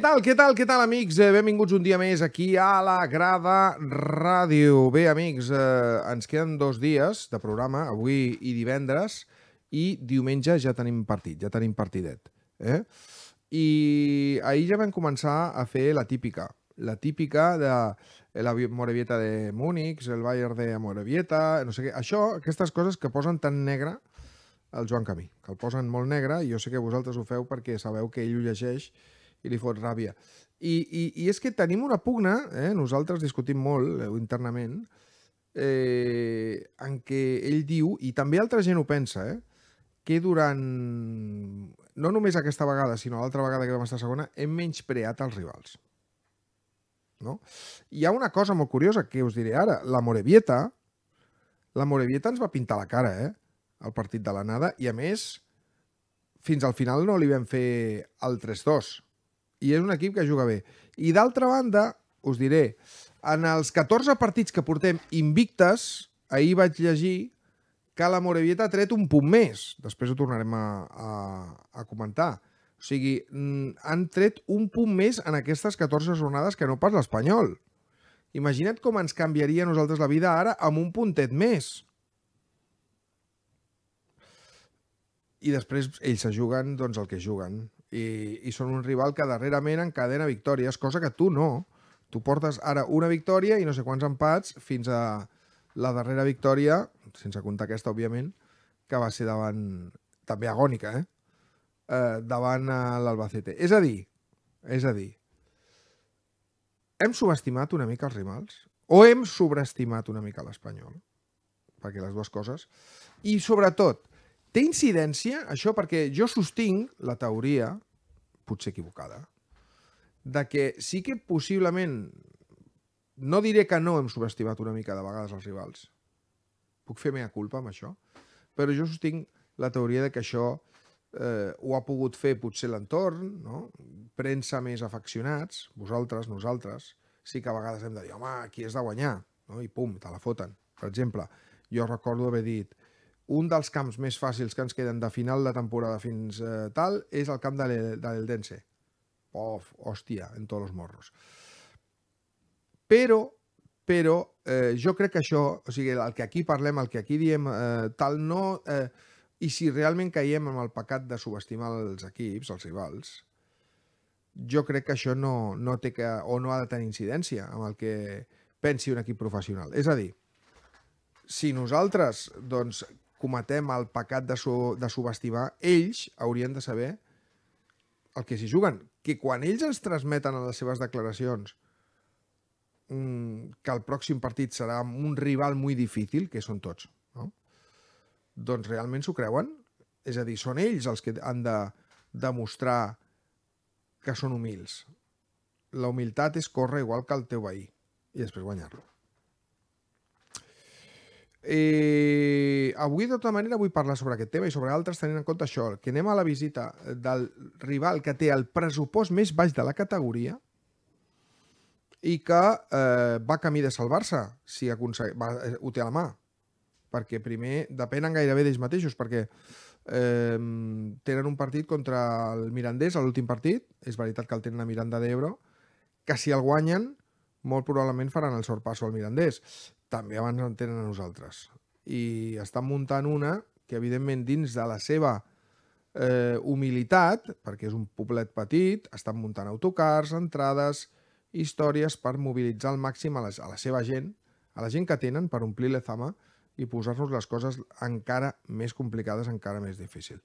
Tal, què tal, què tal, amics? Eh, benvinguts un dia més aquí a la Grada Ràdio. Bé, amics, eh, ens queden dos dies de programa, avui i divendres, i diumenge ja tenim partit, ja tenim partidet. Eh? I ahir ja vam començar a fer la típica, la típica de la Morevieta de Múnich, el Bayern de Morevieta, no sé què. Això, aquestes coses que posen tan negre el Joan Camí, que el posen molt negre, i jo sé que vosaltres ho feu perquè sabeu que ell ho llegeix i li fot ràbia. I, i, i és que tenim una pugna, eh, nosaltres discutim molt eh, internament, eh, en què ell diu, i també altra gent ho pensa, eh, que durant, no només aquesta vegada, sinó l'altra vegada que vam estar segona, hem menyspreat els rivals. No? Hi ha una cosa molt curiosa que us diré ara. La Morevieta, la Morevieta ens va pintar la cara, eh? El partit de l'anada, i a més, fins al final no li vam fer el 3-2. I és un equip que juga bé. I d'altra banda, us diré, en els 14 partits que portem invictes, ahir vaig llegir que la Morevieta ha tret un punt més. Després ho tornarem a, a, a comentar. O sigui, han tret un punt més en aquestes 14 jornades que no pas l'Espanyol. Imagina't com ens canviaria a nosaltres la vida ara amb un puntet més. I després ells se juguen doncs, el que juguen. I, I són un rival que darrerament encadena victòries, cosa que tu no. Tu portes ara una victòria i no sé quants empats fins a la darrera victòria, sense comptar aquesta, òbviament, que va ser davant... també agònica, eh? eh davant l'Albacete. És a dir, és a dir, hem subestimat una mica els rivals o hem sobreestimat una mica l'Espanyol? Perquè les dues coses. I, sobretot, Té incidència, això, perquè jo sostinc la teoria, potser equivocada, de que sí que possiblement, no diré que no hem subestimat una mica de vegades els rivals, puc fer mea culpa amb això, però jo sostinc la teoria de que això eh, ho ha pogut fer potser l'entorn, no? premsa més afeccionats, vosaltres, nosaltres, sí que a vegades hem de dir, home, aquí és de guanyar, no? i pum, te la foten. Per exemple, jo recordo haver dit, un dels camps més fàcils que ens queden de final de temporada fins eh, tal és el camp de l'Eldense. Of, hòstia, en tots els morros. Però, però, eh, jo crec que això, o sigui, el que aquí parlem, el que aquí diem, eh, tal no... Eh, I si realment caiem en el pecat de subestimar els equips, els rivals, jo crec que això no, no té que, o no ha de tenir incidència amb el que pensi un equip professional. És a dir, si nosaltres doncs, cometem el pecat de, su, de subestimar, ells haurien de saber el que s'hi juguen. Que quan ells ens transmeten a les seves declaracions mmm, que el pròxim partit serà un rival molt difícil, que són tots, no? doncs realment s'ho creuen? És a dir, són ells els que han de demostrar que són humils. La humilitat és córrer igual que el teu veí i després guanyar-lo. Eh, avui, de tota manera, vull parlar sobre aquest tema i sobre altres, tenint en compte això, que anem a la visita del rival que té el pressupost més baix de la categoria i que eh, va camí de salvar-se si aconsegueix, va, eh, ho té a la mà. Perquè primer depenen gairebé d'ells mateixos, perquè eh, tenen un partit contra el Mirandés, l'últim partit, és veritat que el tenen a Miranda d'Ebro, que si el guanyen, molt probablement faran el sorpasso al Mirandés també abans en tenen a nosaltres. I estan muntant una que, evidentment, dins de la seva eh, humilitat, perquè és un poblet petit, estan muntant autocars, entrades, històries per mobilitzar al màxim a, les, a la seva gent, a la gent que tenen per omplir l'Ezama i posar-nos les coses encara més complicades, encara més difícil.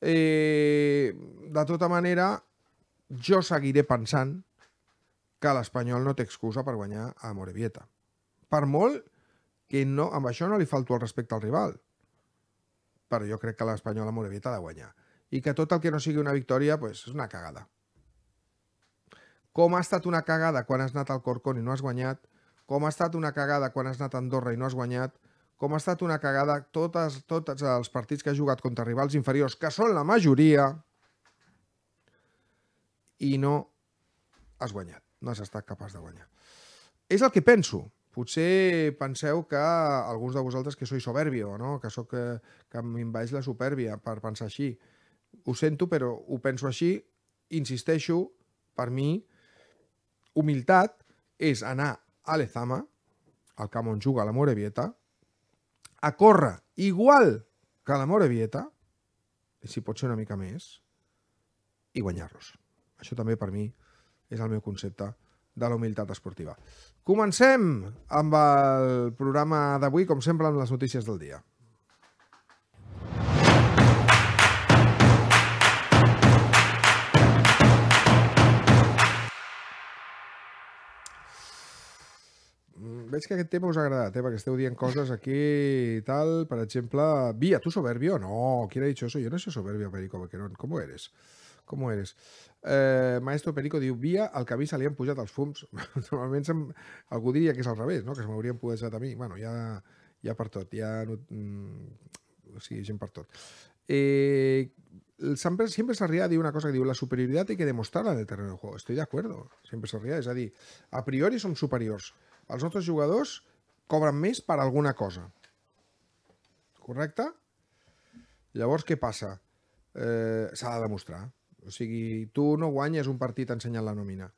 Eh, de tota manera, jo seguiré pensant que l'Espanyol no té excusa per guanyar a Morevieta per molt que no, amb això no li falto el respecte al rival. Però jo crec que l'Espanyol a Morevieta ha de guanyar. I que tot el que no sigui una victòria pues, és una cagada. Com ha estat una cagada quan has anat al Corcón i no has guanyat, com ha estat una cagada quan has anat a Andorra i no has guanyat, com ha estat una cagada totes, tots els partits que has jugat contra rivals inferiors, que són la majoria, i no has guanyat, no has estat capaç de guanyar. És el que penso, Potser penseu que alguns de vosaltres que soy soberbio, no? que, soc, que, que m'invaeix la supèrbia per pensar així. Ho sento, però ho penso així, insisteixo, per mi, humilitat és anar a l'Ezama, al camp on juga la Morevieta, a córrer igual que la Morevieta, i si pot ser una mica més, i guanyar-los. Això també per mi és el meu concepte de la humilitat esportiva. Comencem amb el programa d'avui, com sempre, amb les notícies del dia. Mm, Veig que aquest tema us ha agradat, eh? perquè esteu dient coses aquí i tal. Per exemple, Vía, ¿tú soberbio? No, ¿quién ha dicho eso? Yo no soy soberbio, Perico Bequerón. ¿Cómo eres? ¿Cómo eres? Eh, Maestro Perico diu, Vía, al Cabí se li han pujat els fums. Normalment sem... algú diria que és al revés, no? que se m'haurien pujat a mi. Bueno, ja, ja per tot, ja... No, mm, o sigui, gent per tot. Eh, siempre, siempre se ría de una cosa que diu, la superioridad hay que demostrarla en el terreno de juego. Estoy de acuerdo, siempre ría. És a dir, a priori som superiors. Els nostres jugadors cobren més per alguna cosa. Correcte? Llavors, què passa? Eh, S'ha de demostrar. O sigui, tu no guanyes un partit ensenyant la nòmina.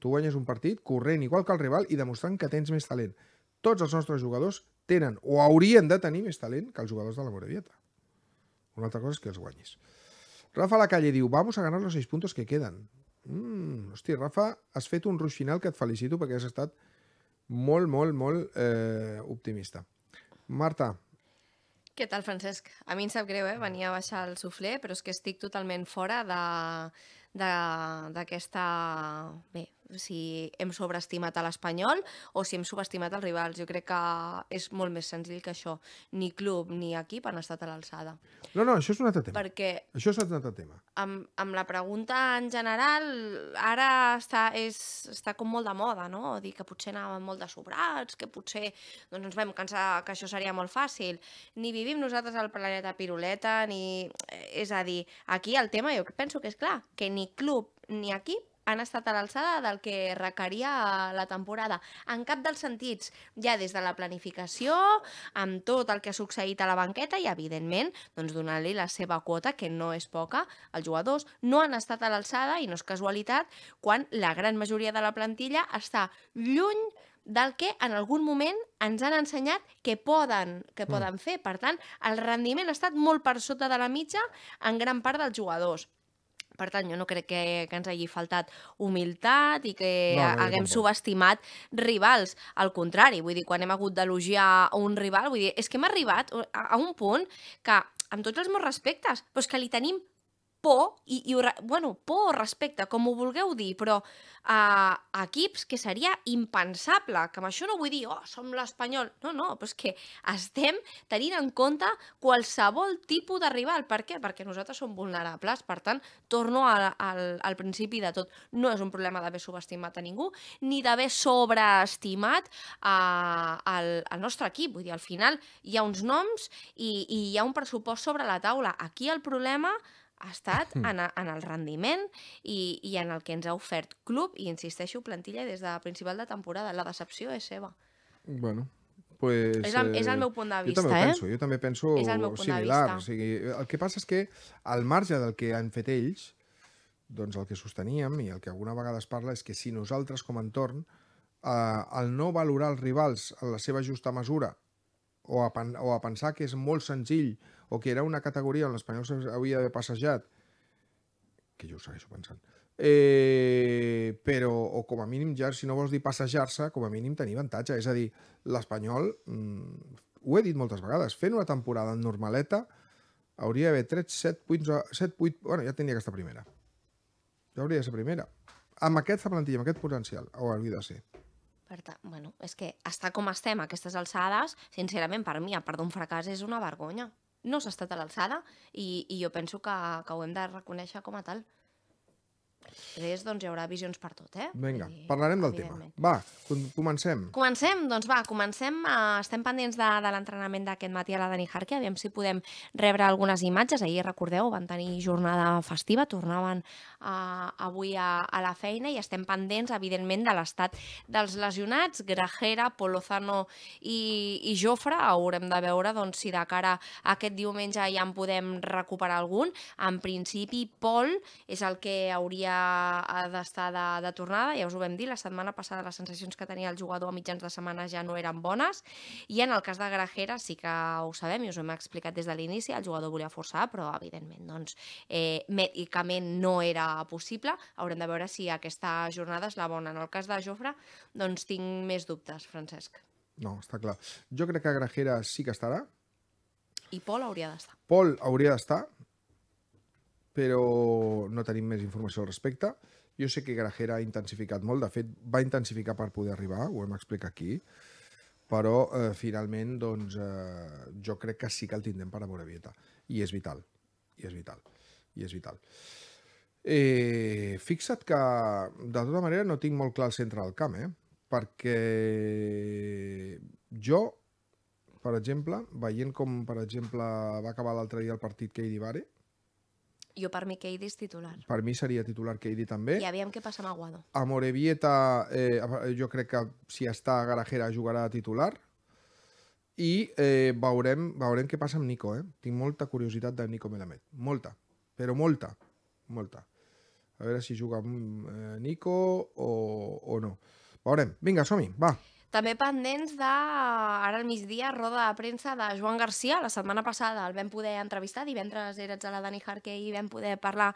Tu guanyes un partit corrent igual que el rival i demostrant que tens més talent. Tots els nostres jugadors tenen o haurien de tenir més talent que els jugadors de la Morevieta. Una altra cosa és que els guanyis. Rafa Lacalle diu, vamos a ganar los seis puntos que quedan. Mm, hosti, Rafa, has fet un rush final que et felicito perquè has estat molt, molt, molt eh, optimista. Marta, Què tal, Francesc? A mi em sap greu, eh? Venia a baixar el suflé, però és que estic totalment fora de de- d'aquesta... Bé, si hem sobreestimat a l'Espanyol o si hem subestimat els rivals. Jo crec que és molt més senzill que això. Ni club ni equip han estat a l'alçada. no, no, això és un altre tema. Perquè Això és un altre tema. amb, amb la pregunta en general, ara està, és, està com molt de moda, no? Dir que potser anàvem molt de sobrats, que potser doncs, ens vam cansar que això seria molt fàcil. Ni vivim nosaltres al planeta Piruleta, ni... És a dir, aquí el tema jo penso que és clar, que ni club ni equip han estat a l'alçada del que requeria la temporada. En cap dels sentits, ja des de la planificació, amb tot el que ha succeït a la banqueta i, evidentment, doncs donar-li la seva quota, que no és poca. Els jugadors no han estat a l'alçada, i no és casualitat, quan la gran majoria de la plantilla està lluny del que en algun moment ens han ensenyat que poden, que poden fer. Per tant, el rendiment ha estat molt per sota de la mitja en gran part dels jugadors. Per tant, jo no crec que, que ens hagi faltat humilitat i que No, no, no, haguem tampoc. subestimat rivals. Al contrari, vull dir, quan hem hagut d'elogiar un rival, vull dir, és que hem arribat a, a un punt que, amb tots els meus respectes, però és que li tenim por, i, i bueno, por o respecte, com ho vulgueu dir, però a equips que seria impensable, que amb això no vull dir, oh, som l'Espanyol. No, no, però és que estem tenint en compte qualsevol tipus de rival. Per què? Perquè nosaltres som vulnerables. Per tant, torno al, al, al principi de tot. No és un problema d'haver subestimat a ningú, ni d'haver sobreestimat a, al, al nostre equip. Vull dir, al final hi ha uns noms i, i hi ha un pressupost sobre la taula. Aquí el problema ha estat en, a- en el rendiment i, i en el que ens ha ofert club i, insisteixo, plantilla des de principal de temporada. La decepció és seva. Bueno, pues, És el- és el meu punt de jo també vista, eh? penso, jo també penso És el meu punt de similar. vista. O sigui, el que passa és que al marge del que han fet ells, doncs el que sosteníem i el que alguna vegada es parla és que si nosaltres com a entorn eh, el no valorar els rivals en la seva justa mesura o a, pen o a pensar que és molt senzill o que era una categoria on l'Espanyol s'havia d'haver passejat que jo ho segueixo pensant eh, però, o com a mínim ja, si no vols dir passejar-se, com a mínim tenir avantatge. És a dir, l'Espanyol mm, ho he dit moltes vegades, fent una temporada normaleta hauria d'haver tret 7 punts, a- 7, 8, bueno, ja tenia aquesta primera. Ja hauria de ser primera. Amb aquesta plantilla, amb aquest potencial ho hauria de ser? Per tant, bueno, és que estar com estem a aquestes alçades, sincerament, per mi, a part d'un fracàs, és una vergonya. No s'ha estat a l'alçada i, i jo penso que, que ho hem de reconèixer com a tal. Després, doncs, hi haurà visions per tot, eh? Vinga, dir, parlarem del tema va, com- comencem Comencem? Doncs va, comencem. Uh, estem pendents de, de l'entrenament d'aquest matí a la Dani Harke, aviam si podem rebre algunes imatges. Ahir, recordeu, van tenir jornada festiva, tornaven uh, avui a, a la feina i estem pendents, evidentment, de l'estat dels lesionats, Grajera, Polozano i, i Jofre. Haurem de veure doncs, si de cara a aquest diumenge ja en podem recuperar algun. En principi, Pol és el que hauria havia eh, d'estar de, de tornada, ja us ho vam dir, la setmana passada les sensacions que tenia el jugador a mitjans de setmana ja no eren bones, i en el cas de Grajera sí que ho sabem i us ho hem explicat des de l'inici, el jugador volia forçar, però evidentment doncs, eh, mèdicament no era possible, haurem de veure si aquesta jornada és la bona. En el cas de Jofre, doncs tinc més dubtes, Francesc. No, està clar. Jo crec que Grajera sí que estarà. I Pol hauria d'estar. Pol hauria d'estar, però no tenim més informació al respecte. Jo sé que Grajera ha intensificat molt, de fet, va intensificar per poder arribar, ho hem explicat aquí, però eh, finalment doncs, eh, jo crec que sí que el tindrem per a Morevieta. I és vital, i és vital, i és vital. Eh, fixa't que, de tota manera, no tinc molt clar el centre del camp, eh? perquè jo, per exemple, veient com, per exemple, va acabar l'altre dia el partit Keidi Bare, Jo per mi Keidi és titular. per mi seria titular Keidi també. I aviam què passa amb Aguado. A Morevieta, eh, jo crec que si està a Garajera jugarà titular. I eh, veurem, veurem què passa amb Nico, eh? Tinc molta curiositat de Nico Melamed. Molta, però molta, molta. A veure si juga amb eh, Nico o, o no. Veurem. Vinga, som-hi, va. També pendents de, ara al migdia, roda de premsa de Joan Garcia. La setmana passada el vam poder entrevistar, divendres eres a la Dani Jarque i vam poder parlar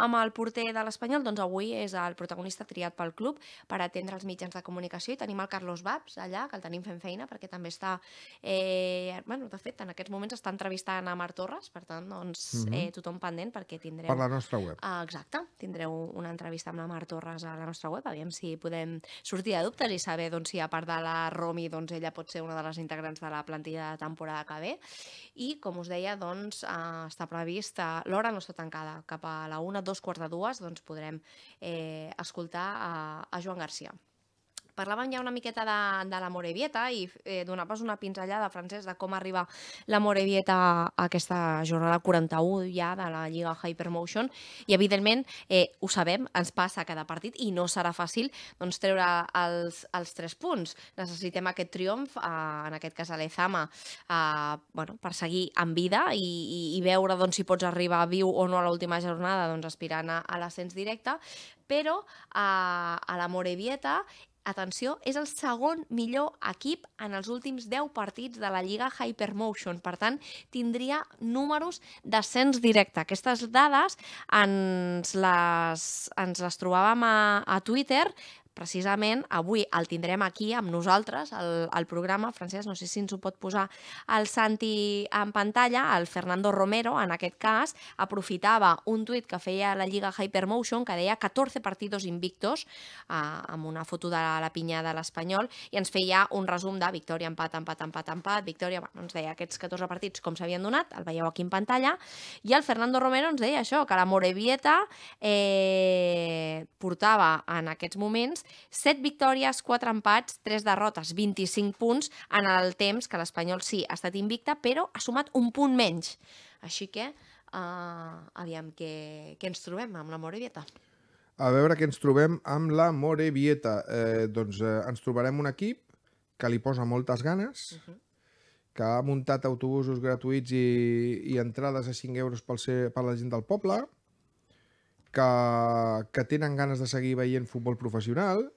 amb el porter de l'Espanyol, doncs avui és el protagonista triat pel club per atendre els mitjans de comunicació i tenim el Carlos Babs allà, que el tenim fent feina perquè també està, eh, bueno, de fet, en aquests moments està entrevistant a Marc Torres, per tant, doncs, Mhm. eh, tothom pendent perquè tindreu... Per la nostra web. Ah, exacte, tindreu una entrevista amb la Mar Torres a la nostra web, aviam si podem sortir de dubtes i saber doncs, si a part de la Romi doncs, ella pot ser una de les integrants de la plantilla de temporada que ve i com us deia doncs, eh, està previst, eh, l'hora no està tancada, cap a la una, dos quarts de dues doncs, podrem eh, escoltar a, a Joan Garcia. Parlàvem ja una miqueta de, de la Morevieta i eh, donaves una pinzellada, Francesc, de com arriba la Morevieta a aquesta jornada 41 ja de la Lliga Hypermotion i evidentment eh, ho sabem, ens passa a cada partit i no serà fàcil doncs, treure els, els tres punts. Necessitem aquest triomf, eh, en aquest cas a l'Ezama, eh, bueno, per seguir en vida i, i, i veure doncs, si pots arribar viu o no a l'última jornada doncs, aspirant a, a l'ascens directe, però eh, a la Morevieta atenció, és el segon millor equip en els últims 10 partits de la Lliga Hypermotion. Per tant, tindria números d'ascens directe. Aquestes dades ens les, ens les trobàvem a, a Twitter precisament avui el tindrem aquí amb nosaltres, el, el programa. Francesc, no sé si ens ho pot posar el Santi en pantalla. El Fernando Romero, en aquest cas, aprofitava un tuit que feia la Lliga Hypermotion que deia 14 partidos invictos, eh, amb una foto de la pinya de l'Espanyol, i ens feia un resum de victòria, empat, empat, empat, empat, victòria... Bueno, ens deia aquests 14 partits com s'havien donat, el veieu aquí en pantalla, i el Fernando Romero ens deia això, que la Morevieta eh, portava en aquests moments 7 victòries, 4 empats, 3 derrotes, 25 punts en el temps que l'Espanyol sí ha estat invicta, però ha sumat un punt menys. Així que, uh, aviam què, què ens trobem amb la Morevieta. A veure què ens trobem amb la Morevieta. Eh, doncs eh, ens trobarem un equip que li posa moltes ganes, uh -huh. que ha muntat autobusos gratuïts i, i entrades a 5 euros pel ser, per la gent del poble, que, que tenen ganes de seguir veient futbol professional,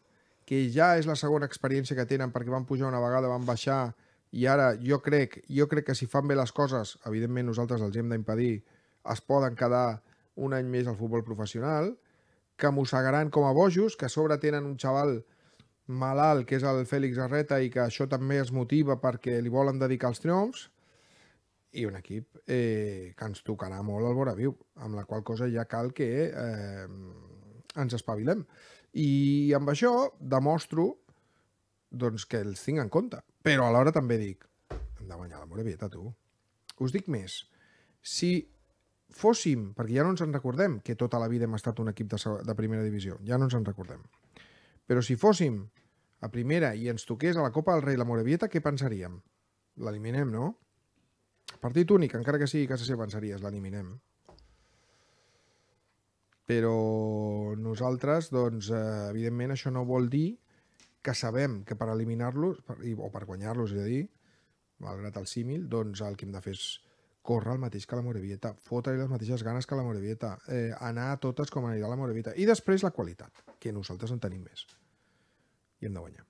que ja és la segona experiència que tenen perquè van pujar una vegada, van baixar, i ara jo crec, jo crec que si fan bé les coses, evidentment nosaltres els hem d'impedir, es poden quedar un any més al futbol professional, que mossegaran com a bojos, que a sobre tenen un xaval malalt, que és el Fèlix Arreta, i que això també es motiva perquè li volen dedicar els triomfs, i un equip eh, que ens tocarà molt al vora viu, amb la qual cosa ja cal que eh, ens espavilem. I amb això demostro doncs, que els tinc en compte. Però alhora també dic, hem de guanyar la Morevieta, tu. Us dic més, si fóssim, perquè ja no ens en recordem que tota la vida hem estat un equip de, de primera divisió, ja no ens en recordem. Però si fóssim a primera i ens toqués a la Copa del Rei la Morevieta, què pensaríem? L'eliminem, no? Partit únic, encara que sigui casa seva, pensaries, l'eliminem. Però nosaltres, doncs, eh, evidentment, això no vol dir que sabem que per eliminar-los, o per guanyar-los, és a dir, malgrat el símil, doncs el que hem de fer és córrer el mateix que la Morevieta, fotre-li les mateixes ganes que la Morevieta, eh, anar a totes com anirà la Morevieta. I després la qualitat, que nosaltres en tenim més. I hem de guanyar.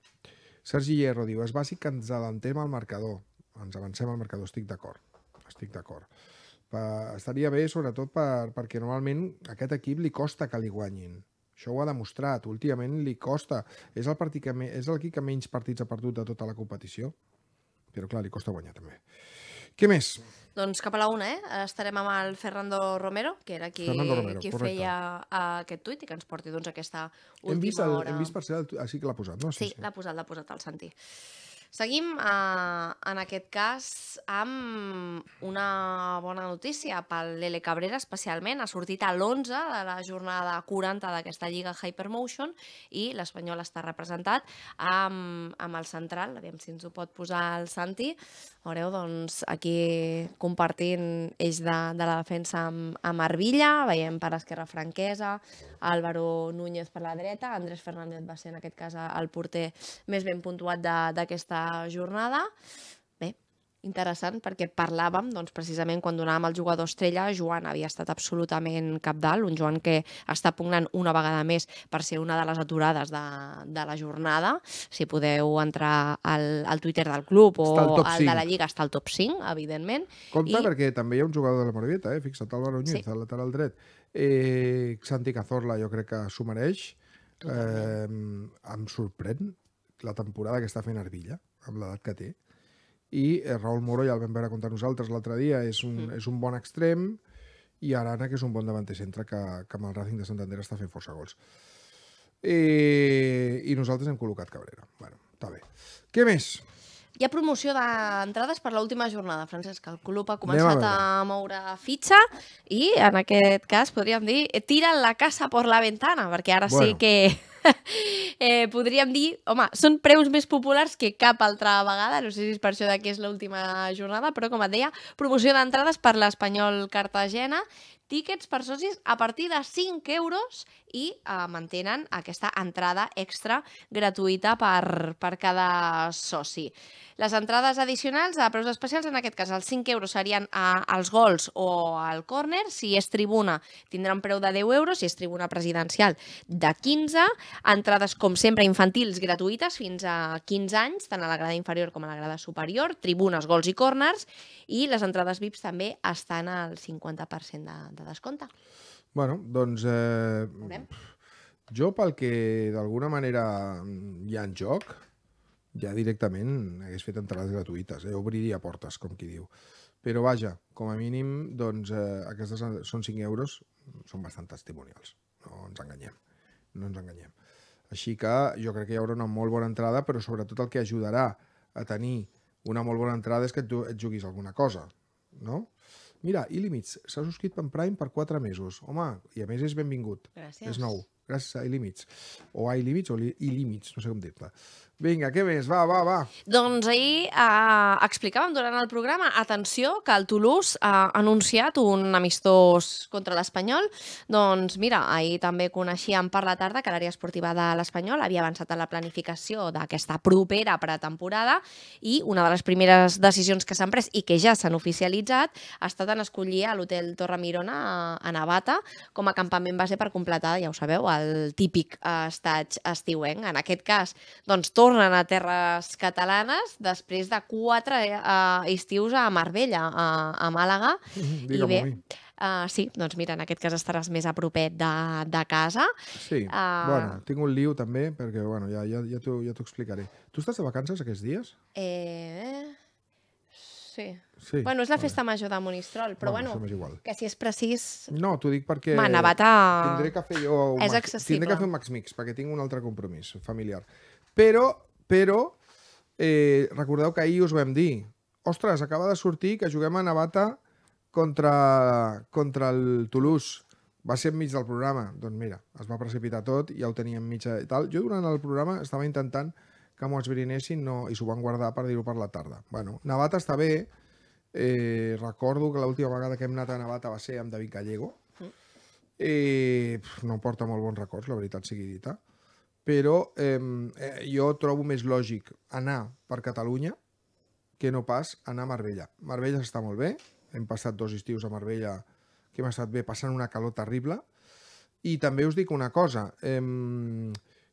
Sergi Hierro diu, és bàsic que ens adentem al marcador. Ens avancem al marcador, estic d'acord. Estic d'acord. Estaria bé, sobretot, per, perquè normalment a aquest equip li costa que li guanyin. Això ho ha demostrat. Últimament li costa. És el, partit que me... és l'equip que menys partits ha perdut de tota la competició. Però, clar, li costa guanyar, també. Què més? Doncs cap a la una, eh? Estarem amb el Fernando Romero, que era qui, Romero, qui correcte. feia uh, aquest tuit i que ens porti doncs, aquesta última Hem vist, el, hora. hem vist per ser... El... Ah, sí que l'ha posat, no? Sí, l'ha posat, l'ha posat el Santi. Seguim, eh, en aquest cas, amb una bona notícia pel Lele Cabrera, especialment. Ha sortit a l'11 de la jornada 40 d'aquesta lliga Hypermotion i l'Espanyol està representat amb, amb el central. Aviam si ens ho pot posar el Santi. Veureu, doncs, aquí compartint eix de, de la defensa amb, amb Arbilla, veiem per esquerra Franquesa, Álvaro Núñez per la dreta, Andrés Fernández va ser en aquest cas el porter més ben puntuat d'aquesta jornada. Interessant perquè parlàvem, doncs, precisament quan donàvem el jugador estrella, Joan havia estat absolutament capdalt, un Joan que està pugnant una vegada més per ser una de les aturades de, de la jornada. Si podeu entrar al, al Twitter del club o al top al de la 5. Lliga, està al top 5, evidentment. Compte, I- perquè també hi ha un jugador de la Morevieta, eh? fixa't, Álvaro Núñez, Sí. al lateral dret. Eh, Santi Cazorla jo crec que s'ho mereix. Eh, em sorprèn la temporada que està fent Arbilla, amb l'edat que té. I eh, Raúl Moro ja el vam veure contra nosaltres l'altre dia, és un, mm. és un bon extrem, i Arana, que és un bon davanter centre, que, que amb el Racing de Santander està fent força gols. Eh, I nosaltres hem col·locat Cabrera. Bueno, està bé. Què més? Hi ha promoció d'entrades per l'última jornada, Francesc. El club ha a començat veure. a, moure fitxa i, en aquest cas, podríem dir, tira la casa per la ventana, perquè ara sí Bueno. que eh, podríem dir, home, són preus més populars que cap altra vegada, no sé si és per això que és l'última jornada, però com et deia, promoció d'entrades per l'Espanyol Cartagena, tíquets per socis a partir de 5 euros i eh, mantenen aquesta entrada extra gratuïta per, per cada soci. Les entrades addicionals a preus especials, en aquest cas els 5 euros serien a, als gols o al córner, si és tribuna tindrà un preu de 10 euros, si és tribuna presidencial de 15, entrades com sempre infantils gratuïtes fins a 15 anys, tant a la grada inferior com a la grada superior, tribunes, gols i córners, i les entrades VIPs també estan al 50% de, de descompte. Bueno, doncs eh, Veurem. jo pel que d'alguna manera mm, hi ha en joc, ja directament hagués fet entrades gratuïtes, eh? obriria portes, com qui diu. Però vaja, com a mínim, doncs eh, aquestes són 5 euros, són bastant testimonials, no ens enganyem, no ens enganyem. Així que jo crec que hi haurà una molt bona entrada, però sobretot el que ajudarà a tenir una molt bona entrada és que et, ju- et juguis alguna cosa, no? Mira, Illimits s'ha subscrit en Prime per 4 mesos. Home, i a més és benvingut. Gràcies. És nou. Gràcies a Illimits. O a Illimits o Li- Illimits, no sé com dir-te. Vinga, què més? Va, va, va. Doncs ahir eh, explicàvem durant el programa, atenció, que el Toulouse ha anunciat un amistós contra l'Espanyol. Doncs mira, ahir també coneixíem per la tarda que l'àrea esportiva de l'Espanyol havia avançat en la planificació d'aquesta propera pretemporada i una de les primeres decisions que s'han pres i que ja s'han oficialitzat ha estat en escollir a l'hotel Torre Mirona a, Navata com a campament base per completar, ja ho sabeu, el típic eh, estatge estiuenc. En aquest cas, doncs tornen a terres catalanes després de quatre eh, estius a Marbella, a, a Màlaga. Digue'm bé, a mi. Uh, sí, doncs mira, en aquest cas estaràs més a propet de, de casa. Sí, Ah. bueno, tinc un liu també, perquè bueno, ja, ja, ja t'ho ja explicaré. Tu estàs de vacances aquests dies? Eh... Sí. Sí. Bueno, és la Vale. festa major de Monistrol, però Bueno, bueno, que si és precís... No, t'ho dic perquè... Ma, Navata... Tindré que fer jo un És max... accessible. Tindré que fer un max mix, perquè tinc un altre compromís familiar. Però, però, eh, recordeu que ahir us vam dir ostres, acaba de sortir que juguem a Navata contra, contra el Toulouse. Va ser enmig del programa. Doncs mira, es va precipitar tot, ja ho teníem mitja i tal. Jo durant el programa estava intentant que m'ho esbrinessin no, i s'ho van guardar per dir-ho per la tarda. Bueno, Navata està bé. Eh, recordo que l'última vegada que hem anat a Navata va ser amb David Gallego. Eh, pf, no porta molt bons records, la veritat sigui dita. Però eh, jo trobo més lògic anar per Catalunya que no pas anar a Marbella. Marbella està molt bé, hem passat dos estius a Marbella que hem estat bé passant una calor terrible. I també us dic una cosa, eh,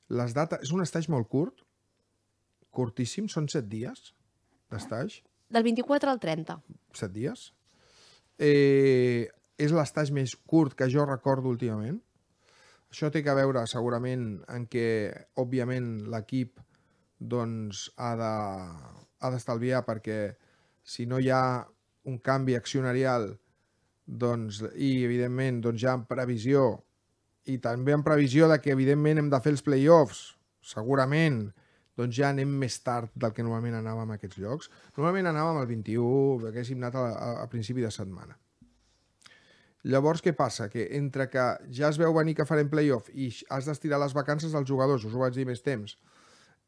les dates, és un estatge molt curt, curtíssim, són set dies d'estatge, Del 24 al 30. set dies. Eh, és l'estatge més curt que jo recordo últimament. Això té que veure segurament en què, òbviament, l'equip doncs, ha de- ha d'estalviar perquè si no hi ha un canvi accionarial doncs, i, evidentment, doncs, ja en previsió i també en previsió de que, evidentment, hem de fer els play-offs, segurament, doncs ja anem més tard del que normalment anàvem a aquests llocs. Normalment anàvem al 21, haguéssim anat a, a, a principi de setmana. Llavors, què passa? Que entre que ja es veu venir que farem playoff i has d'estirar les vacances dels jugadors, us ho vaig dir més temps,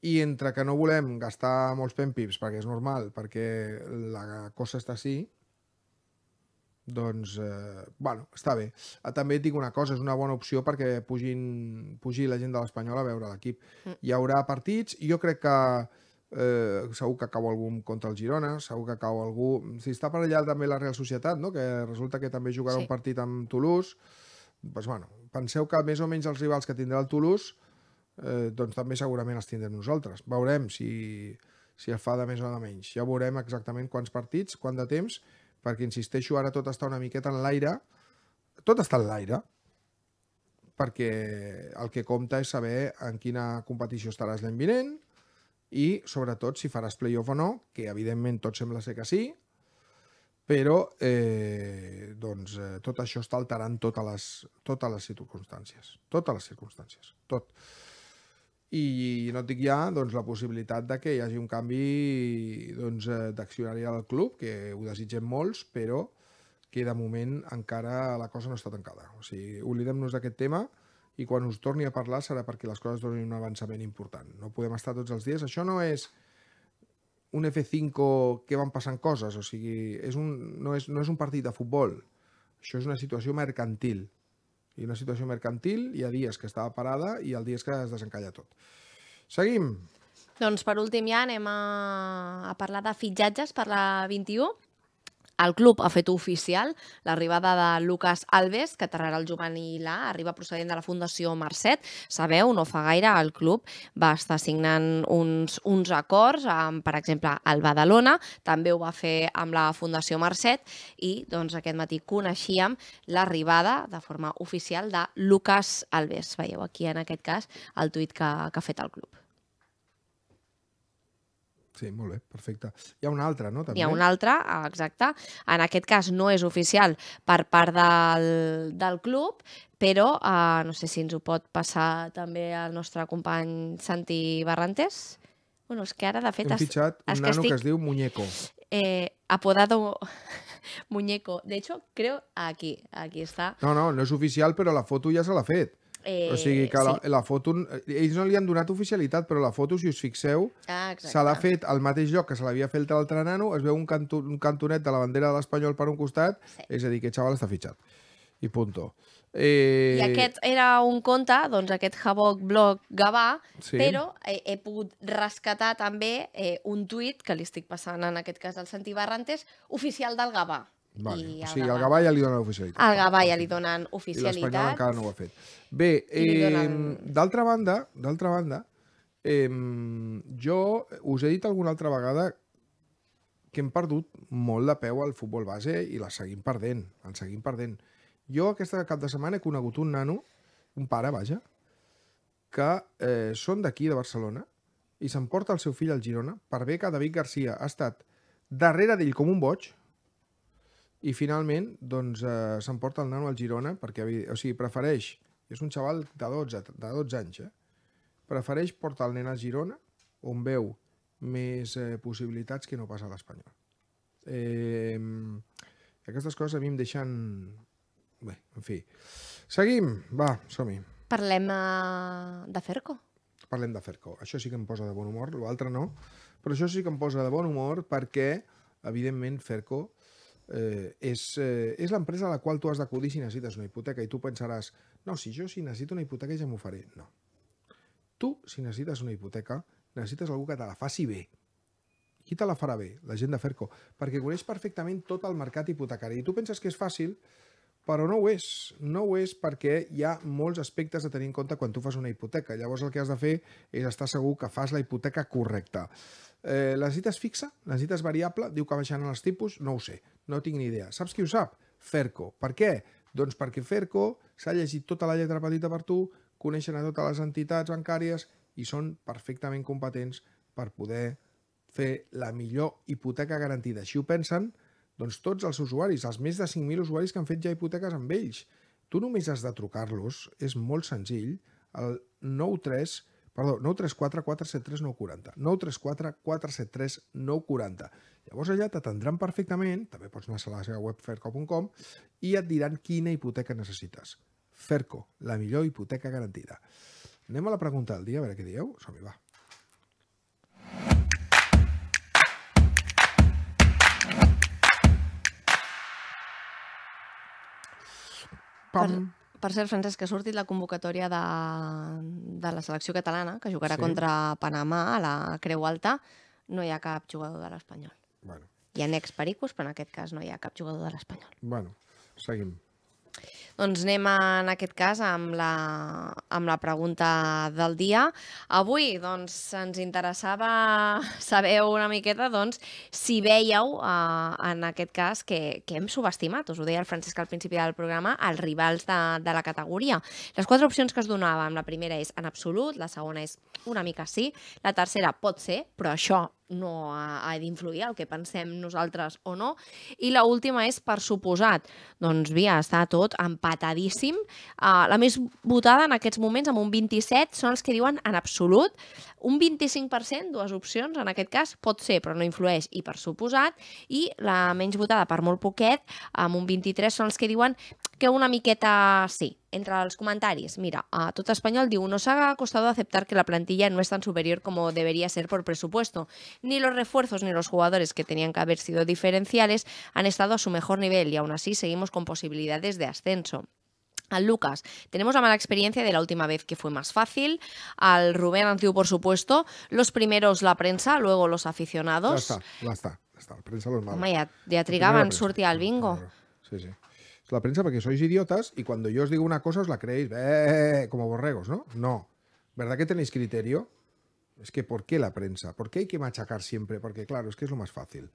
i entre que no volem gastar molts penpips, perquè és normal, perquè la cosa està així, doncs, eh, bueno, està bé. Eh, També et dic una cosa, és una bona opció perquè pugin, pugi la gent de l'Espanyol a veure l'equip. Mm. Hi haurà partits, jo crec que eh, segur que cau algú contra el Girona, segur que cau algú... Si està per allà també la Real Societat, no? que resulta que també jugarà Sí. un partit amb Toulouse, doncs, bueno, penseu que més o menys els rivals que tindrà el Toulouse eh, doncs també segurament els tindrem nosaltres. Veurem si, si el fa de més o de menys. Ja veurem exactament quants partits, quant de temps, perquè, insisteixo, ara tot està una miqueta en l'aire. Tot està en l'aire, perquè el que compta és saber en quina competició estaràs l'any vinent i, sobretot, si faràs playoff o no, que evidentment tot sembla ser que sí, però eh, doncs, eh, tot això està alterant totes les, totes les circumstàncies. Totes les circumstàncies. Tot. I no et dic ja doncs, la possibilitat de que hi hagi un canvi doncs, eh, d'accionari al club, que ho desitgem molts, però que de moment encara la cosa no està tancada. O sigui, oblidem-nos d'aquest tema i quan us torni a parlar serà perquè les coses donin un avançament important. No podem estar tots els dies. Això no és un F5 que van passant coses, o sigui, és un, no, és, no és un partit de futbol. Això és una situació mercantil. I una situació mercantil hi ha dies que estava parada i el dies que es desencalla tot. Seguim. Doncs per últim ja anem a, a parlar de fitxatges per la 21. El club ha fet oficial l'arribada de Lucas Alves, que aterrarà el juvenil A, arriba procedent de la Fundació Mercet. Sabeu, no fa gaire el club va estar signant uns, uns acords amb, per exemple, el Badalona, també ho va fer amb la Fundació Mercet i doncs, aquest matí coneixíem l'arribada de forma oficial de Lucas Alves. Veieu aquí, en aquest cas, el tuit que, que ha fet el club. Sí, molt bé, perfecte. Hi ha un altre, no? També? Hi ha un altre, ah, exacte. En aquest cas no és oficial per part del, del club, però eh, no sé si ens ho pot passar també el nostre company Santi Barrantes. Bueno, és que ara, de fet, Hem fitxat un que nano que estic- es diu Muñeco. eh, apodado Muñeco. De hecho, creo aquí, aquí está. No, no, no és oficial, però la foto ja se l'ha fet. Eh, o sigui que la, sí. la foto... Ells no li han donat oficialitat, però la foto, si us fixeu, Ah, exacte. se l'ha fet al mateix lloc que se l'havia fet l'altre nano, es veu un, canto, un cantonet de la bandera de l'Espanyol per un costat, Sí. és a dir, que xaval està fitxat. I punto. Eh, I aquest era un conte, doncs aquest Havoc Blog Gavà, Sí. sí. però he, he pogut rescatar també eh, un tuit que li estic passant en aquest cas al Santi Barrantes, oficial del Gavà. Vale. I O sigui, al Gavà ja li dona oficialitat. Al Gavà ja li donen I l'Espanyol oficialitat. encara no ho ha fet. Bé, eh, donen- d'altra banda, d'altra banda, eh, jo us he dit alguna altra vegada que hem perdut molt de peu al futbol base i la seguim perdent, el seguim perdent. Jo aquesta cap de setmana he conegut un nano, un pare, vaja, que eh, són d'aquí, de Barcelona, i s'emporta el seu fill al Girona per bé que David Garcia ha estat darrere d'ell com un boig i finalment doncs, eh, s'emporta el nano al Girona perquè o sigui, prefereix, és un xaval de 12, de 12 anys, eh? prefereix portar el nen al Girona on veu més eh, possibilitats que no passa a l'Espanyol. Eh, aquestes coses a mi em deixen... Bé, en fi. Seguim, va, som-hi. Parlem uh, de Ferco. Parlem de Ferco. Això sí que em posa de bon humor, l'altre no. Però això sí que em posa de bon humor perquè, evidentment, Ferco eh, és, eh, és l'empresa a la qual tu has d'acudir si necessites una hipoteca i tu pensaràs, no, si jo si necessito una hipoteca ja m'ho faré. No. Tu, si necessites una hipoteca, necessites algú que te la faci bé. Qui te la farà bé? La gent de Ferco. Perquè coneix perfectament tot el mercat hipotecari. I tu penses que és fàcil, però no ho és. No ho és perquè hi ha molts aspectes a tenir en compte quan tu fas una hipoteca. Llavors el que has de fer és estar segur que fas la hipoteca correcta. Eh, la necessites fixa? La necessites variable? Diu que baixaran els tipus? No ho sé. No tinc ni idea. Saps qui ho sap? Ferco. Per què? Doncs perquè Ferco s'ha llegit tota la lletra petita per tu, coneixen a totes les entitats bancàries i són perfectament competents per poder fer la millor hipoteca garantida. Així ho pensen doncs, tots els usuaris, els més de 5.000 usuaris que han fet ja hipoteques amb ells. Tu només has de trucar-los, és molt senzill, al 93 perdó, 934 473 940. 934 473 940. Llavors allà t'atendran perfectament, també pots anar a la seva web ferco.com i et diran quina hipoteca necessites. Ferco, la millor hipoteca garantida. Anem a la pregunta del dia, a veure què dieu. Som-hi, va. Per, per cert, Francesc, que ha sortit la convocatòria de, de la selecció catalana, que jugarà Sí. contra Panamà a la Creu Alta. No hi ha cap jugador de l'Espanyol. Bueno, Hi ha ex-pericos, però en aquest cas no hi ha cap jugador de l'Espanyol. bueno, seguim. Doncs anem en aquest cas amb la, amb la pregunta del dia. Avui doncs, ens interessava saber una miqueta doncs, si veieu eh, en aquest cas que, que hem subestimat, us ho deia el Francesc al principi del programa, els rivals de, de la categoria. Les quatre opcions que es donàvem, la primera és en absolut, la segona és una mica sí, la tercera pot ser, però això no ha, ha d'influir el que pensem nosaltres o no. I la última és per suposat. Doncs, via, està tot empatadíssim. Uh, la més votada en aquests moments, amb un 27, són els que diuen en absolut. Un 25%, dues opcions, en aquest cas, pot ser, però no influeix, i per suposat. I la menys votada per molt poquet, amb un 23, són els que diuen que una miqueta sí. Entre els comentaris, mira, a tot espanyol diu nos ha costado aceptar que la plantilla no es tan superior como debería ser por presupuesto. Ni los refuerzos ni los jugadores que tenían que haber sido diferenciales han estado a su mejor nivel y aún así seguimos con posibilidades de ascenso. Al Lucas, tenemos la mala experiencia de la última vez que fue más fácil. Al Rubén Anciu, por supuesto. Los primeros la prensa, luego los aficionados. està, ja està. Ja està. La premsa los mala. Home, ja, ja Primera trigaven prensa. sortir al bingo. Sí, sí. Es la prensa porque sois idiotas y cuando yo os digo una cosa os la creéis eh, como borregos, ¿no? No. ¿Verdad que tenéis criterio? Es que ¿por qué la prensa? ¿Por qué hay que machacar siempre? Porque claro, es que es lo más fácil.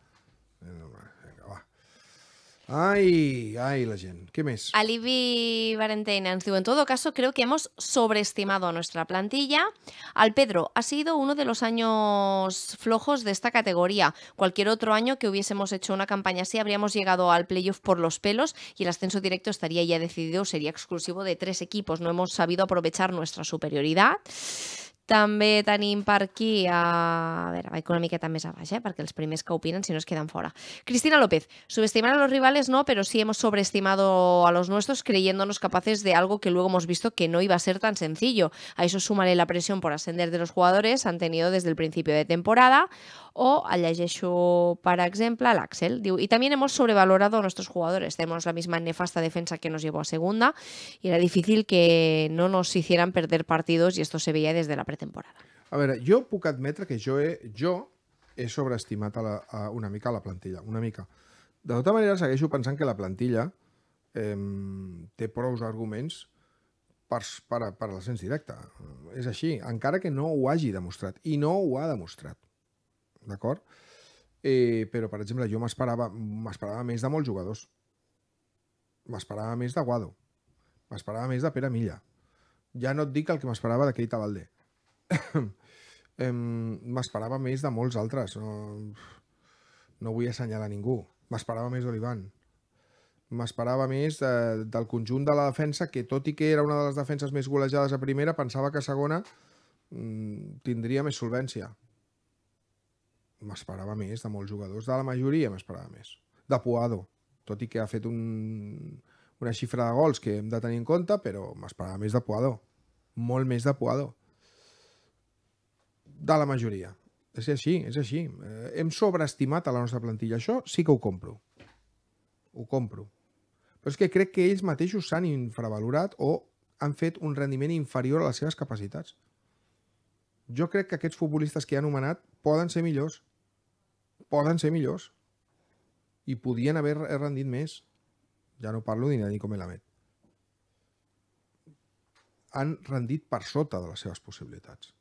Ay, ay, la gente. ¿Qué més? Nos digo, en todo caso, creo que hemos sobreestimado a nuestra plantilla. Al Pedro, ha sido uno de los años flojos de esta categoría. Cualquier otro año que hubiésemos hecho una campaña así, habríamos llegado al playoff por los pelos y el ascenso directo estaría ya decidido, sería exclusivo de tres equipos. No hemos sabido aprovechar nuestra superioridad. També tenim per aquí, a, a veure, vaig una miqueta més a baix, eh, perquè els primers que opinen si no es quedan fora. Cristina López, subestimar a los rivales no, pero sí hemos sobreestimado a los nuestros creyéndonos capaces de algo que luego hemos visto que no iba a ser tan sencillo. A eso súmale la presión por ascender de los jugadores han tenido desde el principio de temporada o llegeixo, per exemple, l'Axel. Diu, y también hemos sobrevalorado a nuestros jugadores. Tenemos la misma nefasta defensa que nos llevó a segunda y era difícil que no nos hicieran perder partidos y esto se veía desde la pretemporada. A veure, jo puc admetre que jo he, jo he sobreestimat a la, a una mica la plantilla, una mica. De tota manera, segueixo pensant que la plantilla eh, té prous arguments per, per, per l'ascens directe. És així, encara que no ho hagi demostrat. I no ho ha demostrat. D'acord? Eh, però, per exemple, jo m'esperava més de molts jugadors. M'esperava més de Guado. M'esperava més de Pere Milla. Ja no et dic el que m'esperava de Keita Valdé. Em, M'esperava més de molts altres. No, no vull assenyalar ningú. M'esperava més d'Olivan. M'esperava més de, del conjunt de la defensa, que tot i que era una de les defenses més golejades a primera, pensava que a segona mm, tindria més solvència. M'esperava més de molts jugadors. De la majoria m'esperava més. De Puado, tot i que ha fet un, una xifra de gols que hem de tenir en compte, però m'esperava més de Puado. Molt més de Puado de la majoria. És així, és així. Eh, hem sobreestimat a la nostra plantilla. Això sí que ho compro. Ho compro. Però és que crec que ells mateixos s'han infravalorat o han fet un rendiment inferior a les seves capacitats. Jo crec que aquests futbolistes que he anomenat poden ser millors. Poden ser millors. I podien haver rendit més. Ja no parlo ni de Nico Melamed. Han rendit per sota de les seves possibilitats.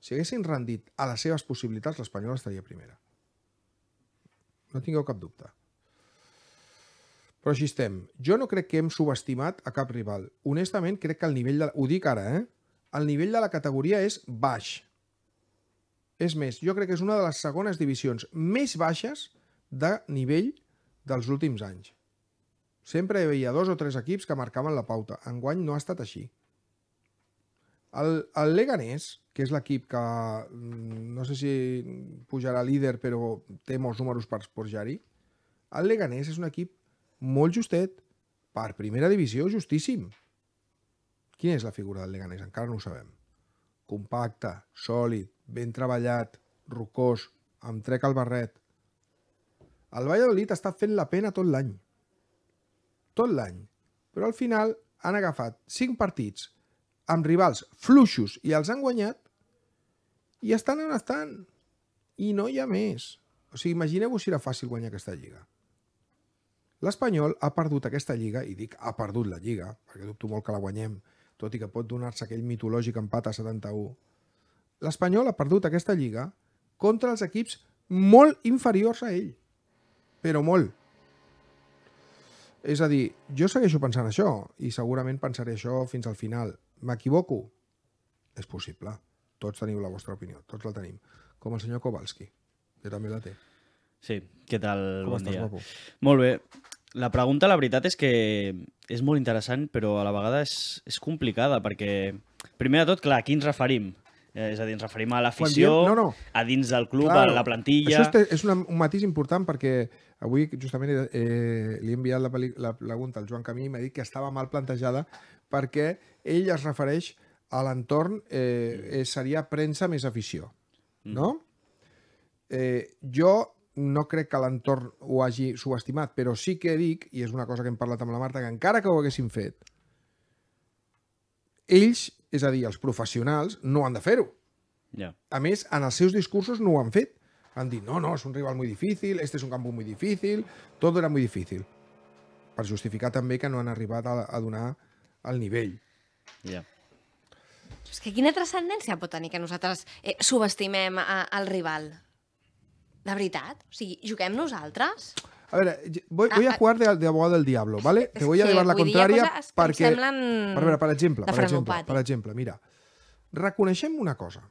Si haguessin rendit a les seves possibilitats, l'Espanyol estaria primera. No tingueu cap dubte. Però així estem. Jo no crec que hem subestimat a cap rival. Honestament, crec que el nivell de... Ho dic ara, eh? El nivell de la categoria és baix. És més, jo crec que és una de les segones divisions més baixes de nivell dels últims anys. Sempre hi havia dos o tres equips que marcaven la pauta. Enguany no ha estat així. El, el Leganés, que és l'equip que mm, no sé si pujarà líder però té molts números per pujar-hi, el Leganés és un equip molt justet, per primera divisió, justíssim. Quina és la figura del Leganés? Encara no ho sabem. Compacte, sòlid, ben treballat, rocós, amb trec al barret. El Valladolid estat fent la pena tot l'any. Tot l'any. Però al final han agafat cinc partits amb rivals fluixos i els han guanyat i estan on estan. I no hi ha més. O sigui, imagineu-vos si era fàcil guanyar aquesta lliga. L'Espanyol ha perdut aquesta lliga, i dic ha perdut la lliga, perquè dubto molt que la guanyem, tot i que pot donar-se aquell mitològic empat a 71. L'Espanyol ha perdut aquesta lliga contra els equips molt inferiors a ell. Però molt. És a dir, jo segueixo pensant això, i segurament pensaré això fins al final. M'equivoco? És possible. Tots teniu la vostra opinió, tots la tenim. Com el senyor Kowalski, que també la té. Sí, què tal? Com bon estàs, dia. guapo? Molt bé. La pregunta, la veritat, és que és molt interessant, però a la vegada és, és complicada, perquè, primer de tot, clar, a qui ens referim? Eh, és a dir, ens referim a l'afició, no, no. a dins del club, Claro. a la plantilla... Això és, una, un matís important perquè avui justament eh, li he enviat la, la pregunta al Joan Camí i m'ha dit que estava mal plantejada perquè ell es refereix a l'entorn, eh, eh, seria premsa més afició, no? Eh, jo no crec que l'entorn ho hagi subestimat, però sí que dic, i és una cosa que hem parlat amb la Marta, que encara que ho haguessin fet, ells, és a dir, els professionals, no han de fer-ho. Ja. A més, en els seus discursos no ho han fet. Han dit, no, no, és un rival muy difícil, este es un campo muy difícil, todo era muy difícil. Per justificar també que no han arribat a, a donar el nivell. ja. És que quina transcendència pot tenir que nosaltres eh, subestimem a, al rival? De veritat? O sigui, juguem nosaltres? A veure, voy, voy Ah, a jugar de, de abogado del diablo, ¿vale? Te voy a llevar la coses em perquè... semblen Per veure, per exemple, de per exemple, per exemple, mira, reconeixem una cosa.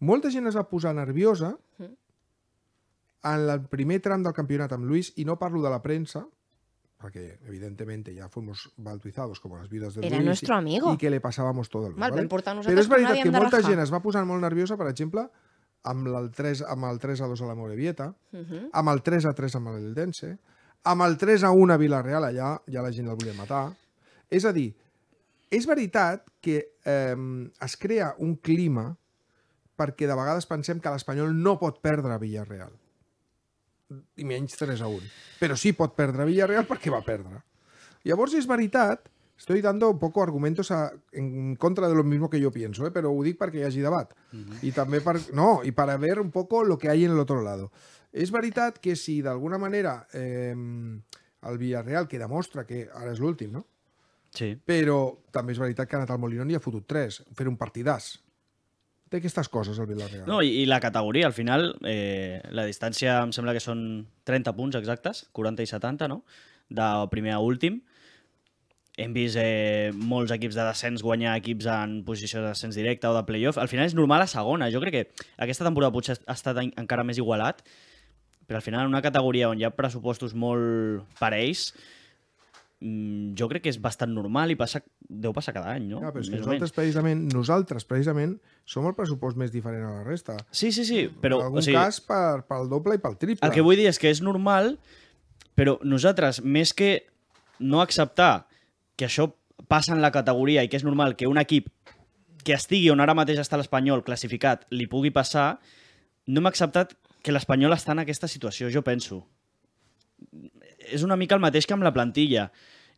Molta gent es va posar nerviosa en el primer tram del campionat amb Luis, i no parlo de la premsa, porque evidentemente ya fuimos baltuizados como las vidas del Era Luis nuestro y- amigo. y que le pasábamos todo el Mal, ¿vale? portar Però és veritat que de molta gent es va posar molt nerviosa, per exemple, amb el 3, amb el 3 a 2 a la Morevieta, Uh -huh. amb el 3 a 3 amb l'Eldense, amb el 3 a 1 a Vilareal allà, ja la gent el volia matar. És a dir, és veritat que eh, es crea un clima perquè de vegades pensem que l'Espanyol no pot perdre a Villarreal. I menys 3 a 1. Però sí pot perdre a Villarreal perquè va perdre. Llavors és veritat, estoy dando un poco argumentos a, en contra de lo mismo que yo pienso, ¿eh? pero ho dic perquè hi hagi debat. I també per, no, i para ver un poco lo que hay en el otro lado. És veritat que si d'alguna manera eh, el Villarreal, que demostra que ara és l'últim, no? Sí. però també és veritat que ha anat al Molinón i ha fotut 3, fer un partidàs. Té aquestes coses el Villarreal. No, i, i la categoria, al final, eh, la distància em sembla que són 30 punts exactes, 40 i 70, no? De primer a últim. Hem vist eh, molts equips de descens guanyar equips en posició de descens directe o de playoff. Al final és normal a segona. Jo crec que aquesta temporada potser ha estat en- encara més igualat, però al final en una categoria on hi ha pressupostos molt parells, mm, jo crec que és bastant normal i passa, deu passar cada any, no? Ja, però és que nosaltres precisament, nosaltres precisament som el pressupost més diferent a la resta. Sí, sí, sí, però... en algun o sigui, cas per, pel doble i pel triple. El que vull dir és que és normal, però nosaltres, més que no acceptar que això passa en la categoria i que és normal que un equip que estigui on ara mateix està l'Espanyol classificat li pugui passar, no hem acceptat que l'Espanyol està en aquesta situació, jo penso. És una mica el mateix que amb la plantilla.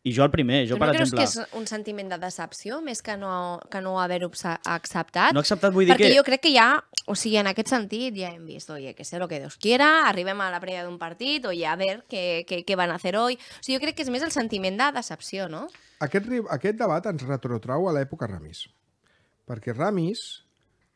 I jo el primer, jo tu per no creus exemple... que és un sentiment de decepció més que no, que no haver-ho acce- acceptat? No he acceptat, vull dir Perquè que... jo crec que ja, o sigui, en aquest sentit ja hem vist, oye, que sé lo que Dios quiera, arribem a la prèvia d'un partit, oye, a ver què, què, què van a hacer hoy. O sigui, jo crec que és més el sentiment de decepció, no? Aquest, aquest debat ens retrotrau a l'època Ramis. Perquè Ramis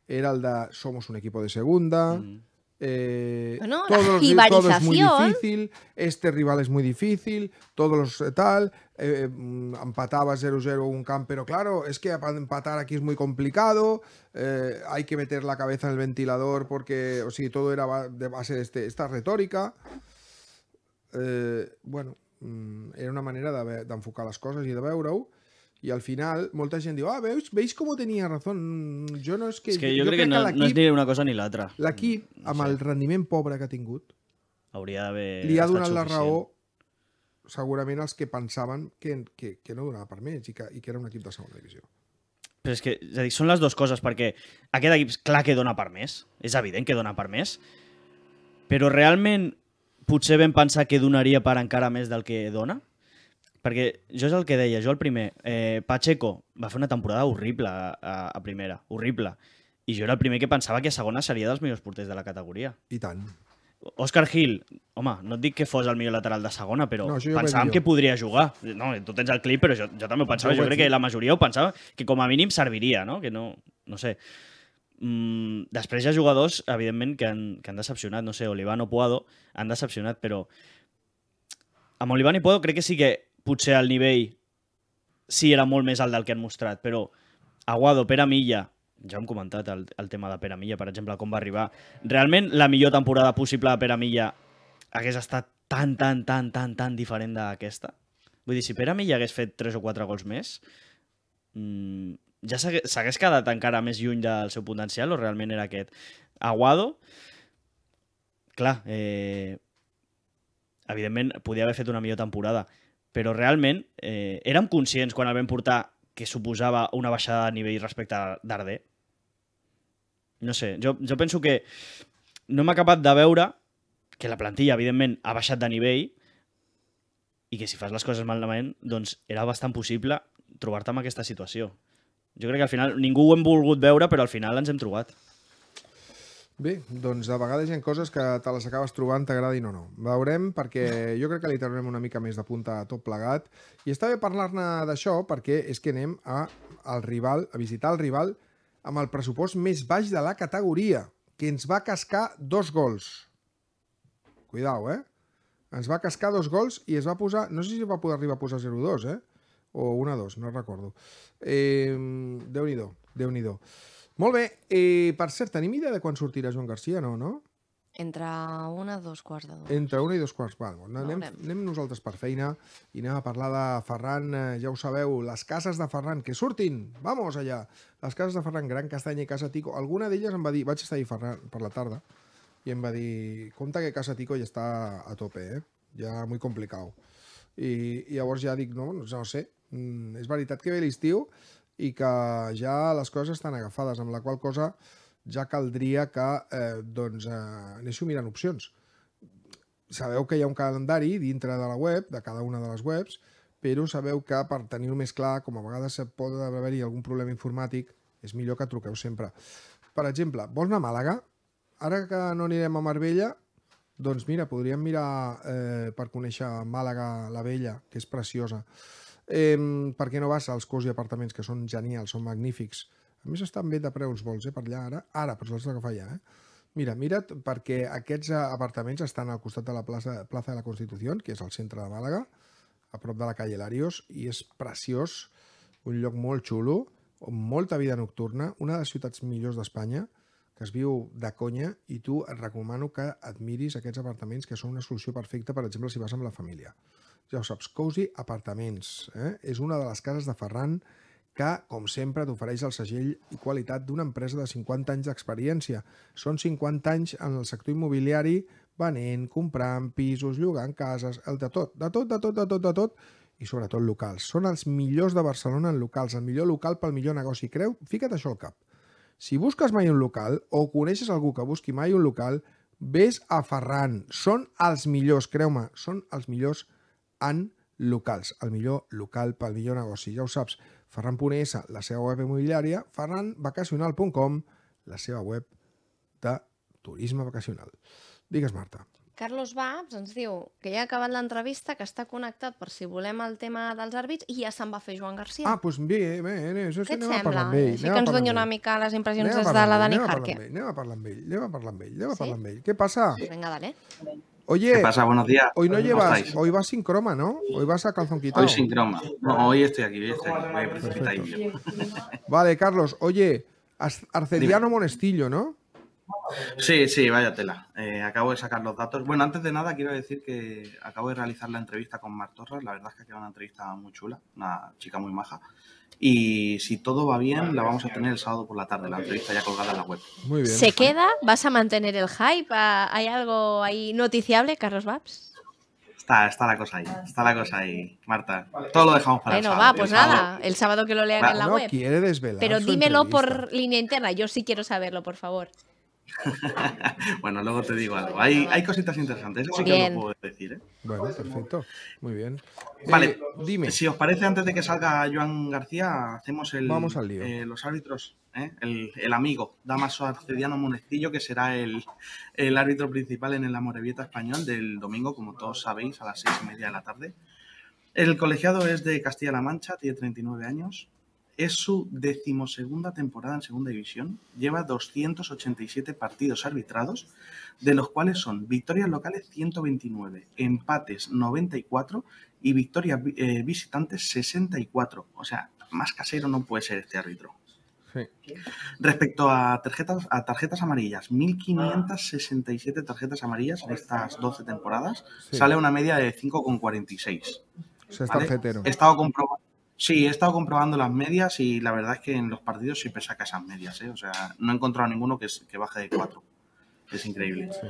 era el de somos un equipo de segunda, Mm. Eh, Bueno, la todo es muy difícil, este rival es muy difícil, todos los eh, tal, eh, mm, empataba 0-0 un camp, pero claro, es que empatar aquí es muy complicado, eh, hay que meter la cabeza en el ventilador porque, o sea, todo era de base de este, esta retórica. Bueno, mm, era una manera de ve- d'enfocar les coses i de veure-ho, i al final molta gent diu, ah, veus, veus com tenia raó? Mm, Jo no és que... És que jo, crec que no, no és ni una cosa ni l'altra. l'equip, No amb sé. el rendiment pobre que ha tingut, Hauria li ha donat la suficient. raó segurament als que pensaven que, que, que no donava per més i que, i que era un equip de segona divisió. Però és que, és a dir, són les dues coses, perquè aquest equip, clar que dona per més, és evident que dona per més, però realment potser vam pensar que donaria per encara més del que dona? Perquè jo és el que deia, jo el primer, eh, Pacheco va fer una temporada horrible a, a, a primera, horrible, i jo era el primer que pensava que a segona seria dels millors porters de la categoria. I tant. Òscar Gil, home, no et dic que fos el millor lateral de segona, però No, pensàvem que podria jugar. No, tu tens el clip, però jo, jo també ho pensava. Jo Jo crec que la majoria ho pensava, que com a mínim serviria, no? Que no, no sé. Mm, després hi ha jugadors, evidentment, que han, que han decepcionat. No sé, Olivano, Puado, han decepcionat, però amb Olivano i Puado crec que sí que potser el nivell sí era molt més alt del que han mostrat, però Aguado, Pere Milla, ja hem comentat el, el tema de Pere Milla, per exemple, com va arribar. Realment la millor temporada possible de Pere Milla hagués estat tan, tan, tan, tan, tan diferent d'aquesta? Vull dir, si Pere Milla hagués fet 3 o 4 gols més, mmm, ja s'hagués quedat encara més lluny del seu potencial o realment era aquest? Aguado, clar, eh, evidentment podia haver fet una millor temporada, però realment eh, érem conscients quan el vam portar que suposava una baixada de nivell respecte a Darder? No sé, jo, jo penso que no m'ha acabat de veure que la plantilla, evidentment, ha baixat de nivell i que si fas les coses malament, doncs era bastant possible trobar-te en aquesta situació. Jo crec que al final ningú ho hem volgut veure, però al final ens hem trobat. Bé, doncs de vegades hi ha coses que te les acabes trobant, t'agradin o no. Veurem, perquè jo crec que li traurem una mica més de punta a tot plegat. I està bé parlar-ne d'això, perquè és que anem a, al rival, a visitar el rival amb el pressupost més baix de la categoria, que ens va cascar dos gols. Cuidao, eh? Ens va cascar dos gols i es va posar... No sé si va poder arribar a posar 0-2, eh? O 1-2, no recordo. Eh, Déu-n'hi-do, déu nhi déu Molt bé. Eh, per cert, tenim idea de quan sortirà Joan Garcia, no? no? Entre una, dos quarts de dos. Entre una i dos quarts. Val, bueno, anem, Veurem. anem nosaltres per feina i anem a parlar de Ferran, eh, ja ho sabeu, les cases de Ferran, que surtin, vamos allà. Les cases de Ferran, Gran Castanya i Casa Tico. Alguna d'elles em va dir, vaig estar ahir Ferran per la tarda, i em va dir, compte que Casa Tico ja està a tope, eh? Ja muy complicado. I, i llavors ja dic, no, no, no sé, mm, és veritat que ve l'estiu i que ja les coses estan agafades, amb la qual cosa ja caldria que eh, doncs, eh, anéssiu mirant opcions. Sabeu que hi ha un calendari dintre de la web, de cada una de les webs, però sabeu que per tenir-ho més clar, com a vegades pot haver-hi algun problema informàtic, és millor que truqueu sempre. Per exemple, vols anar a Màlaga? Ara que no anirem a Marbella, doncs mira, podríem mirar eh, per conèixer Màlaga la Vella, que és preciosa. Eh, per què no vas als Cosi Apartaments, que són genials, són magnífics. A més, estan bé de preu els vols, eh, per allà ara. Ara, però els has d'agafar ja, eh? Mira, mira't, perquè aquests eh, apartaments estan al costat de la plaça, plaça de la Constitució, que és al centre de Màlaga, a prop de la calle Larios, i és preciós, un lloc molt xulo, amb molta vida nocturna, una de les ciutats millors d'Espanya, que es viu de conya, i tu et recomano que admiris aquests apartaments, que són una solució perfecta, per exemple, si vas amb la família. Ja ho saps, Cozy Apartaments. Eh? És una de les cases de Ferran que, com sempre, t'ofereix el segell i qualitat d'una empresa de 50 anys d'experiència. Són 50 anys en el sector immobiliari, venent, comprant pisos, llogant cases, el de tot, de tot, de tot, de tot, de tot, i sobretot locals. Són els millors de Barcelona en locals, el millor local pel millor negoci. Creu? Fica't això al cap. Si busques mai un local o coneixes algú que busqui mai un local, vés a Ferran. Són els millors, creu-me, són els millors en locals. El millor local pel millor negoci. Ja ho saps, ferran.es, la seva web immobiliària, ferranvacacional.com, la seva web de turisme vacacional. Digues, Marta. Carlos Babs ens diu que ja ha acabat l'entrevista, que està connectat per si volem el tema dels àrbits i ja se'n va fer Joan Garcia. Ah, doncs bé, bé, bé, això Què et sembla? Així que ens doni una mica les impressions des de la Dani anem a parlar amb ell, Anem a parlar amb ell, anem a parlar amb ell, anem a parlar amb ell. ¿Qué pasa? Venga, dale. Oye, ¿Qué pasa? Buenos días. hoy no ¿Cómo llevas, estáis? hoy vas sin croma, ¿no? Hoy vas a calzón quitado. Hoy sin croma. No, hoy estoy aquí, hoy estoy aquí. Vale, Carlos, oye, Arcediano Monestillo, ¿no? Sí, sí, vaya tela. Eh, acabo de sacar los datos. Bueno, antes de nada quiero decir que acabo de realizar la entrevista con Mar Torres. La verdad es que ha quedado una entrevista muy chula, una chica muy maja. Y si todo va bien, la vamos a tener el sábado por la tarde, la entrevista ya colgada en la web. Muy bien. ¿Se queda? ¿Vas a mantener el hype? Ah, ¿Hay algo ahí noticiable, Carlos Babs? Está, está la cosa ahí, está la cosa ahí, Marta. Todo lo dejamos para el Bueno, sábado. va, pues El sábado- nada, el sábado que lo lean en la no web. quiere desvelar Pero dímelo entrevista. por línea interna, yo sí quiero saberlo, por favor. bueno, luego te digo algo. Hay, hay cositas interesantes, eso sí que Bien. lo puedo decir. ¿eh? Bueno, perfecto. Muy bien. Vale, Eh, dime. Si os parece, antes de que salga Joan García, hacemos el, Vamos al lío. eh, los árbitros. ¿eh? El, el amigo, Damaso Arcediano Monestillo, que será el, el árbitro principal en el Amorebieta español del domingo, como todos sabéis, a las seis y media de la tarde. El colegiado es de Castilla-La Mancha, tiene 39 años. Es su decimosegunda temporada en segunda división. Lleva 287 partidos arbitrados, de los cuales son victorias locales 129, empates 94 y victorias vi- eh, visitantes 64. O sea, más casero no puede ser este árbitro. Sí. Respecto a tarjetas, a tarjetas amarillas, 1.567 tarjetas amarillas en estas 12 temporadas, Sí. sale una media de 5,46. O sea, es ¿vale? He estado comprobando. Sí, he estado comprobando las medias y la verdad es que en los partidos siempre saca esas medias. ¿eh? O sea, no he encontrado ninguno que, baje de 4. Es increíble. Sí.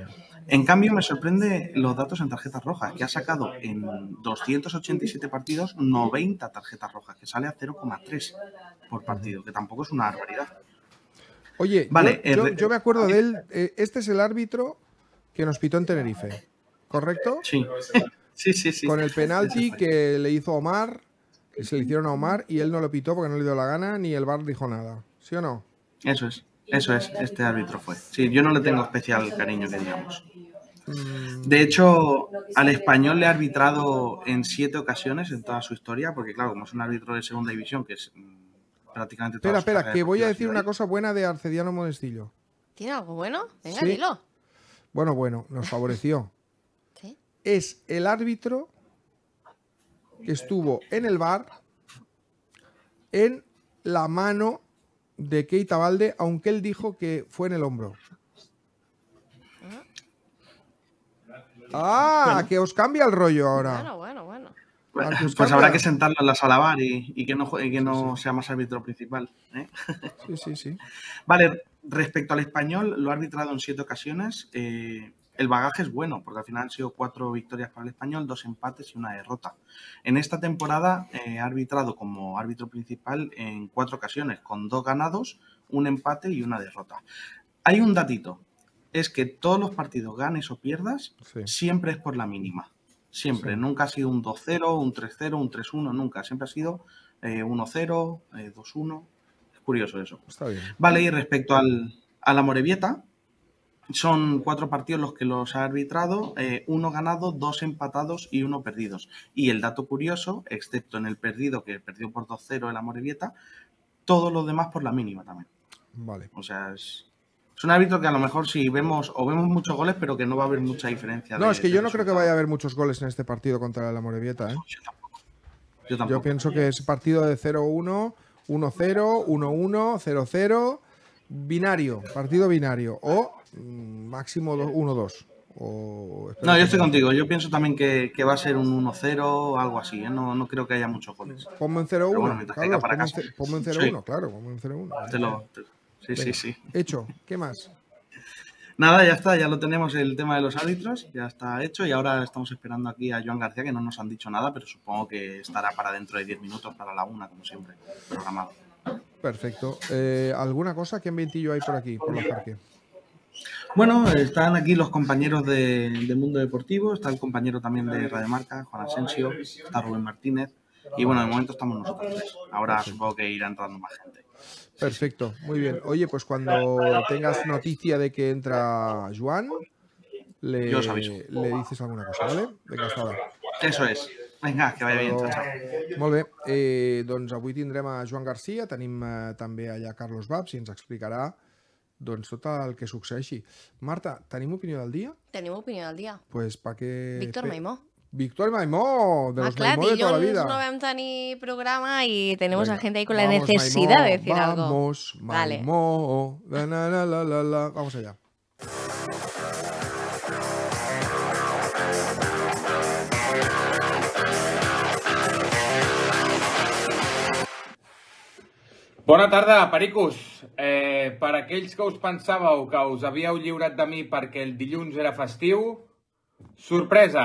En cambio, me sorprende los datos en tarjetas rojas, que ha sacado en 287 partidos 90 tarjetas rojas, que sale a 0,3 por partido, que tampoco es una barbaridad. Oye, Vale, yo, yo- eh, yo me acuerdo de él. eh, este es el árbitro que nos pitó en Tenerife, ¿correcto? Sí, sí, sí. sí. Con el penalti que le hizo Omar, que se le hicieron a Omar y él no lo pitó porque no le dio la gana ni el bar dijo nada. ¿Sí o no? Eso es, eso es, este árbitro fue. Sí, yo no le tengo especial cariño, que digamos. Mm, De hecho, al español le ha arbitrado en siete ocasiones en toda su historia, porque claro, como es un árbitro de segunda división, que es mm, prácticamente espera, espera, que voy a decir una ahí. cosa buena de Arcediano Monestillo. ¿Tiene algo bueno? Venga, Sí. dilo. Bueno, bueno, nos favoreció. ¿Sí? Es el árbitro estuvo en el bar en la mano de Keita Valde, aunque él dijo que fue en el hombro. Ah, que os cambia el rollo ahora. Bueno, bueno, bueno. Pues Cambia. habrá que sentarlo en la sala bar y, y que no, y que no sea más árbitro principal. ¿eh? Sí, sí, sí. Vale, respecto al español, lo ha arbitrado en siete ocasiones. eh, el bagaje es bueno, porque al final han sido cuatro victorias para el español, dos empates y una derrota. En esta temporada eh, ha arbitrado como árbitro principal en cuatro ocasiones, con dos ganados, un empate y una derrota. Hay un datito, es que todos los partidos, ganes o pierdas, Sí. siempre es por la mínima. Siempre, Sí. nunca ha sido un 2-0, un 3-0, un 3-1, nunca. Siempre ha sido eh, 1-0, eh, 2-1. Es curioso eso. Está bien. Vale, y respecto al, a la Morevieta, son cuatro partidos los que los ha arbitrado, eh, uno ganado, dos empatados y uno perdidos. Y el dato curioso, excepto en el perdido, que perdió por 2-0 el Amorebieta, todos los demás por la mínima también. Vale. O sea, es, es un árbitro que a lo mejor sí vemos, o vemos muchos goles, pero que no va a haber mucha diferencia. No, de- es que yo no creo que vaya a haber muchos goles en este partido contra la Morevieta. ¿eh? Yo tampoco. Yo Yo tampoco. pienso que es partido de 0-1, 1-0, 1-1, 0-0, binario, partido binario o mm, máximo do- 1-2. O... No, yo estoy contigo. Yo pienso también que, que va a ser un 1-0 o algo así. ¿eh? No, no creo que haya muchos goles. Ponme en Pero 0-1, bueno, ponme en casa. ce- ponme en Sí. 0-1, claro, ponme en 0-1. Te lo- te- sí, sí, Venga. sí. Hecho, ¿qué más? Nada, ya está, ya lo tenemos el tema de los árbitros, ya está hecho y ahora estamos esperando aquí a Joan García que no nos han dicho nada, pero supongo que estará para dentro de 10 minutos para la una, como siempre, programado. Perfecto. Eh, ¿Alguna cosa? ¿Qué ambientillo hay por aquí, por? Bueno, están aquí los compañeros de, de Mundo Deportivo, está el compañero también de Radio Marca, Juan Asensio, está Rubén Martínez, y bueno, de momento estamos nosotros tres. Ahora supongo que irá entrando más gente. Perfecto, muy bien. Oye, pues cuando tengas noticia de que entra Joan, le, Yo os aviso. le dices alguna cosa, ¿vale? Hasta. Eso es. Venga, que vaya bien. Chao, chao. Molt bé, eh, doncs avui tindrem a Joan Garcia, tenim eh, també allà Carlos Babs i ens explicarà doncs, tot el que succeeixi. Marta, tenim opinió del dia? Tenim opinió del dia. Pues pa que... Víctor Maimó. Víctor Maimó, de Ah, los clar, Maimó de toda la vida. no vam tenir programa y tenemos Venga, a gente ahí con la vamos, necesidad Maimó, de decir algo. Vamos, Vale. Maimó. La, la, la, la, la, la. Vamos allá. Bona tarda, pericos. Eh, per aquells que us pensàveu que us havíeu lliurat de mi perquè el dilluns era festiu, sorpresa.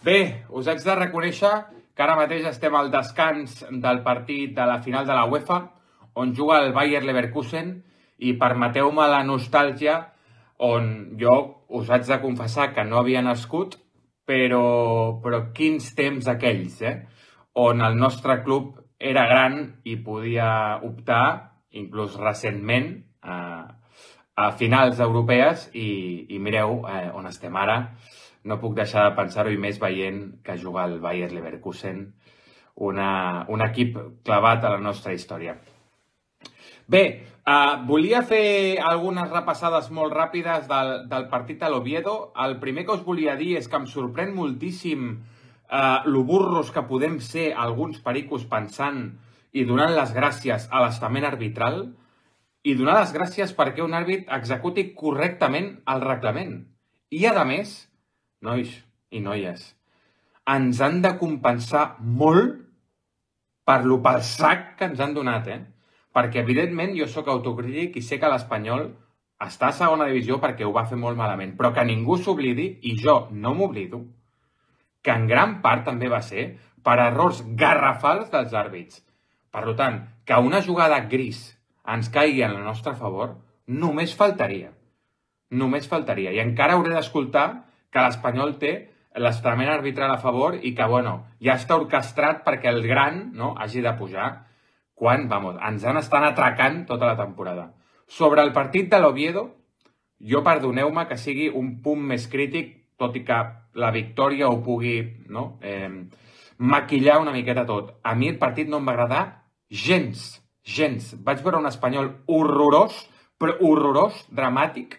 Bé, us haig de reconèixer que ara mateix estem al descans del partit de la final de la UEFA, on juga el Bayer Leverkusen, i permeteu-me la nostàlgia, on jo us haig de confessar que no havia nascut, però, però quins temps aquells, eh? On el nostre club era gran i podia optar, inclús recentment, a, a finals europees i, i mireu eh, on estem ara. No puc deixar de pensar-ho i més veient que juga el Bayer Leverkusen, una, un equip clavat a la nostra història. Bé, uh, volia fer algunes repassades molt ràpides del, del partit a l'Oviedo. El primer que us volia dir és que em sorprèn moltíssim uh, lo burros que podem ser alguns pericos pensant i donant les gràcies a l'estament arbitral i donar les gràcies perquè un àrbit executi correctament el reglament. I, a més, nois i noies, ens han de compensar molt per lo pel sac que ens han donat, eh? Perquè, evidentment, jo sóc autocrític i sé que l'Espanyol està a segona divisió perquè ho va fer molt malament, però que ningú s'oblidi, i jo no m'oblido, que en gran part també va ser per errors garrafals dels àrbits. Per tant, que una jugada gris ens caigui en el nostre favor, només faltaria. Només faltaria. I encara hauré d'escoltar que l'Espanyol té l'estament arbitral a favor i que, bueno, ja està orquestrat perquè el gran no, hagi de pujar quan, vamos, ens han estat atracant tota la temporada. Sobre el partit de l'Oviedo, jo perdoneu-me que sigui un punt més crític, tot i que la victòria ho pugui no, eh, maquillar una miqueta tot. A mi el partit no em va agradar gens, gens. Vaig veure un espanyol horrorós, però horrorós, dramàtic,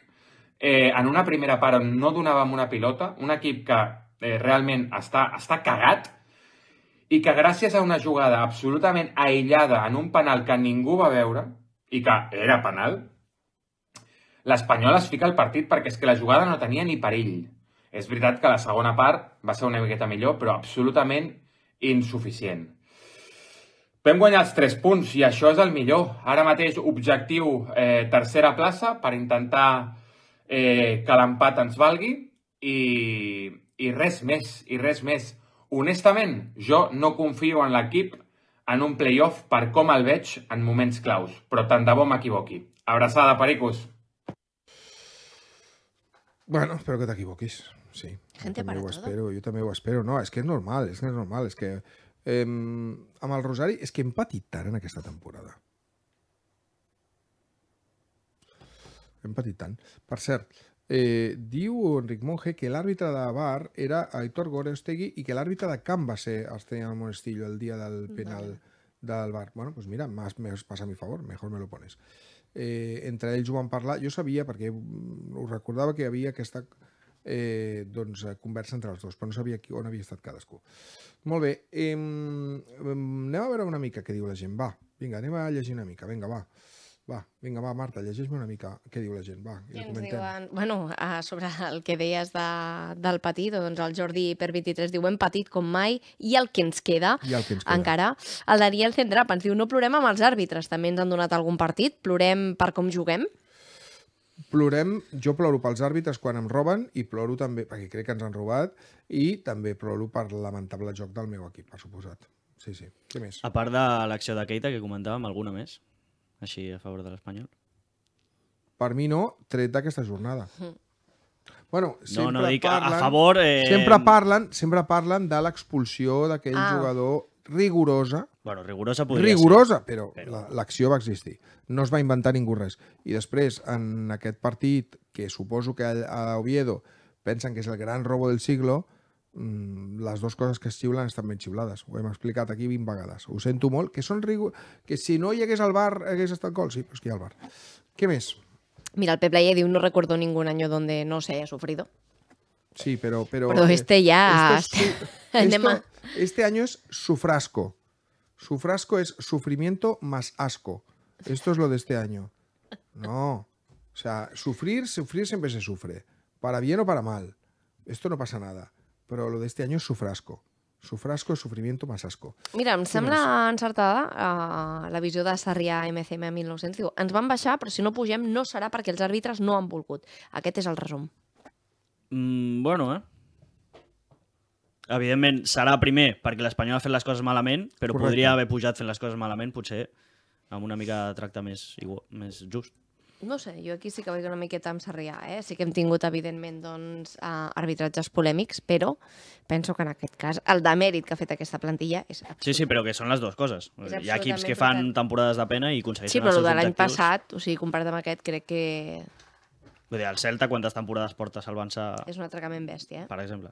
eh, en una primera part on no donàvem una pilota, un equip que eh, realment està, està cagat, i que gràcies a una jugada absolutament aïllada en un penal que ningú va veure, i que era penal, l'Espanyol es fica al partit perquè és que la jugada no tenia ni perill. És veritat que la segona part va ser una miqueta millor, però absolutament insuficient. Vam guanyar els 3 punts i això és el millor. Ara mateix objectiu eh, tercera plaça per intentar eh, que l'empat ens valgui i, i res més, i res més. Honestament, jo no confio en l'equip en un playoff per com el veig en moments claus, però tant de bo m'equivoqui. Abraçada, pericos! Bueno, espero que t'equivoquis. Sí. Gente jo també para todo. espero, jo també ho espero. No, és que és normal, és que és normal. És que eh, amb el Rosari és que hem patit tant en aquesta temporada. Hem patit tant. Per cert, eh, diu Enric Monge que l'àrbitre de VAR era Aitor Gorostegui i que l'àrbitre de camp va ser Esteban Monestillo el dia del penal del VAR. Bueno, doncs mira, m'has m'has passat a mi favor, mejor me lo pones. Eh, entre ells ho van parlar, jo sabia perquè mm, ho recordava que hi havia aquesta eh, doncs, eh, conversa entre els dos, però no sabia qui, on havia estat cadascú. Molt bé, eh, anem a veure una mica què diu la gent, va, vinga, anem a llegir una mica, vinga, va. Va, vinga, va, Marta, llegeix-me una mica què diu la gent, va, i ens comentem. diuen, bueno, uh, sobre el que deies de, del petit, doncs el Jordi per 23 diu hem patit com mai i el que ens queda, I el que ens queda. encara. El Daniel Cendrap ens diu no plorem amb els àrbitres, també ens han donat algun partit, plorem per com juguem. Plorem, jo ploro pels àrbitres quan em roben i ploro també, perquè crec que ens han robat, i també ploro per el lamentable joc del meu equip, per suposat. Sí, sí. Què més? A part de l'acció de Keita que comentàvem, alguna més? Així, a favor de l'Espanyol? Per mi no, tret d'aquesta jornada. Mm. Bueno, sempre no dic a- a parlen, favor, eh, Sempre parlen, sempre parlen de l'expulsió d'aquell Ah. jugador rigorosa, Bueno, rigorosa podria rigorosa, però, però- la- l'acció va existir. No es va inventar ningú res. I després, en aquest partit, que suposo que a Oviedo pensen que és el gran robo del siglo, mm, les dues coses que es xiulen estan ben xiulades. Ho hem explicat aquí 20 vegades. Ho sento molt, que són rigor... que si no hi hagués el bar hagués estat gol. Sí, però és que hi ha el bar. Què més? Mira, el Pep Laie diu, no recuerdo ningún año donde no se haya sufrido. Sí, pero... Pero, Pero eh, este ya- esto es su- esto- este año es sufrasco. Sufrasco es sufrimiento más asco. Esto es lo de este año. No. O sea, sufrir, sufrir siempre se sufre. Para bien o para mal. Esto no pasa nada. Pero lo de este año es sufrasco. Sufrasco es sufrimiento más asco. Mira, em sembla encertada uh, la visió de Sarrià MCM 1900. Diu, ens van baixar, però si no pugem no serà perquè els àrbitres no han volgut. Aquest és el resum. Mm, bueno, eh? Evidentment, serà primer perquè l'Espanyol ha fet les coses malament, però Correcte. podria haver pujat fent les coses malament, potser amb una mica de tracte més, igual, més just. No sé, jo aquí sí que vaig una miqueta amb Sarrià, eh? Sí que hem tingut, evidentment, doncs, uh, arbitratges polèmics, però penso que en aquest cas el demèrit que ha fet aquesta plantilla és absolut. Sí, sí, però que són les dues coses. Hi ha equips que fan temporades de pena i aconsegueixen Sí, però el de l'any passat, o sigui, comparat amb aquest, crec que Vull dir, el Celta quantes temporades porta salvant-se, és un atracament bèstia, eh? per exemple.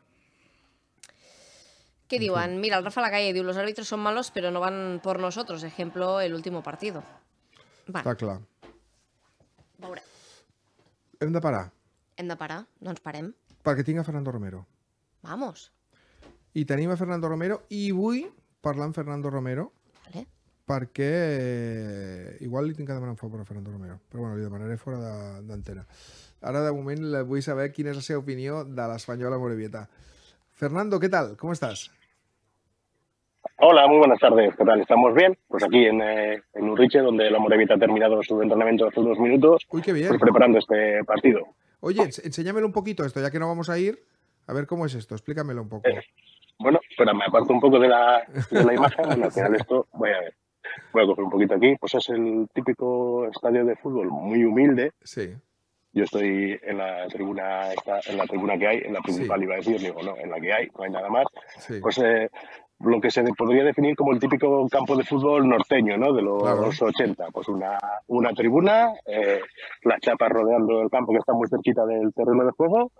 ¿Qué diuen? Mira, el Rafa Lacalle diu, los árbitros son malos, pero no van por nosotros. Ejemplo, el último partido. Bueno, Està clar. veurem. Hem de parar. Hem de parar, no ens parem. Perquè tinc a Fernando Romero. Vamos. I tenim a Fernando Romero i vull parlar amb Fernando Romero Vale. perquè eh, igual li tinc que demanar un favor a Fernando Romero, però bueno, li demanaré fora de- d'antena. Ara, de moment, le- vull saber quina és la seva opinió de l'Espanyol a Morevieta. Fernando, ¿qué tal? ¿Cómo estás? Hola, muy buenas tardes. ¿Qué tal? ¿Estamos bien? Pues aquí en, eh, en Urriche, donde la Morevita ha terminado su entrenamiento hace unos minutos, Uy, qué bien. pues preparando este partido. Oye, ens- enséñamelo un poquito esto, ya que no vamos a ir. A ver cómo es esto, explícamelo un poco. Eh, Bueno, espera, me aparto un poco de la, de la imagen. Bueno, al final esto, voy a ver. Voy a coger un poquito aquí. Pues es el típico estadio de fútbol muy humilde. Sí, Yo estoy en la tribuna, esta- en la tribuna que hay, en la principal Sí. iba a decir, digo, no, en la que hay, no hay nada más. sí. pues eh, lo que se podría definir como el típico campo de fútbol norteño, ¿no? De los Claro. 80. Pues una, una tribuna, eh, las chapas rodeando el campo que está muy cerquita del terreno de juego.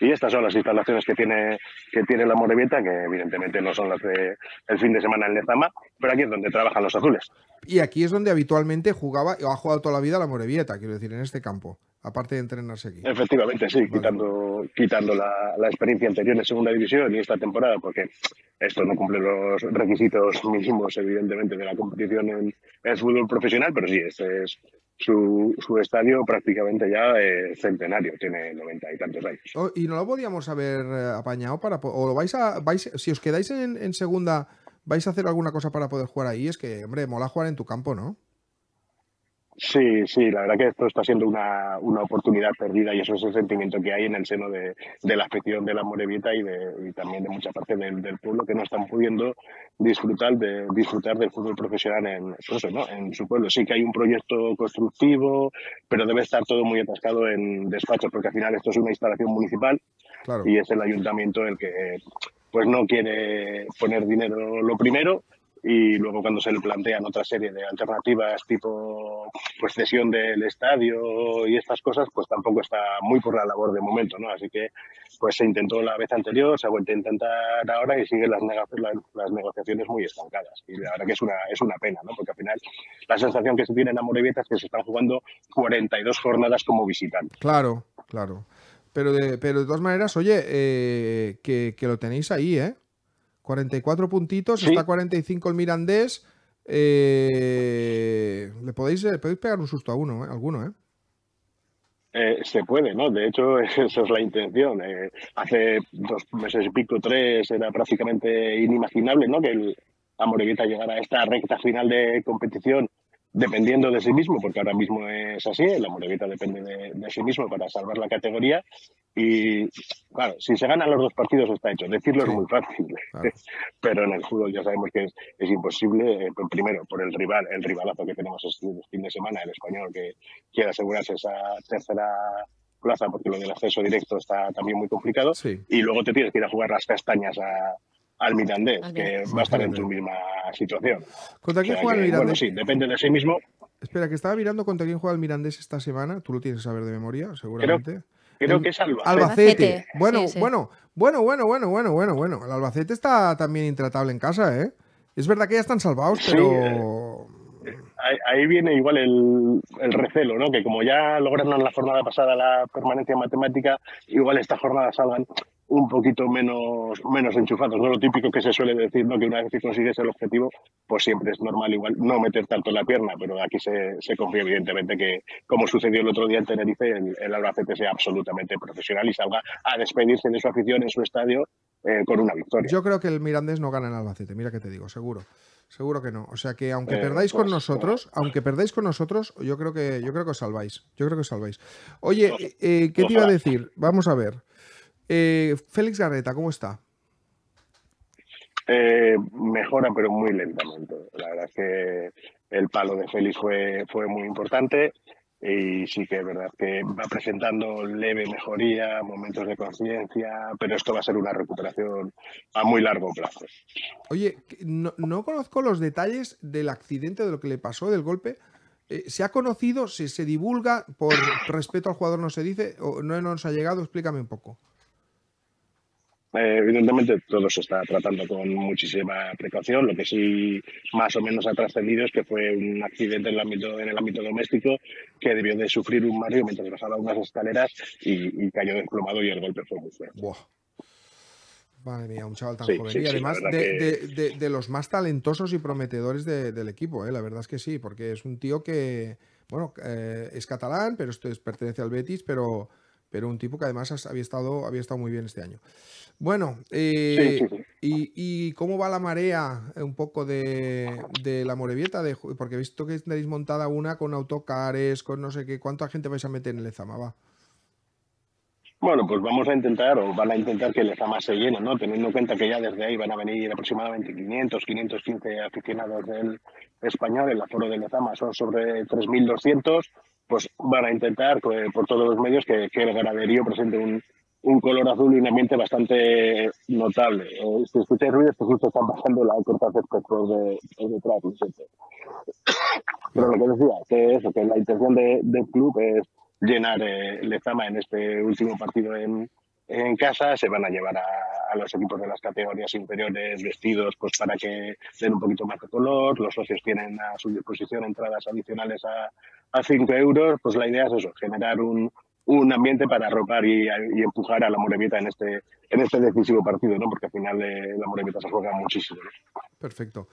Y estas son las instalaciones que tiene, que tiene la Morevieta, que evidentemente no son las de el fin de semana en Lezama, pero aquí es donde trabajan los azules. Y aquí es donde habitualmente jugaba, o ha jugado toda la vida la Morevieta, quiero decir, en este campo, aparte de entrenarse aquí. Efectivamente, sí, Vale. quitando, quitando la, la experiencia anterior en segunda división y esta temporada, porque esto no cumple los requisitos mínimos, evidentemente, de la competición en, en fútbol profesional, pero sí, este es su, su estadio prácticamente ya eh, centenario, tiene noventa y tantos años. Oh, ¿Y no lo podíamos haber eh, apañado para... O lo vais a... Vais, si os quedáis en, en segunda, ¿vais a hacer alguna cosa para poder jugar ahí? Es que, hombre, mola jugar en tu campo, ¿no? Sí, sí, la verdad que esto está siendo una, una oportunidad perdida y eso es el sentimiento que hay en el seno de, de la afición de la Morevieta y, de, y también de mucha parte del, del pueblo que no están pudiendo disfrutar de disfrutar del fútbol profesional en, pues eso, ¿no? en su pueblo. Sí que hay un proyecto constructivo, pero debe estar todo muy atascado en despachos porque al final esto es una instalación municipal Claro. y es el ayuntamiento el que pues no quiere poner dinero lo primero y luego cuando se le plantean otra serie de alternativas tipo pues cesión del estadio y estas cosas pues tampoco está muy por la labor de momento no así que pues se intentó la vez anterior se ha vuelto a intentar ahora y siguen las, nega- la- las negociaciones muy estancadas y la verdad que es una es una pena no porque al final la sensación que se tiene en Amorebieta es que se están jugando 42 jornadas como visitantes Claro, claro. Pero de, pero de todas maneras, oye, eh, que, que lo tenéis ahí, ¿eh? 44 puntitos, Sí. está 45 el Mirandés. eh, le, podéis, le podéis pegar un susto a uno, ¿eh? Alguno, ¿eh? Eh, se puede, ¿no? De hecho, esa es la intención. Eh, hace dos meses y pico, tres, era prácticamente inimaginable, ¿no? Que el Amorebieta llegara a esta recta final de competición dependiendo de sí mismo, porque ahora mismo es así, la Morevieta depende de, de, sí mismo para salvar la categoría. Y claro, si se ganan los dos partidos está hecho. Decirlo Sí. es muy fácil, Claro. pero en el fútbol ya sabemos que es, es imposible. eh, primero, por el rival, el rivalazo que tenemos este fin de semana, el español, que quiere asegurarse esa tercera plaza, porque lo del acceso directo está también muy complicado. Sí. Y luego te tienes que ir a jugar las castañas a- al Mirandés, que va a estar en tu misma situación. ¿Contra O quién sea juega el que, Mirandés? bueno, sí, depende de sí mismo. Espera, que estaba mirando contra quién juega el Mirandés esta semana. Tú lo tienes que saber de memoria, seguramente. Creo El- que es Albacete. Bueno, sí, sí. bueno, bueno, bueno, bueno, bueno, bueno, bueno. El Albacete está también intratable en casa, ¿eh? Es verdad que ya están salvados, Sí, pero... Ahí, ahí viene igual el, el recelo, ¿no? Que como ya lograron la jornada pasada la permanencia matemática, igual esta jornada salgan un poquito menos, menos enchufados. No lo típico que se suele decir, ¿no? Que una vez que consigues el objetivo, pues siempre es normal igual no meter tanto en la pierna, pero aquí se, se confía evidentemente que, como sucedió el otro día en Tenerife, el, el Albacete sea absolutamente profesional y salga a despedirse de su afición en su estadio eh, con una victoria. Yo creo que el Mirandés no gana en Albacete, mira que te digo, seguro. Seguro que no. O sea que aunque Eh, perdáis con pues, nosotros, aunque perdáis con nosotros, yo creo que yo creo que os salváis. Yo creo que os salváis. Oye, eh, ¿qué te iba a decir? Vamos a ver. Eh, Félix Garreta, ¿cómo está? Eh, mejora, pero muy lentamente. La verdad es que el palo de Félix fue, fue muy importante y sí que es verdad que va presentando leve mejoría, momentos de conciencia, pero esto va a ser una recuperación a muy largo plazo. Oye, no conozco los detalles del accidente, de lo que le pasó, del golpe. Eh, ¿Se ha conocido? ¿Se, se divulga? ¿Por respeto al jugador no se dice? ¿O no nos ha llegado? Explícame un poco. Eh, evidentemente todo se está tratando con muchísima precaución. Lo que sí más o menos ha trascendido es que fue un accidente en el ámbito, en el ámbito doméstico que debió de sufrir un mareo mientras bajaba unas escaleras y, y cayó desplomado y el golpe fue muy fuerte. Buah. Madre mía, un chaval tan Sí, joven. sí, y además de, de- de- de los más talentosos y prometedores de- del equipo, ¿eh? la verdad es que sí, porque es un tío que, bueno, eh, es catalán, pero esto es, pertenece al Betis, pero, pero un tipo que además había estado, había estado muy bien este año. Bueno, eh, Sí, sí, sí. Y, y cómo va la marea eh, un poco de, de la Morevieta? De, porque he visto que tenéis montada una con autocares, con no sé qué. ¿Cuánta gente vais a meter en el Lezama? Va. Bueno, pues vamos a intentar, o van a intentar que el Lezama se llene, ¿no? Teniendo en cuenta que ya desde ahí van a venir aproximadamente 500, 515 aficionados del español, el aforo del Lezama son sobre 3.200, pues van a intentar que, por todos los medios que, que el graderío presente un, un color azul y un ambiente bastante notable. Eh, si escucháis ruidos, que justo están pasando la corta de, lo siento. Pero lo que decía, que eso, que la intención de- del club es llenar eh, Lezama en este último partido en, en casa. Se van a llevar a, a los equipos de las categorías inferiores vestidos pues para que den un poquito más de color. Los socios tienen a su disposición entradas adicionales a, a 5 euros. Pues la idea es eso, generar un, un ambiente para arropar y, y empujar a la Morevieta en este, en este decisivo partido, ¿no? porque al final eh, la Morevieta se juega muchísimo. ¿no? Perfecto.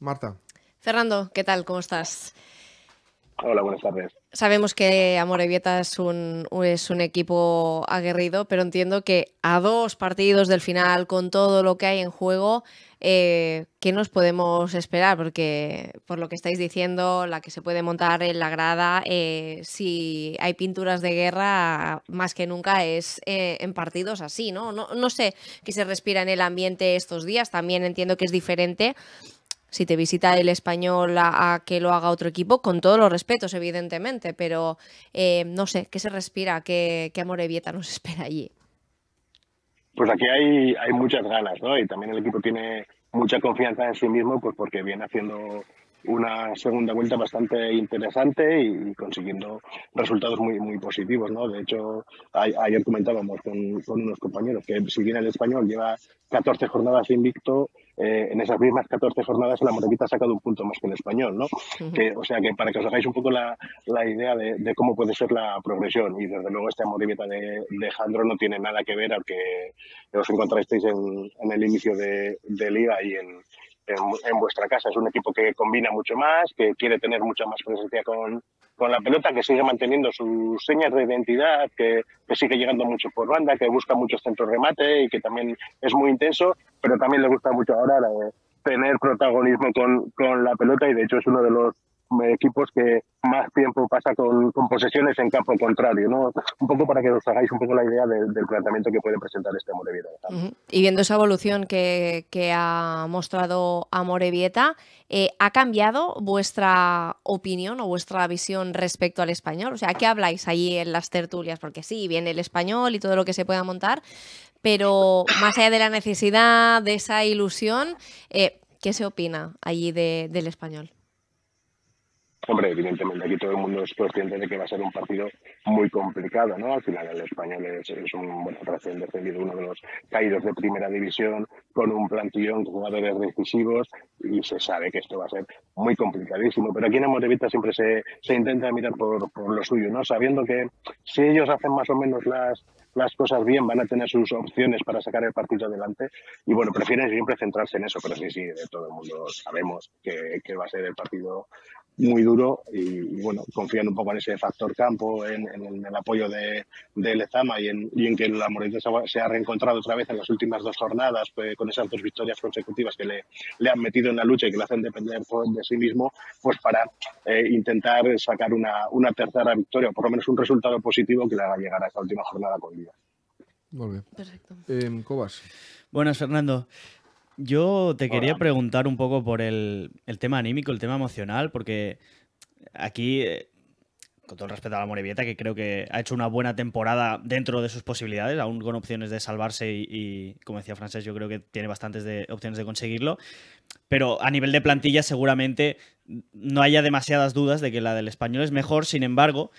Marta. Fernando, ¿qué tal? ¿Cómo estás? Hola, buenas tardes. Sabemos que Amorebieta es un, es un equipo aguerrido, pero entiendo que a dos partidos del final, con todo lo que hay en juego, eh, ¿qué nos podemos esperar? Porque por lo que estáis diciendo, la que se puede montar en la grada, eh, si hay pinturas de guerra, más que nunca es eh, en partidos así, ¿no? ¿no? No sé qué se respira en el ambiente estos días, también entiendo que es diferente si te visita el español a, que lo haga otro equipo, con todos los respetos, evidentemente, pero eh, no sé, ¿qué se respira? ¿Qué, qué Amorebieta nos espera allí? Pues aquí hay muchas ganas, ¿no? Y también el equipo tiene mucha confianza en sí mismo, pues porque viene haciendo una segunda vuelta bastante interesante y, y consiguiendo resultados muy, muy positivos, ¿no? De hecho, a, ayer comentábamos con, con, unos compañeros que si bien el español lleva 14 jornadas invicto, eh, en esas mismas 14 jornadas la Morevieta ha sacado un punto más que el español, ¿no? Uh -huh. que, o sea que para que os hagáis un poco la, la idea de, de, cómo puede ser la progresión y desde luego esta Morevieta de, de Jandro no tiene nada que ver al que os encontrasteis en, en el inicio de, de liga y en, en, vuestra casa. Es un equipo que combina mucho más, que quiere tener mucha más presencia con, con la pelota, que sigue manteniendo sus señas de identidad, que, que, sigue llegando mucho por banda, que busca muchos centros remate y que también es muy intenso, pero también le gusta mucho ahora eh, tener protagonismo con, con, la pelota y de hecho es uno de los equipos que más tiempo pasa con, posesiones en campo contrario, ¿no? Un poco para que os hagáis un poco la idea de, del planteamiento que puede presentar este Amorebieta. -huh. Y viendo esa evolución que, ha mostrado Amorebieta, eh, ¿ha cambiado vuestra opinión o vuestra visión respecto al español? O sea, ¿qué habláis allí en las tertulias? Porque sí, viene el español y todo lo que se pueda montar, pero más allá de la necesidad, de esa ilusión, eh, ¿qué se opina allí de, del español? Hombre, evidentemente aquí todo el mundo es consciente de que va a ser un partido muy complicado, ¿no? Al final el español es, es un, bueno, recién defendido, uno de los caídos de primera división, con un plantillón con jugadores decisivos y se sabe que esto va a ser muy complicadísimo. Pero aquí en Amorevita siempre se, se intenta mirar por, por lo suyo, ¿no? Sabiendo que si ellos hacen más o menos las, las cosas bien, van a tener sus opciones para sacar el partido adelante y bueno, prefieren siempre centrarse en eso, pero sí, sí, de todo el mundo sabemos que, que va a ser el partido muy duro y, y, bueno, confían un poco en ese factor campo, en, en, en el apoyo de, de Lezama y en, y en que la Morita se ha reencontrado otra vez en las últimas dos jornadas pues, con esas dos victorias consecutivas que le, le, han metido en la lucha y que le hacen depender de sí mismo, pues para eh, intentar sacar una, una tercera victoria o por lo menos un resultado positivo que le haga llegar a esta última jornada con vida. Muy bien. Perfecto. Eh, Cobas. Buenas, Fernando. Yo te quería Hola. preguntar un poco por el, el, tema anímico, el tema emocional, porque aquí, eh, con todo el respeto a la Morevieta, que creo que ha hecho una buena temporada dentro de sus posibilidades, aún con opciones de salvarse y, y como decía Francés, yo creo que tiene bastantes de, opciones de conseguirlo, pero a nivel de plantilla seguramente no haya demasiadas dudas de que la del español es mejor, sin embargo,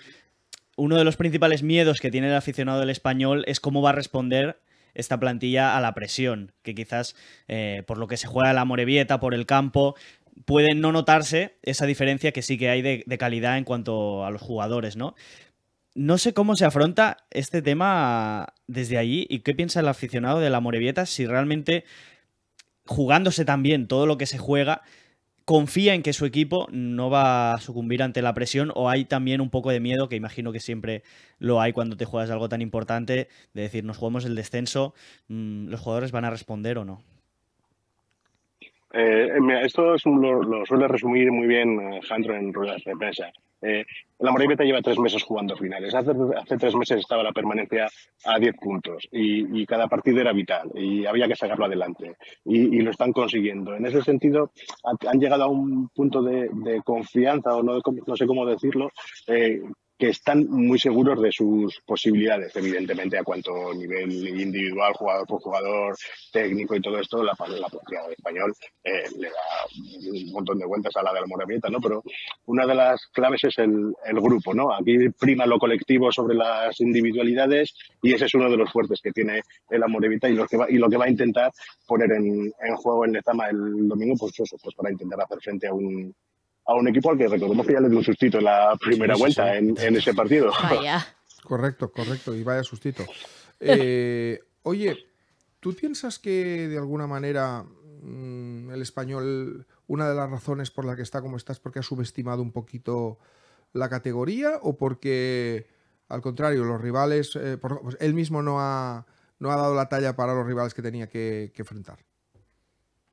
uno de los principales miedos que tiene el aficionado del español es cómo va a responder esta plantilla a la presión, que quizás eh, por lo que se juega la Morevieta, por el campo, puede no notarse esa diferencia que sí que hay de, calidad en cuanto a los jugadores, ¿no? No sé cómo se afronta este tema desde allí y qué piensa el aficionado de la Morevieta si realmente jugándose también todo lo que se juega confía en que su equipo no va a sucumbir ante la presión o hay también un poco de miedo, que imagino que siempre lo hay cuando te juegas algo tan importante, de decir, nos jugamos el descenso, mmm, ¿los jugadores van a responder o no? Eh, esto es lo, lo, suele resumir muy bien Jandro en ruedas de prensa. Eh, la Morevieta lleva tres meses jugando finales. Hace, tres meses estaba la permanencia a 10 puntos y, cada partido era vital y había que sacarlo adelante y, lo están consiguiendo. En ese sentido, han llegado a un punto de, confianza o no, sé cómo decirlo, eh, que están muy seguros de sus posibilidades, evidentemente, a cuanto nivel individual, jugador por jugador, técnico y todo esto, la, la plantilla de español eh, le da un montón de vueltas a la de la Moravieta, ¿no? Pero una de las claves es el, el, grupo, ¿no? Aquí prima lo colectivo sobre las individualidades y ese es uno de los fuertes que tiene el Amorevieta y lo que va, y lo que va a intentar poner en, en juego en Lezama el domingo, pues eso, pues para intentar hacer frente a un, a un equipo al que recordemos que ya le dio un sustito en la primera sí, vuelta sí. En, en, ese partido. Vaya. Correcto, correcto, y vaya sustito. Eh, oye, ¿tú piensas que de alguna manera mmm, el español, una de las razones por la que está como está es porque ha subestimado un poquito la categoría o porque, al contrario, los rivales, eh, por, pues él mismo no ha, no ha dado la talla para los rivales que tenía que, que enfrentar?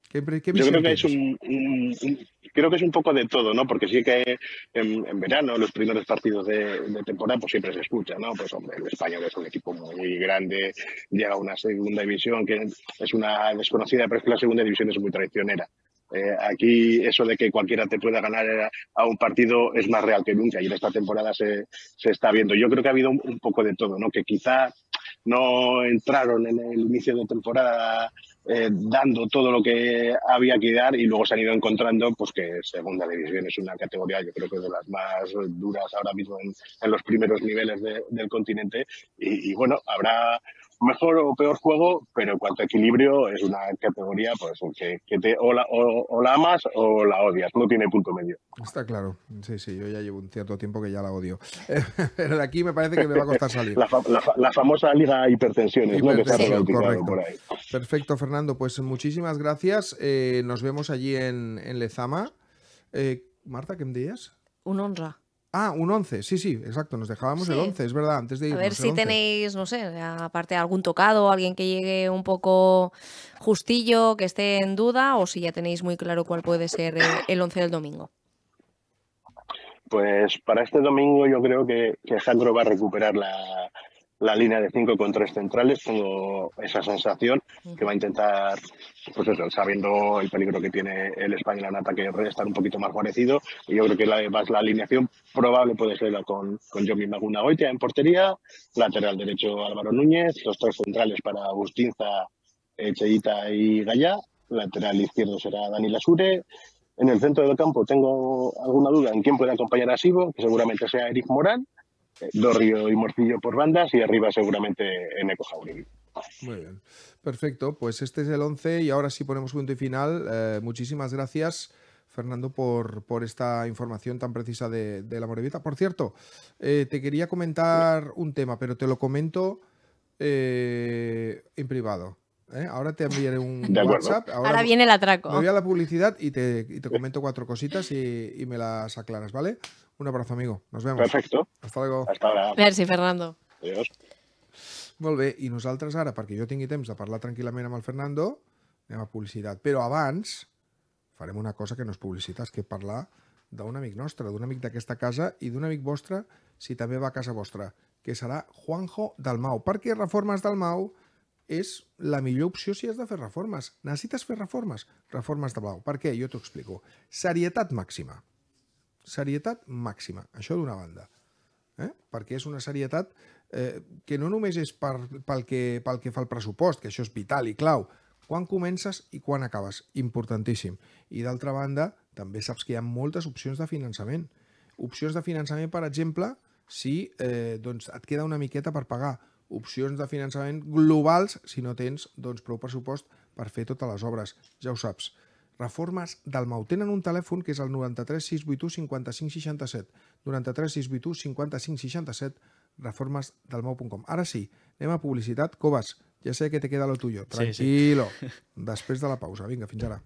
¿Qué, qué Yo creo que es un, un, un, creo que es un poco de todo, ¿no? Porque sí que en, en verano, los primeros partidos de, de, temporada, pues siempre se escucha, ¿no? Pues hombre, el español es un equipo muy grande, llega a una segunda división que es una desconocida, pero es que la segunda división es muy traicionera. Eh, aquí eso de que cualquiera te pueda ganar a un partido es más real que nunca y en esta temporada se, se está viendo. Yo creo que ha habido un, un poco de todo, ¿no? Que quizá no entraron en el inicio de temporada eh, dando todo lo que había que dar y luego se han ido encontrando pues que segunda división es una categoría yo creo que de las más duras ahora mismo en, los primeros niveles de, del continente. Y, bueno habrá mejor o peor juego pero en cuanto a equilibrio es una categoría pues que, que te o la, o, o la, amas o la odias no tiene punto medio está claro sí sí yo ya llevo un cierto tiempo que ya la odio pero de aquí me parece que me va a costar salir la, la, la, famosa liga hipertensiones Hipertensión, ¿no? que está por ahí perfecto Fernando pues muchísimas gracias. Eh, nos vemos allí en, en Lezama. Eh, Marta, ¿qué me días? Un 11. Ah, un 11, sí, sí, exacto, nos dejábamos sí. el 11, es verdad, antes de ir. A ver si tenéis, no sé, aparte algún tocado, alguien que llegue un poco justillo, que esté en duda, o si ya tenéis muy claro cuál puede ser el 11 del domingo. Pues para este domingo yo creo que, que Sandro va a recuperar la, la línea de 5 con tres centrales. Tengo esa sensación que va a intentar, pues eso, sabiendo el peligro que tiene el español en ataque, estar un poquito más guarecido. Y yo creo que la, la alineación probable puede ser con, con Yomi Maguna Goitia en portería, lateral derecho Álvaro Núñez, los tres centrales para Agustinza, Cheita y Gallá, lateral izquierdo será Dani Lasure. En el centro del campo tengo alguna duda en quién puede acompañar a Sibo, que seguramente sea Eric Morán. Dorrio y Morcillo por bandas y arriba seguramente Eneco Jauregui. Muy bien. Perfecto. Pues este es el 11 y ahora sí ponemos punto y final. Eh, muchísimas gracias. Fernando, por, por esta información tan precisa de, de la Morevita. Por cierto, eh, te quería comentar un tema, pero te lo comento eh, en privado. ¿eh? Ahora te enviaré un. WhatsApp. Ahora viene el atraco. Me voy a la publicidad y te, y te comento cuatro cositas y, y me las aclaras, ¿vale? Un abrazo, amigo. Nos vemos. Perfecto. Hasta luego. Hasta ahora. Merci, Fernando. Adiós. Molt bé, i nosaltres ara, perquè jo tingui temps de parlar tranquil·lament amb el Fernando, anem a publicitat. Però abans farem una cosa que no és publicitat, que és parlar d'un amic nostre, d'un amic d'aquesta casa i d'un amic vostre, si també va a casa vostra, que serà Juanjo Dalmau. Perquè Reformes Dalmau és la millor opció si has de fer reformes. Necessites fer reformes? Reformes de blau. Per què? Jo t'ho explico. Serietat màxima. Serietat màxima. Això d'una banda. Eh? Perquè és una serietat eh, que no només és per, pel, que, pel que fa al pressupost, que això és vital i clau, quan comences i quan acabes, importantíssim. I d'altra banda, també saps que hi ha moltes opcions de finançament. Opcions de finançament, per exemple, si eh, doncs et queda una miqueta per pagar. Opcions de finançament globals si no tens doncs, prou pressupost per fer totes les obres. Ja ho saps. Reformes del Mau. Tenen un telèfon que és el 93 681 55 67. 93 681 55 67 reformesdelmau.com. Ara sí, anem a publicitat. Cobas, ja sé que te queda lo tuyo. Sí, sí. Tranquilo. Després de la pausa. Vinga, fins ara.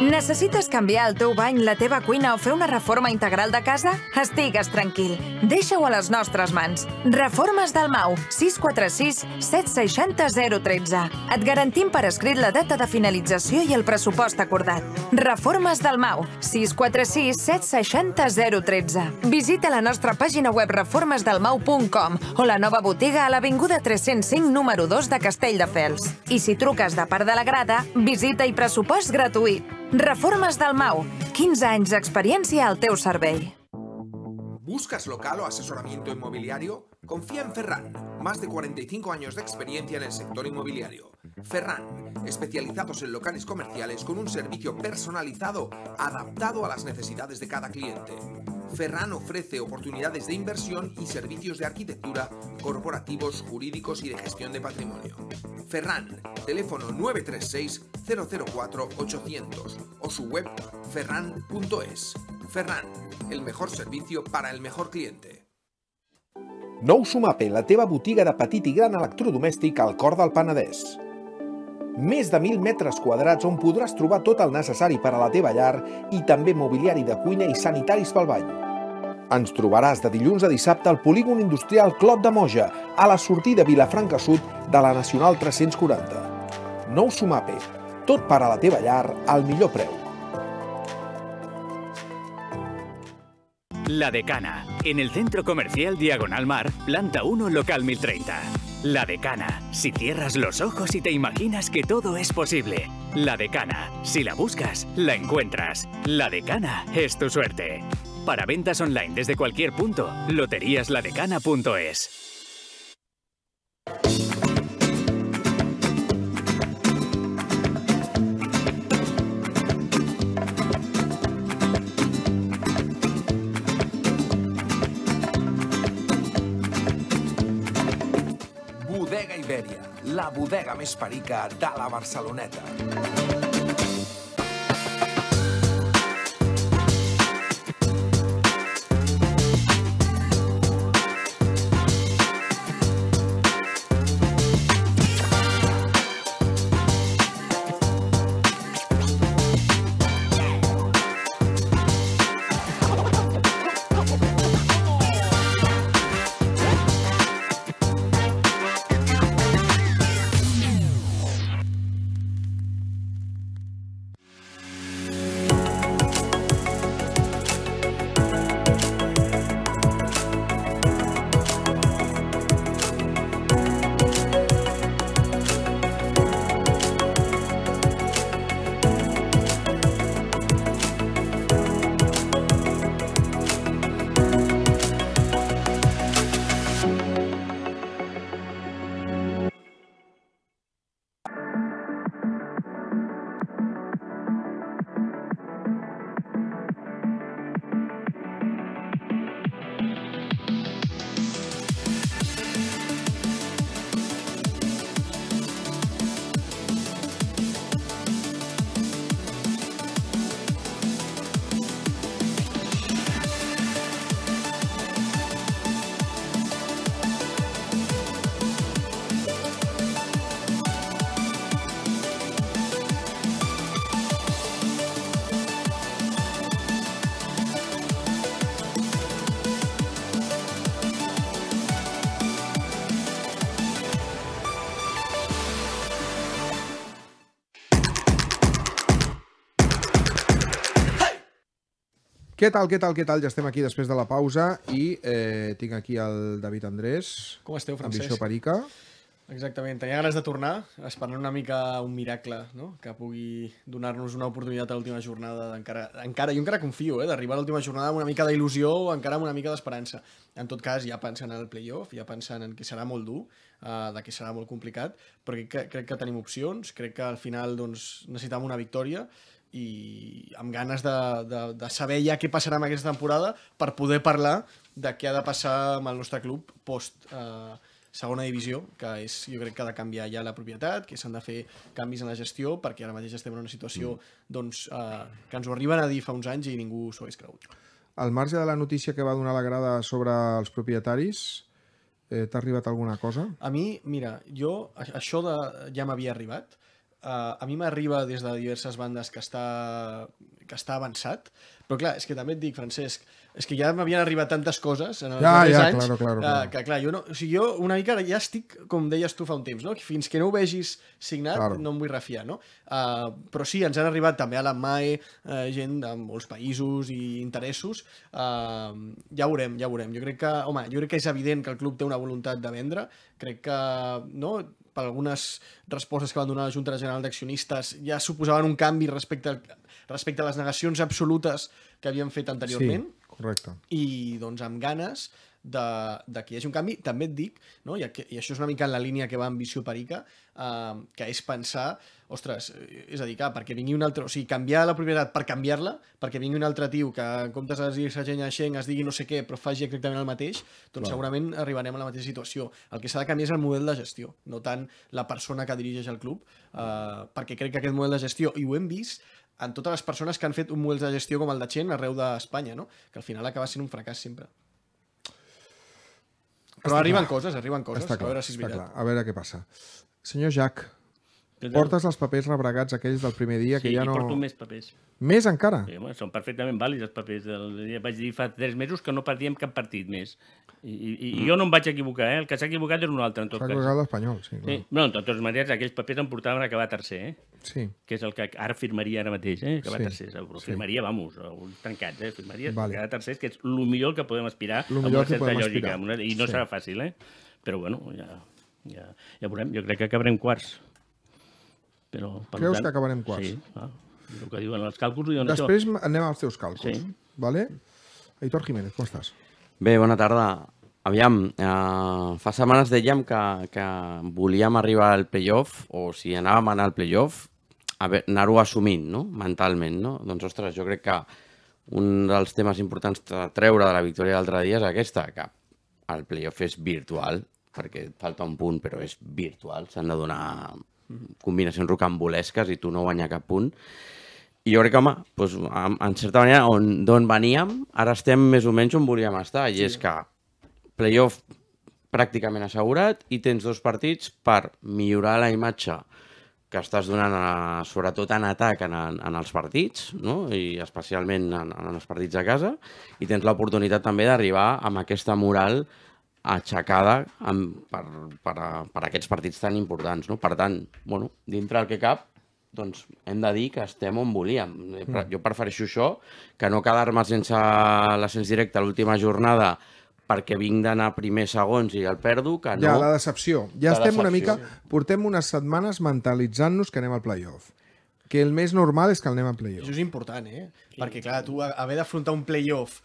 Necessites canviar el teu bany, la teva cuina o fer una reforma integral de casa? Estigues tranquil. Deixa-ho a les nostres mans. Reformes del Mau, 646 760 013. Et garantim per escrit la data de finalització i el pressupost acordat. Reformes del Mau, 646 760 013. Visita la nostra pàgina web reformesdelmau.com o la nova botiga a l'Avinguda 305 número 2 de Castelldefels. I si truques de part de la grada, visita i pressupost gratuït. Reformes del Mau, 15 anys d'experiència al teu servei. ¿Buscas local o asesoramiento inmobiliario? Confía en Ferran, más de 45 años de experiencia en el sector inmobiliario. Ferran, especializados en locales comerciales con un servicio personalizado adaptado a las necesidades de cada cliente. Ferran ofrece oportunidades de inversión y servicios de arquitectura, corporativos, jurídicos y de gestión de patrimonio. Ferran, teléfono 936 004 800 o su web ferran.es. Ferran, el mejor servicio para el mejor cliente. Nou Sumape, la teva botiga de petit i gran electrodomèstic al cor del Penedès. Més de 1.000 metres quadrats on podràs trobar tot el necessari per a la teva llar i també mobiliari de cuina i sanitaris pel bany. Ens trobaràs de dilluns a dissabte al polígon industrial Clot de Moja, a la sortida Vilafranca Sud de la Nacional 340. Nou Sumape, tot per a la teva llar al millor preu. La Decana, en el centro comercial Diagonal Mar, planta 1, local 1030. La Decana, si cierras los ojos y te imaginas que todo es posible. La Decana, si la buscas, la encuentras. La Decana es tu suerte. Para ventas online desde cualquier punto, loteríasladecana.es. Bodega Ibèria, la bodega més perica de la Barceloneta. Què tal, què tal, què tal? Ja estem aquí després de la pausa i eh, tinc aquí el David Andrés. Com esteu, Francesc? Ambició Perica. Exactament, tenia ganes de tornar, esperant una mica un miracle, no? que pugui donar-nos una oportunitat a l'última jornada. Encara, encara, jo encara confio, eh? d'arribar a l'última jornada amb una mica d'il·lusió, encara amb una mica d'esperança. En tot cas, ja pensant en el playoff, ja pensant en que serà molt dur, uh, de que serà molt complicat, però crec que, crec que tenim opcions, crec que al final doncs, necessitam una victòria i amb ganes de, de, de saber ja què passarà amb aquesta temporada per poder parlar de què ha de passar amb el nostre club post eh, segona divisió, que és, jo crec que ha de canviar ja la propietat, que s'han de fer canvis en la gestió, perquè ara mateix estem en una situació mm. doncs, eh, que ens ho arriben a dir fa uns anys i ningú s'ho hagués cregut. Al marge de la notícia que va donar la grada sobre els propietaris, eh, t'ha arribat alguna cosa? A mi, mira, jo, això de, ja m'havia arribat, uh, a mi m'arriba des de diverses bandes que està, que està avançat, però clar, és que també et dic, Francesc, és que ja m'havien arribat tantes coses en els Ja, darrers ja, anys, claro, claro, eh, claro. que clar, jo, no, o sigui, jo una mica ja estic, com deies tu fa un temps, no? fins que no ho vegis signat Claro. no em vull refiar, no? Uh, però sí, ens han arribat també a la MAE, uh, gent de molts països i interessos, uh, ja ho veurem, ja ho veurem. Jo crec que, home, jo crec que és evident que el club té una voluntat de vendre, crec que, no, per algunes respostes que van donar la Junta General d'Accionistes ja suposaven un canvi respecte, respecte a les negacions absolutes que havien fet anteriorment Sí, correcte. i doncs amb ganes de, de que hi hagi un canvi. També et dic, no? I, i això és una mica en la línia que va Ambició Perica, eh, que és pensar, ostres, és a dir, clar, perquè vingui un altre... O sigui, canviar la propietat per canviar-la, perquè vingui un altre tio que en comptes de dir-se Genya Xeng es digui no sé què, però faci exactament el mateix, doncs Clar. segurament arribarem a la mateixa situació. El que s'ha de canviar és el model de gestió, no tant la persona que dirigeix el club, eh, perquè crec que aquest model de gestió, i ho hem vist en totes les persones que han fet un model de gestió com el de Chen arreu d'Espanya, no? que al final acaba sent un fracàs sempre. Però Està arriben clar. coses, arriben coses, Està a veure si és veritat. clar. A veure què passa. Senyor Jack? Portes els papers rebregats aquells del primer dia que sí, ja i no... porto més papers. Més encara? Sí, home, són perfectament vàlids els papers. Del... Ja vaig dir fa tres mesos que no perdíem cap partit més. I, i, i jo no em vaig equivocar, eh? El que s'ha equivocat és un altre, en tot S'ha cas. equivocat l'espanyol, sí. Sí. No, de totes maneres, aquells papers em portaven a acabar tercer, eh? Sí. que és el que ara firmaria ara mateix, eh? acabar Sí, tercer. Però sí. firmaria, vamos, a ulls tancats, eh? Firmaria Vale. acabar tercers, que és el millor que podem aspirar Lo amb millor una que certa podem lògica. aspirar. Una... I no Sí. serà fàcil, eh? Però, bueno, ja, ja, ja veurem. Jo crec que acabarem quarts. Però, per Creus tant, que acabarem quarts? Sí, clar. El que diuen els càlculs diuen Després això. anem als teus càlculs. Sí. Vale? Aitor Jiménez, com estàs? Bé, bona tarda. Aviam, eh, fa setmanes dèiem que, que volíem arribar al playoff, o si anàvem a anar al playoff, anar-ho assumint, no? mentalment. No? Doncs, ostres, jo crec que un dels temes importants a treure de la victòria d'altre dia és aquesta, que el playoff és virtual, perquè falta un punt, però és virtual. S'han de donar combinacions rocambolesques i tu no guanyar cap punt. I jo crec que, home, doncs, en, en certa manera, on- d'on veníem, ara estem més o menys on volíem estar, i és que playoff pràcticament assegurat i tens dos partits per millorar la imatge que estàs donant, a, sobretot en atac en, en els partits, no? i especialment en, en els partits a casa, i tens l'oportunitat també d'arribar amb aquesta moral aixecada amb, per, per, a, per a aquests partits tan importants. No? Per tant, bueno, dintre el que cap, doncs hem de dir que estem on volíem. Mm. Jo prefereixo això que no quedar-me sense l'ascens directe a l'última jornada perquè vinc d'anar primers, segons i el perdo, que no... Ja, la decepció. Ja La estem una decepció. mica... Portem unes setmanes mentalitzant-nos que anem al playoff. Que el més normal és que anem al playoff. Això és important, eh? Perquè, clar, tu ha- haver d'afrontar un playoff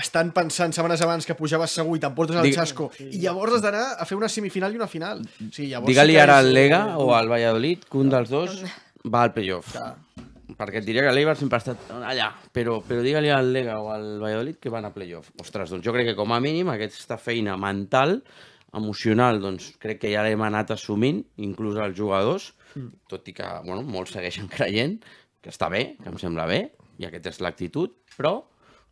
estan pensant setmanes abans que pujaves segur i t'emportes el Digue- xasco i llavors has d'anar a fer una semifinal i una final. O sigui, Digue-li ara és- al Lega o al Valladolid que un dels dos va al playoff. Perquè et diria que l'Eibar sempre ha estat allà, però, però digue-li al Lega o al Valladolid que van a playoff. Ostres, doncs jo crec que com a mínim aquesta feina mental, emocional, doncs crec que ja l'hem anat assumint, inclús els jugadors, Mm. tot i que bueno, molts segueixen creient que està bé, que em sembla bé, i aquesta és l'actitud, però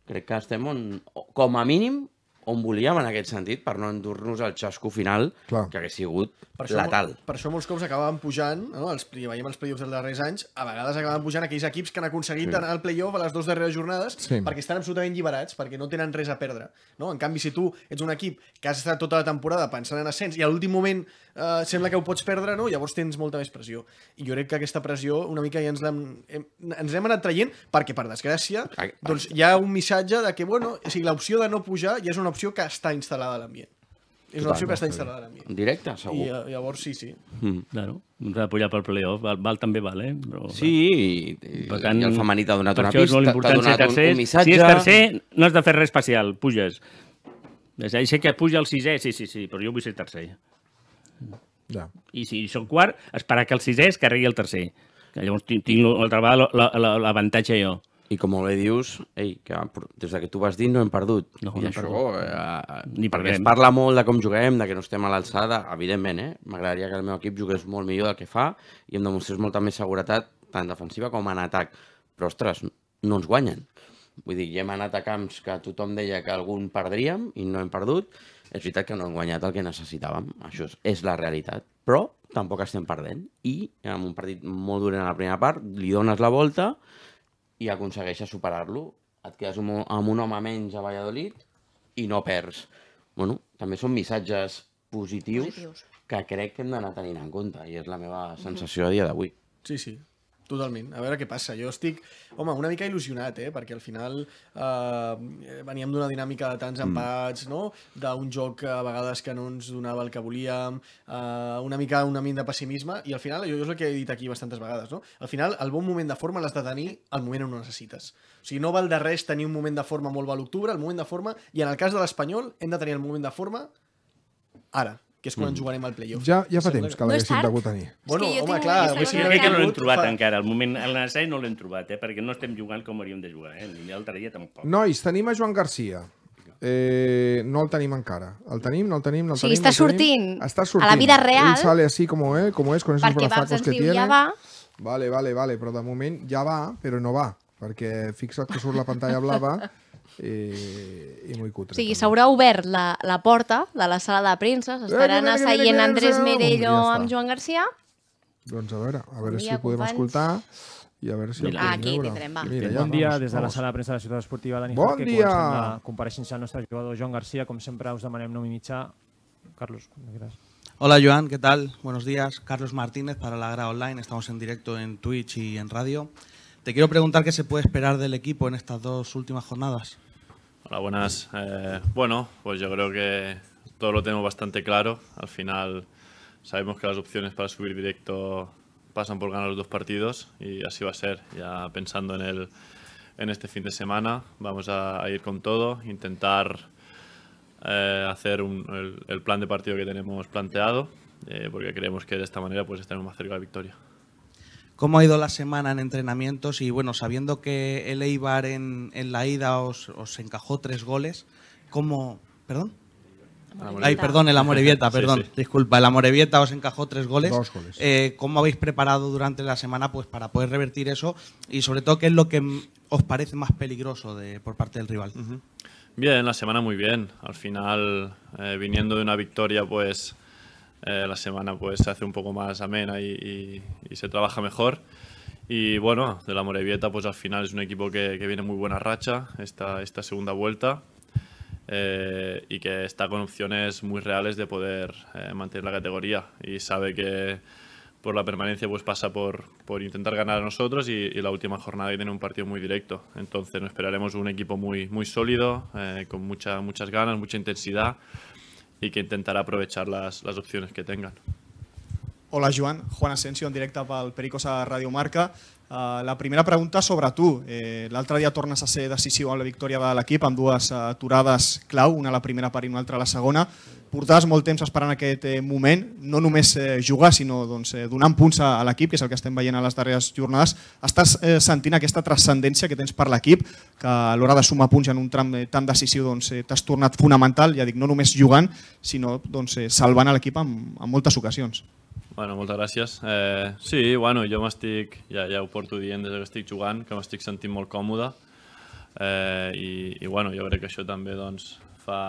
crec que estem on, com a mínim on volíem en aquest sentit, per no endur-nos el xasco final, Clar. que hagués sigut Per això, letal. per això molts cops acabaven pujant, no? els, i veiem els play-offs dels darrers anys, a vegades acabaven pujant aquells equips que han aconseguit Sí. anar al play-off a les dues darreres jornades Sí. perquè estan absolutament lliberats, perquè no tenen res a perdre. No? En canvi, si tu ets un equip que has estat tota la temporada pensant en ascens i a l'últim moment eh, sembla que ho pots perdre, no? llavors tens molta més pressió. I jo crec que aquesta pressió una mica ja ens l'hem hem, ens l'hem anat traient perquè, per desgràcia, doncs hi ha un missatge de que, bueno, o sigui, l'opció de no pujar ja és una opció que està instal·lada a l'ambient. És una opció que està instal·lada a l'ambient. Directe, segur. I eh, llavors sí, sí. Mm. Claro, ens ha pujar pel playoff, val, val també val, eh? Però, Sí, i, i, Per i el femení t'ha donat una pista, t'ha donat un, un missatge... Si és tercer, no has de fer res especial, puges. És a dir, sé que puja el sisè, sí, sí, sí, però jo vull ser tercer. Ja. I si sóc quart, esperar que el sisè es carregui el tercer. Que llavors tinc, tinc l'altra vegada la- la- l'avantatge jo. I com molt bé dius, ei, que des de que tu vas dir no hem perdut. No, I no això, perdut. eh, Ni perquè es parla molt de com juguem, de que no estem a l'alçada, evidentment, eh? M'agradaria que el meu equip jugués molt millor del que fa i em demostrés molta més seguretat, tant defensiva com en atac. Però, ostres, no ens guanyen. Vull dir, ja hem anat a camps que tothom deia que algun perdríem i no hem perdut. És veritat que no hem guanyat el que necessitàvem, això és, és la realitat. Però tampoc estem perdent. I en un partit molt dur en la primera part, li dones la volta i aconsegueixes superar-lo. Et quedes amb un, amb un home menys a Valladolid i no perds. Bueno, també són missatges positius, Positius. que crec que hem d'anar tenint en compte i és la meva sensació a dia d'avui. Sí, sí, totalment. A veure què passa. Jo estic, home, una mica il·lusionat, eh? perquè al final eh, veníem d'una dinàmica de tants empats, no? d'un joc que a vegades que no ens donava el que volíem, eh, una mica un ambient de pessimisme, i al final, jo, jo és el que he dit aquí bastantes vegades, no? al final el bon moment de forma l'has de tenir al moment on ho necessites. O sigui, no val de res tenir un moment de forma molt bé a l'octubre, el moment de forma, i en el cas de l'Espanyol hem de tenir el moment de forma ara, que és quan Mm. jugarem al playoff. Ja, ja fa Sembla temps que l'haguéssim degut tenir. Bueno, És que home, clar, haguéssim Jo crec que no l'hem trobat fa- encara. El moment, el necessari no l'hem trobat, eh? perquè no estem jugant com hauríem de jugar. Eh? Ni l'altre dia tampoc. Nois, tenim a Joan Garcia. Eh, no el tenim encara. El tenim, no el tenim, no el tenim. està no el tenim. sortint Està a sortint. la vida real. Él sale así como, eh, como es, con esos ens que tiene. ja va, Vale, vale, vale, però de moment ja va, però no va, perquè fixa't que surt la pantalla blava eh, i molt o cutre. sigui, també. s'haurà obert la, la porta de la sala de premsa, s'estaran mira, mira, mira, asseient Andrés Merello ja amb Joan Garcia. Doncs a veure, a veure Bon si dia, el podem companys. escoltar i a veure si Mira. Aquí veure. tindrem, va. Mira, ja, bon dia vamos, des de la vamos. sala de premsa de la Ciutat Esportiva Dani Bon Jorge, dia! comencem la compareixença del nostre jugador Joan Garcia. Com sempre us demanem nom i mitjà. Carlos, quieras. Hola Joan, ¿qué tal? Buenos días. Carlos Martínez para la Gra Online. Estamos en directo en Twitch y en radio. Te quiero preguntar qué se puede esperar del equipo en estas dos últimas jornadas. Hola, buenas. Eh, bueno, pues yo creo que todo lo tenemos bastante claro. Al final sabemos que las opciones para subir directo pasan por ganar los dos partidos y así va a ser. Ya pensando en, el, en este fin de semana, vamos a, ir con todo, intentar eh, hacer un- el, el plan de partido que tenemos planteado, eh, porque creemos que de esta manera pues estaremos más cerca de la victoria. ¿Cómo ha ido la semana en entrenamientos? Y bueno, sabiendo que el Eibar en, en la ida os, os encajó tres goles, ¿cómo...? ¿Perdón? Ay, perdón, el Amorebieta, Sí, perdón, sí. disculpa, el Amorebieta os encajó tres goles. Dos goles. Eh, ¿Cómo habéis preparado durante la semana pues para poder revertir eso? Y sobre todo, ¿qué es lo que os parece más peligroso de, por parte del rival? Bien, la semana muy bien. Al final, eh, viniendo de una victoria, pues eh, la semana pues se hace un poco más amena y, se trabaja mejor. Y bueno, de la Morevieta, pues al final es un equipo que, viene muy buena racha esta, esta segunda vuelta eh, y que está con opciones muy reales de poder eh, mantener la categoría y sabe que por la permanencia pues pasa por, por intentar ganar a nosotros y, la última jornada y tiene un partido muy directo. Entonces nos esperaremos un equipo muy, muy sólido, con mucha, muchas ganas, mucha intensidad y que intentará aprovechar las, las opciones que tengan. Hola, Joan. Juan Asensio, en directe pel Pericos a Radio Marca. Uh, la primera pregunta sobre tu. Eh, L'altre dia tornes a ser decisiu amb la victòria de l'equip, amb dues aturades clau, una a la primera part i una altra a la segona. Portaves molt temps esperant aquest eh, moment, no només eh, jugar, sinó doncs, donant punts a, l'equip, que és el que estem veient a les darreres jornades. Estàs sentint aquesta transcendència que tens per l'equip, que a l'hora de sumar punts en un tram tan decisiu doncs, t'has tornat fonamental, ja dic, no només jugant, sinó doncs, salvant l'equip en, en moltes ocasions. Bueno, moltes gràcies. Eh, sí, bueno, jo m'estic, ja, ja ho porto dient des que estic jugant, que m'estic sentint molt còmode eh, i, i bueno, jo crec que això també doncs, fa,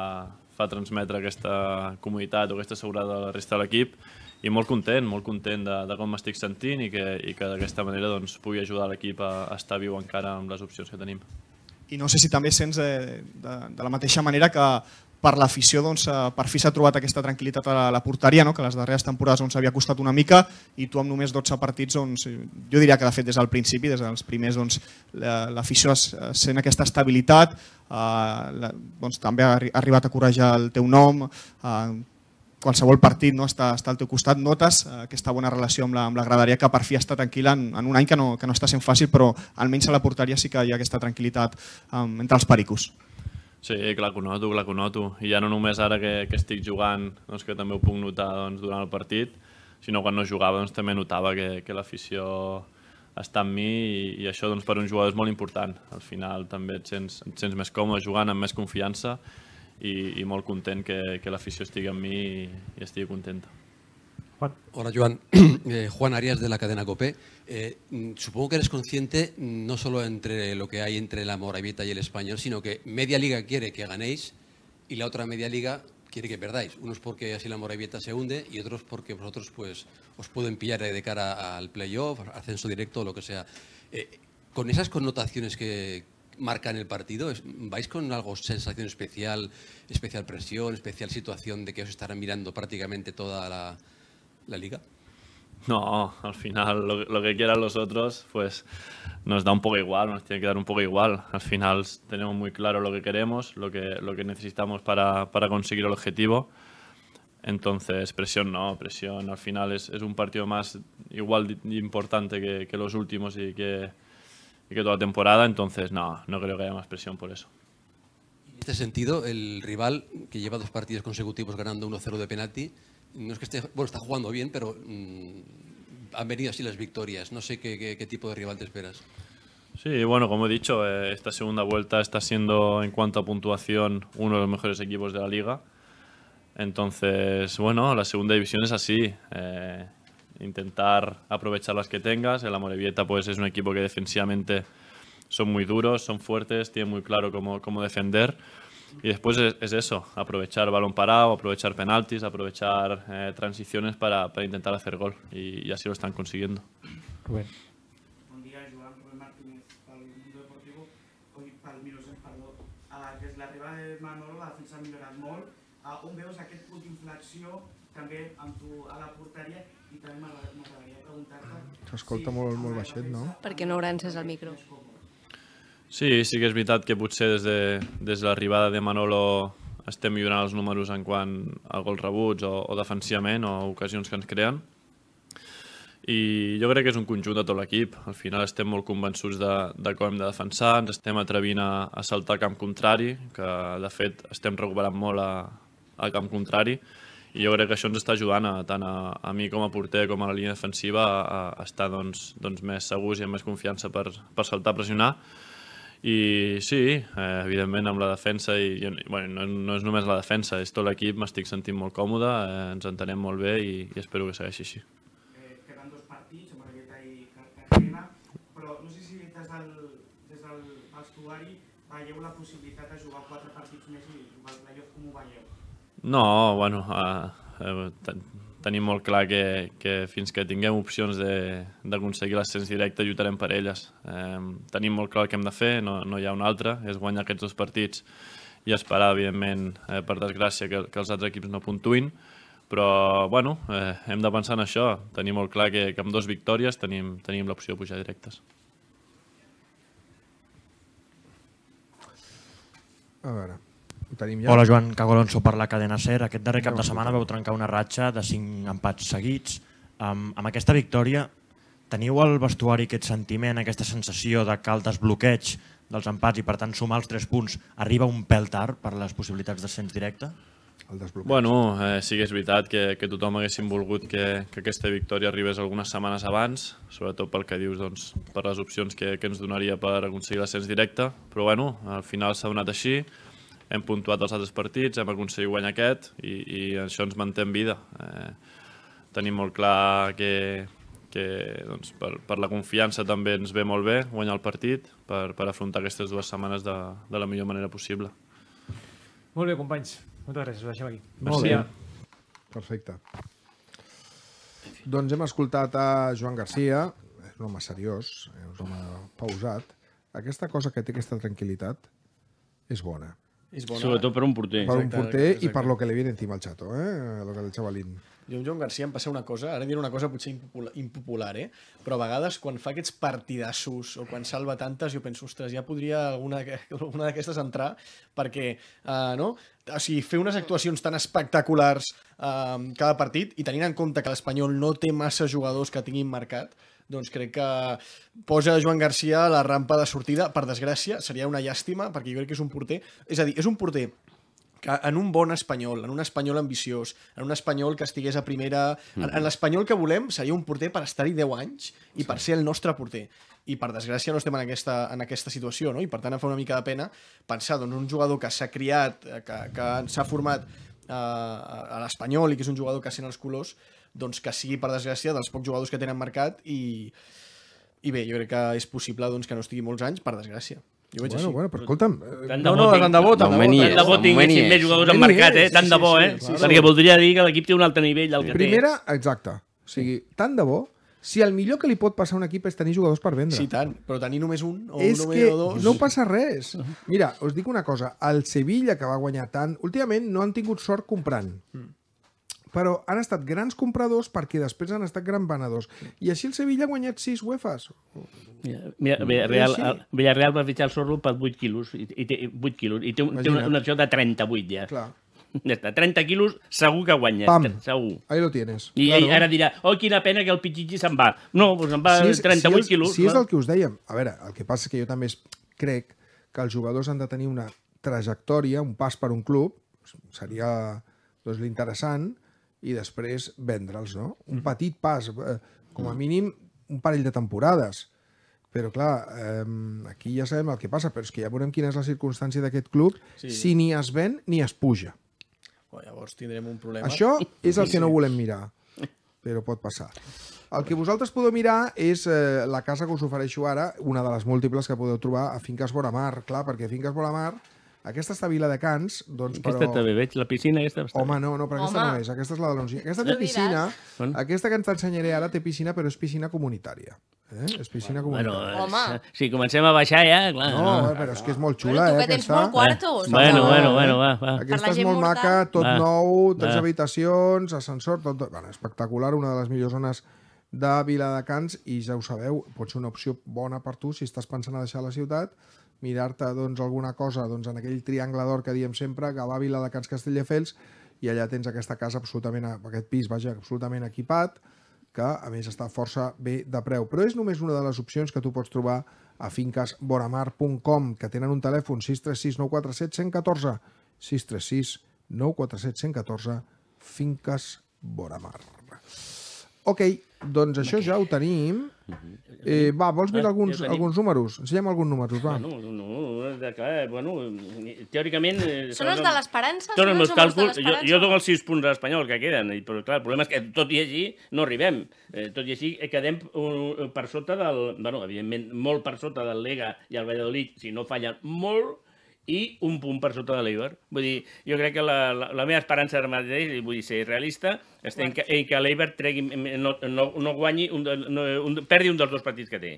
fa transmetre aquesta comoditat o aquesta seguretat a la resta de l'equip i molt content, molt content de, de com m'estic sentint i que, i que d'aquesta manera doncs, pugui ajudar l'equip a, a estar viu encara amb les opcions que tenim. I no sé si també sents eh, de, de la mateixa manera que per l'afició doncs, eh, per fi s'ha trobat aquesta tranquil·litat a la, porteria, no? que les darreres temporades doncs, havia costat una mica i tu amb només 12 partits, doncs, eh, jo diria que de fet des del principi, des dels primers, doncs, la- l'afició sent aquesta estabilitat, eh, doncs, també ha, arri- ha arribat a correjar el teu nom, eh, qualsevol partit no, està, està al teu costat, notes eh, aquesta bona relació amb la, amb la graderia que per fi està tranquil·la en, en un any que no, que no està sent fàcil, però almenys a la porteria sí que hi ha aquesta tranquil·litat um, entre els pericos. Sí, clar que ho noto, clar que ho noto. I ja no només ara que, que estic jugant, doncs, que també ho puc notar doncs, durant el partit, sinó quan no jugava doncs, també notava que, que l'afició està amb mi i, i això doncs, per un jugador és molt important. Al final també et sents, et sents més còmode jugant, amb més confiança i, i molt content que, que l'afició estigui amb mi i, i estigui contenta. Hola, Joan. Eh, Juan Arias de la cadena COPE. Eh, mm, supongo que eres consciente mm, no solo entre lo que hay entre la Moravieta y el Español, sino que media liga quiere que ganéis y la otra media liga quiere que perdáis. Unos porque así la Moravieta se hunde y otros porque vosotros pues os pueden pillar de cara al playoff, ascenso directo o lo que sea. Eh, con esas connotaciones que marcan el partido, ¿vais con algo, sensación especial, especial presión, especial situación de que os estarán mirando prácticamente toda la liga? No, al final lo, que quieran los otros, pues nos da un poco igual, nos tiene que dar un poco igual. Al final tenemos muy claro lo que queremos, lo que, lo que necesitamos para, para conseguir el objetivo. Entonces, presión no, presión al final es, es un partido más igual de importante que, que los últimos y que, y que toda temporada. Entonces, no, no creo que haya más presión por eso. En este sentido, el rival que lleva dos partidos consecutivos ganando 1-0 de penalti, no es que esté, bueno, está jugando bien, pero mm, han venido así las victorias. No sé qué, qué- qué tipo de rival te esperas. Sí, bueno, como he dicho, eh, esta segunda vuelta está siendo en cuanto a puntuación uno de los mejores equipos de la liga. Entonces, bueno, la segunda división es así. eh, intentar aprovechar las que tengas. El Amorebieta pues, es un equipo que defensivamente son muy duros, son fuertes, tienen muy claro cómo, cómo defender. Y después es, es eso, aprovechar balón parado, aprovechar penaltis, aprovechar eh, transiciones para, para intentar hacer gol. Y, y así lo están consiguiendo. Rubén. Bon dia, Joan Rubén Martínez, pel Mundo Deportivo, oi, pel Mirosem, perdó. Des de l'arribada de Manolo, la defensa ha millorat molt. Uh, on veus aquest punt d'inflexió, també amb tu a la porteria, i també m'agrada- m'agradaria preguntar-te... S'escolta molt, molt baixet, no? Perquè no haurà encès el micro. Sí, sí que és veritat que potser des de, des de l'arribada de Manolo estem millorant els números en quant a gols rebuts o, o defensivament o ocasions que ens creen. I jo crec que és un conjunt de tot l'equip. Al final estem molt convençuts de, de com hem de defensar, ens estem atrevint a, a saltar camp contrari, que de fet estem recuperant molt a, a camp contrari, i jo crec que això ens està ajudant a, tant a, a mi com a porter com a la línia defensiva a, a estar doncs, doncs més segurs i amb més confiança per, per saltar a pressionar. I sí, eh, evidentment amb la defensa, i, i bueno, no, no és només la defensa, és tot l'equip, m'estic sentint molt còmode, eh, ens entenem molt bé i, i espero que segueixi així. Eh, queden dos partits, Morevieta i Car- Cartagena, però no sé si des del, des del vestuari veieu la possibilitat de jugar quatre partits més i jugar el playoff, com ho veieu? No, bueno, eh, eh, tenim molt clar que, que fins que tinguem opcions d'aconseguir l'ascens directe lluitarem per elles. Eh, tenim molt clar el que hem de fer, no, no hi ha un altre, és guanyar aquests dos partits i esperar, evidentment, eh, per desgràcia, que, que els altres equips no puntuïn, però bueno, eh, hem de pensar en això. Tenim molt clar que, que amb dos victòries tenim, tenim l'opció de pujar directes. A veure, ho tenim ja? Hola Joan, Cago Alonso per la cadena SER. Aquest darrer cap de setmana veu trencar una ratxa de 5 empats seguits. Um, amb aquesta victòria, teniu al vestuari aquest sentiment, aquesta sensació de que el desbloqueig dels empats i per tant sumar els 3 punts arriba un pèl tard per les possibilitats d'ascens directe? El desbloqueig. Bueno, eh, sí que és veritat que, que tothom haguéssim volgut que, que aquesta victòria arribés algunes setmanes abans, sobretot pel que dius, doncs, per les opcions que, que ens donaria per aconseguir l'ascens directe, però bueno, al final s'ha donat així, hem puntuat els altres partits, hem aconseguit guanyar aquest i, i això ens manté en vida. Eh, tenim molt clar que, que doncs, per, per la confiança també ens ve molt bé guanyar el partit per, per afrontar aquestes dues setmanes de, de la millor manera possible. Molt bé, companys. Moltes gràcies, ho deixem aquí. Molt bé. Perfecte. Doncs hem escoltat a Joan Garcia, és un home seriós, és un home pausat. Aquesta cosa que té aquesta tranquil·litat és bona. És bona. Sobretot per un porter. Per un Exacte, porter i exacte. per lo que le viene encima al chato, eh? Lo que el chavalín. Jo amb Joan Garcia em passa una cosa, ara diré una cosa potser impopular, impopular eh? però a vegades quan fa aquests partidassos o quan salva tantes, jo penso, ostres, ja podria alguna, alguna d'aquestes entrar perquè, uh, no? O sigui, fer unes actuacions tan espectaculars uh, cada partit i tenint en compte que l'Espanyol no té massa jugadors que tinguin marcat, doncs crec que posa Joan Garcia a la rampa de sortida. Per desgràcia, seria una llàstima, perquè jo crec que és un porter... És a dir, és un porter que en un bon espanyol, en un espanyol ambiciós, en un espanyol que estigués a primera... En, en l'espanyol que volem seria un porter per estar-hi 10 anys i per ser el nostre porter. I per desgràcia no estem en aquesta, en aquesta situació, no? I per tant em fa una mica de pena pensar doncs, un jugador que s'ha criat, eh, que, que s'ha format eh, a l'Espanyol i que és un jugador que sent els colors, doncs que sigui, per desgràcia, dels pocs jugadors que tenen marcat i, i bé, jo crec que és possible doncs, que no estigui molts anys, per desgràcia. Jo veig Bueno, així. bueno, però escolta'm... eh, Tant No, de no, bo, tant de bo, tant de bo. tant de bo tinguéssim més és. jugadors en mercat, eh? Tant de bo, sí, eh? sí, sí, Perquè sí. voldria dir que l'equip té un altre nivell del que Primera, exacte. O sigui, tant de bo, si el millor que li pot passar a un equip és tenir jugadors per vendre. Sí, tant, però tenir només un o és només que o dos... no passa res. Mira, us dic una cosa. El Sevilla, que va guanyar tant, últimament no han tingut sort comprant. Però han estat grans compradors perquè després han estat grans venedors. I així el Sevilla ha guanyat 6 UEFAs. Mira, mira, Villarreal, Sí. el Villarreal va fitxar el Sorlo per 8 quilos, i, i té 8 quilos, i té, té una, una opció de 38 ja. Clar. Ja està, 30 quilos segur que guanya, Pam. segur. Ahí lo tienes. I Claro. ara dirà, oh, quina pena que el Pichichi se'n va. No, doncs se'n va Si és- 38 si és, quilos. Si és el que us dèiem. A veure, el que passa és que jo també crec que els jugadors han de tenir una trajectòria, un pas per un club, seria doncs, l'interessant, i després vendre'ls, no? Un petit pas, eh, com a mínim un parell de temporades. Però, clar, eh, aquí ja sabem el que passa, però és que ja veurem quina és la circumstància d'aquest club, Sí. si ni es ven ni es puja. Bueno, llavors tindrem un problema. Això és el que no volem mirar, però pot passar. El que vosaltres podeu mirar és eh, la casa que us ofereixo ara, una de les múltiples que podeu trobar a Finques Boramar, clar, perquè Finques Boramar, aquesta està a Viladecans, doncs, però... Aquesta també veig, la piscina aquesta... Està... Home, no, no, però aquesta Home. no és, aquesta és la de l'Onzina. Aquesta té No piscina, Bueno. aquesta que ens t'ensenyaré ara té piscina, però és piscina comunitària. Eh? És piscina Bueno, comunitària. Home. eh, si comencem a baixar ja, clar. No, eh, però és que és molt xula, Bueno, tu eh, que tens aquesta. molt quartos. Està Bueno, bueno, bueno, eh? va, va. Aquesta és molt mortal. maca, tot Va. nou, tres Va. habitacions, ascensor, tot, tot. Bueno, espectacular, una de les millors zones de Viladecans i ja ho sabeu, pot ser una opció bona per tu si estàs pensant a deixar la ciutat, mirar-te doncs, alguna cosa doncs, en aquell triangle d'or que diem sempre, Gavà, Viladecans, Castelldefels, i allà tens aquesta casa absolutament, aquest pis, vaja, absolutament equipat, que a més està força bé de preu. Però és només una de les opcions que tu pots trobar a fincasboramar.com, que tenen un telèfon 636 947 114 636 947 114 Finques Boramar. Ok, doncs això ja ho tenim. Eh, va, vols mirar Ah, alguns, ja alguns números? Ensenya'm alguns números, va. Bueno, no, de clar, bueno, teòricament... eh, Són els de l'esperança? Són els meus càlculs. Jo, jo dono els 6 punts a l'Espanyol que queden, i- però clar, el problema és que tot i així no arribem. Eh, tot i així eh, quedem per sota del... Bueno, evidentment, molt per sota del Lega i el Valladolid, si no fallen molt, i un punt per sota de l'Eibar. Vull dir, jo crec que la, la, la meva esperança ara mateix, vull dir, ser realista, està en que, en que l'Eibar tregui, no, no, no guanyi, un, no, un, perdi un dels dos partits que té.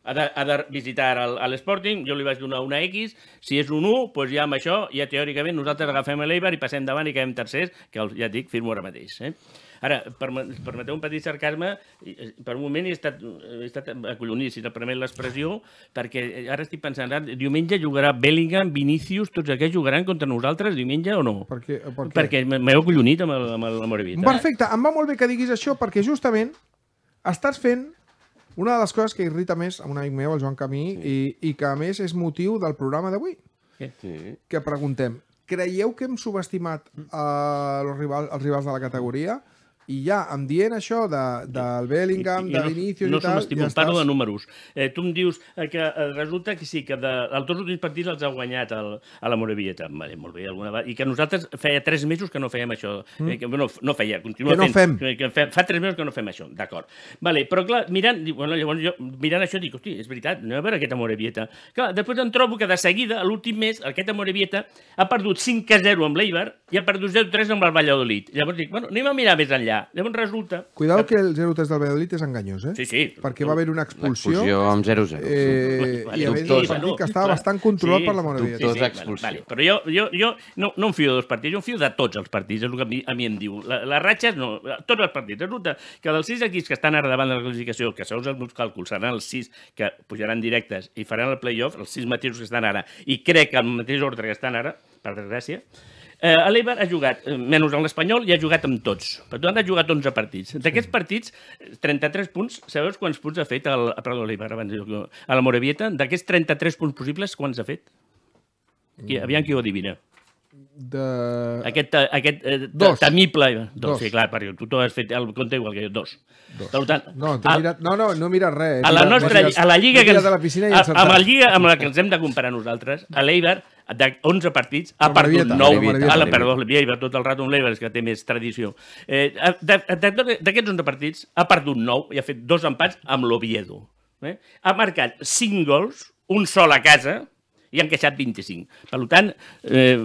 Ha de, ha de visitar l'Sporting, jo li vaig donar una X, si és un 1, doncs ja amb això, ja teòricament nosaltres agafem l'Eibar i passem davant i quedem tercers, que ja et dic, firmo ara mateix. Eh? Ara, perme- permeteu un petit sarcasme, eh, per un moment he estat, he estat acollonit, si te permet l'expressió, perquè ara estic pensant, ara, diumenge jugarà Bellingham, Vinícius, tots aquests jugaran contra nosaltres diumenge o no? Per què? Per què? Perquè m'he acollonit amb, el, amb el- la Morevita. Perfecte, em va molt bé que diguis això perquè justament estàs fent una de les coses que irrita més a un amic meu, el Joan Camí, sí. i, i que a més és motiu del programa d'avui. Sí. Que preguntem, creieu que hem subestimat uh, els, rivals, els rivals de la categoria? I ja, em dient això de, del Bellingham, de Vinicius no i tal... subestimo, ja parlo estàs. de números. Eh, tu em dius eh, que eh, resulta que sí, que de, els dos últims partits els ha guanyat el, a la Morevieta. Vale, molt bé, alguna vegada. I que nosaltres feia tres mesos que no fèiem això. Mm. Mm. Eh, que, bueno, no feia, continua Que no fent. fem. Que, que fa tres mesos que no fem això, d'acord. Vale, però clar, mirant, bueno, llavors jo, mirant això dic, hosti, és veritat, anem a veure aquesta Morevieta. Clar, després em trobo que de seguida, l'últim mes, aquesta Morevieta ha perdut 5 a 0 amb l'Eibar i ha perdut 0 3 amb el Valladolid. Llavors dic, bueno, anem a mirar més enllà. Allà. Llavors resulta... Cuidado que el 0-3 del Valladolid és enganyós, eh? Sí, sí. Perquè va haver una expulsió... L'expulsió amb 0-0. Eh, I a més el partit que estava bastant controlat per la Morevieta. Sí, sí, vale, vale. Però jo, jo, jo no, no em fio dels partits, jo em fio de tots els partits, és el que a mi, a mi em diu. La, les ratxes, no, tots els partits. Resulta que dels sis equips que estan ara davant de la classificació, que segons els meus càlculs seran els sis que pujaran directes i faran el play-off, els sis mateixos que estan ara, i crec que el mateix ordre que estan ara, per desgràcia, Eh, L'Eibar ha jugat, eh, menys en l'Espanyol, i ha jugat amb tots. Per tant, ha jugat 11 partits. D'aquests partits, 33 punts, sabeu quants punts ha fet el, perdó, l'Eibar, abans, a la Morevieta? D'aquests 33 punts possibles, quants ha fet? Qui, aviam qui ho adivina. De... Aquest, eh, aquest eh, Dos. temible... Dos, Dos. sí, clar, perquè tu t'ho has fet el compte igual que jo, dos. Dos. Per tant, No, al- mirat, no, no, no mires res. a la nostra, a la lliga que ens, a, amb la lliga amb la que ens hem de comparar nosaltres, a l'Eibar de 11 partits ha perdut Morevieta, 9. la Morevieta. Ah, la, perdó, l'Eibar tot el rato amb l'Eibar, és que té més tradició. Eh, D'aquests 11 partits ha perdut 9 i ha fet dos empats amb l'Oviedo. Eh? Ha marcat 5 gols, un sol a casa, i han queixat 25. Per tant, eh,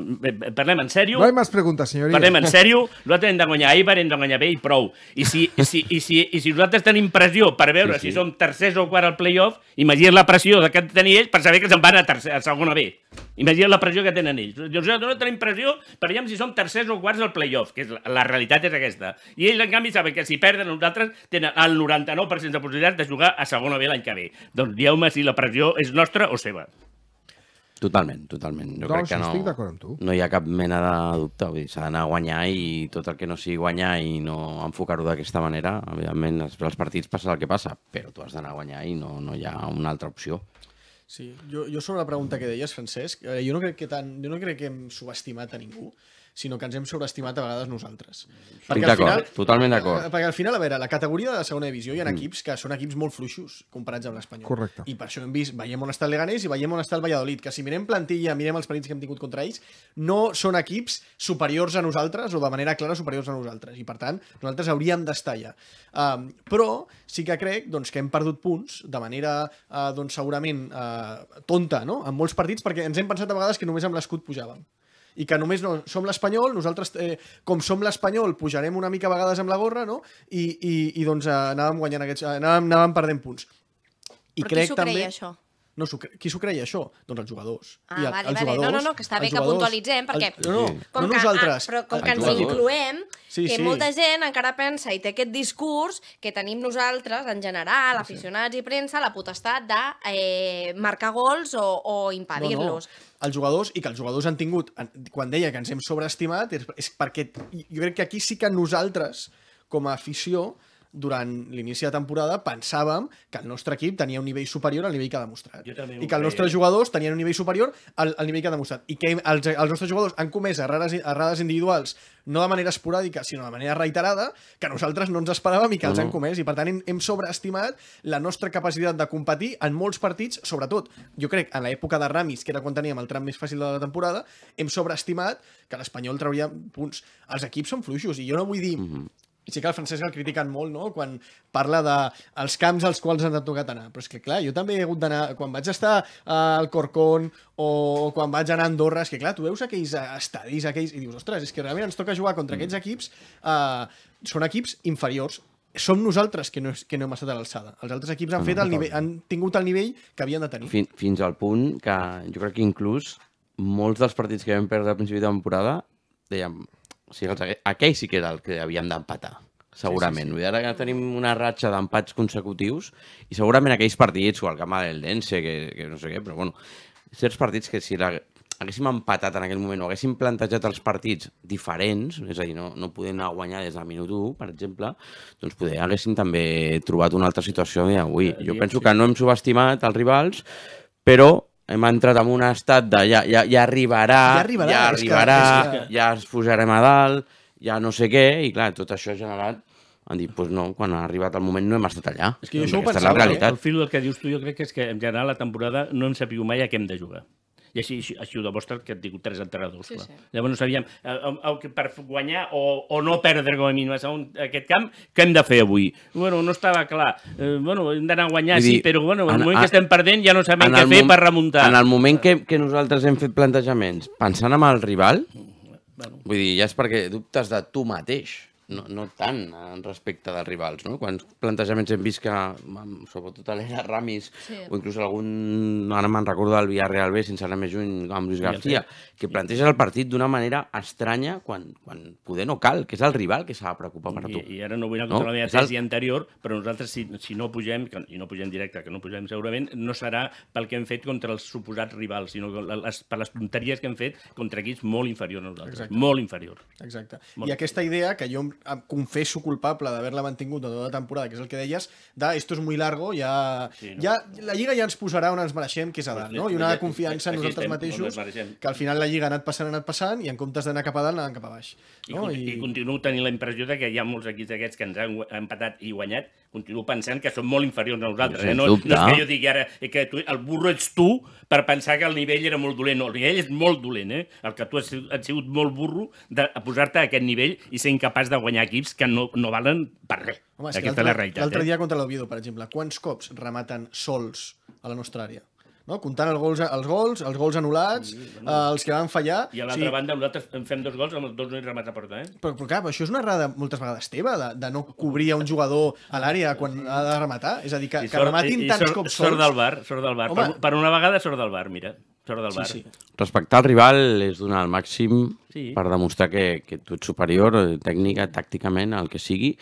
parlem en sèrio. No hay más preguntas, señoría. Parlem en sèrio, nosaltres hem de guanyar a Eibar, hem de guanyar bé i prou. I si, i si, i si, i si nosaltres tenim pressió per veure Sí, sí. si som tercers o quart al play-off, imagina't la pressió que han de tenir ells per saber que se'n van a, tercer, a segona B. Imagina't la pressió que tenen ells. Nosaltres no tenim pressió per veure si som tercers o quarts al play-off, que és la, la realitat és aquesta. I ells, en canvi, saben que si perden nosaltres tenen el 99% de possibilitats de jugar a segona B l'any que ve. Doncs dieu-me si la pressió és nostra o seva. Totalment, totalment. Jo Doncs crec que no, estic d'acord amb tu. no hi ha cap mena de dubte. Vull dir, s'ha d'anar a guanyar i tot el que no sigui guanyar i no enfocar-ho d'aquesta manera, evidentment, els, els partits passa el que passa, però tu has d'anar a guanyar i no, no hi ha una altra opció. Sí, jo, jo sobre la pregunta que deies, Francesc, eh, jo no crec que tant, jo no crec que hem subestimat a ningú, sinó que ens hem sobreestimat a vegades nosaltres. Estic d'acord, totalment d'acord. eh, Perquè al final, a veure, la categoria de la segona divisió hi ha Mm. equips que són equips molt fluixos comparats amb l'Espanyol. Correcte. I per això hem vist, veiem on està el Leganés i veiem on està el Valladolid, que si mirem plantilla, mirem els partits que hem tingut contra ells, no són equips superiors a nosaltres o de manera clara superiors a nosaltres. I per tant, nosaltres hauríem d'estar allà. Um, però sí que crec doncs, que hem perdut punts de manera uh, doncs, segurament uh, tonta no? en molts partits perquè ens hem pensat a vegades que només amb l'escut pujàvem i que només no, som l'Espanyol, nosaltres, eh, com som l'Espanyol, pujarem una mica a vegades amb la gorra, no? I, i, i doncs eh, anàvem guanyant aquests, eh, anàvem, anàvem perdent punts. I Però qui s'ho creia, això? No, qui s'ho creia, això? Doncs els jugadors. Ah, I el- vale, els vale. jugadors, No, no, no, que està bé que puntualitzem, perquè el- no, no, com no que, nosaltres. Ah, però com que ens jugadors. incloem, Sí, que sí. molta gent encara pensa i té aquest discurs que tenim nosaltres, en general, aficionats i premsa, la potestat de eh, marcar gols o, o impedir-los. No, no. Els jugadors, i que els jugadors han tingut, quan deia que ens hem sobreestimat, és, és perquè jo crec que aquí sí que nosaltres, com a afició, durant l'inici de temporada pensàvem que el nostre equip tenia un nivell superior al nivell que ha demostrat. I que els nostres jugadors tenien un nivell superior al, al nivell que ha demostrat. I que els, els nostres jugadors han comès errades, errades individuals no de manera esporàdica, sinó de manera reiterada, que nosaltres no ens esperàvem i que els han comès. I per tant hem, hem sobreestimat la nostra capacitat de competir en molts partits, sobretot, jo crec, en l'època de Ramis, que era quan teníem el tram més fàcil de la temporada, hem sobreestimat que l'Espanyol trauria punts. Els equips són fluixos, i jo no vull dir... Sí que el Francesc el critiquen molt, no?, quan parla de els camps als quals han de tocat anar. Però és que, clar, jo també he hagut d'anar... Quan vaig estar al Corcón o quan vaig anar a Andorra, és que, clar, tu veus aquells eh, estadis, aquells... I dius, ostres, és que realment ens toca jugar contra aquests equips... Eh, són equips inferiors. Som nosaltres que no, que no hem estat a l'alçada. Els altres equips han, no, fet el nivell, han tingut el nivell que havien de tenir. Fin, fins al punt que jo crec que inclús molts dels partits que vam perdre al principi de temporada dèiem, o sigui, els, aquell sí que era el que havíem d'empatar segurament. Sí, sí, sí. Ara que tenim una ratxa d'empats consecutius i segurament aquells partits, o el camp del Dense, que, que no sé què, però bueno, certs partits que si la, haguéssim empatat en aquell moment o haguéssim plantejat els partits diferents, és a dir, no, no poder anar a guanyar des del minut 1, per exemple, doncs poder haguéssim també trobat una altra situació d'avui. Jo penso que no hem subestimat els rivals, però hem entrat en un estat de ja, ja, ja arribarà, Ja arribarà, ja, que- arribarà que- ja ens pujarem a dalt, ja no sé què, i clar, tot això ha generat han dit, doncs no, quan ha arribat el moment no hem estat allà. És que jo això ho la pensava, eh? realitat. El fil del que dius tu jo crec que és que en general la temporada no hem sabut mai a què hem de jugar. I així, així, així ho demostra que han tingut tres entrenadors. Sí, clar. sí. Llavors no sabíem eh, el, el, que per guanyar o, o no perdre com a mínim a segon, aquest camp, què hem de fer avui? Bueno, no estava clar. Eh, bueno, hem d'anar a guanyar, Vull sí, dir, però bueno, en el en- moment a- que estem perdent ja no sabem què fer per remuntar. En el moment que, que nosaltres hem fet plantejaments pensant en el rival, vull dir, ja és perquè dubtes de tu mateix. No, no tant en respecte dels rivals, no? Quants plantejaments hem vist que, sobretot a l'era Ramis, Sí. o inclús algun, ara me'n recordo del Villarreal B, sense anar més lluny, amb Luis García, que planteja el partit d'una manera estranya quan, quan poder no cal, que és el rival que s'ha de preocupar per tu. I, I ara no vull anar contra No? la meva És el- tesi anterior, però nosaltres, si, si no pugem, que, i no pugem directe, que no pugem segurament, no serà pel que hem fet contra els suposats rivals, sinó les, per les tonteries que hem fet contra equips molt inferiors a nosaltres. Exacte. Molt inferiors. Exacte. Molt I aquesta idea, que jo em confesso culpable d'haver-la mantingut tota la temporada, que és el que deies, de esto es muy largo, ja, Sí, no? ja la Lliga ja ens posarà on ens mereixem, que és a dalt, no? I una Ja- confiança en nosaltres mateixos, que al final la Lliga ha anat passant, ha anat passant, i en comptes d'anar cap a dalt, anaven cap a baix. I, No? I... I continuo tenint la impressió de que hi ha molts equips d'aquests que ens han empatat i guanyat, continuo pensant que són molt inferiors a nosaltres. Eh? No, dubte. no és que jo digui ara que tu, el burro ets tu per pensar que el nivell era molt dolent. No, el nivell és molt dolent. Eh? El que tu has, has sigut molt burro de a posar-te a aquest nivell i ser incapaç de guanyar equips que no, no valen per res. Home, és que Aquesta és la realitat. l'altre eh? dia contra l'Oviedo, per exemple, quants cops rematen sols a la nostra àrea? No? Comptant els gols, els gols, els gols anul·lats, sí, bueno. els que van fallar... I a l'altra banda, nosaltres en fem dos gols amb els dos no remats a porta. Eh? Però, però clar, això és una errada moltes vegades teva, de, de no cobrir a un jugador a l'àrea quan ha de rematar. És a dir, que, I que sort- rematin i- i tants sort- cops Sort sols... del bar, sort del bar. Home. Per, per una vegada sort del bar, mira. Sort del Sí, bar. sí. Respectar el rival és donar el màxim Sí. per demostrar que, que tu ets superior eh, tècnica, tàcticament, el que sigui,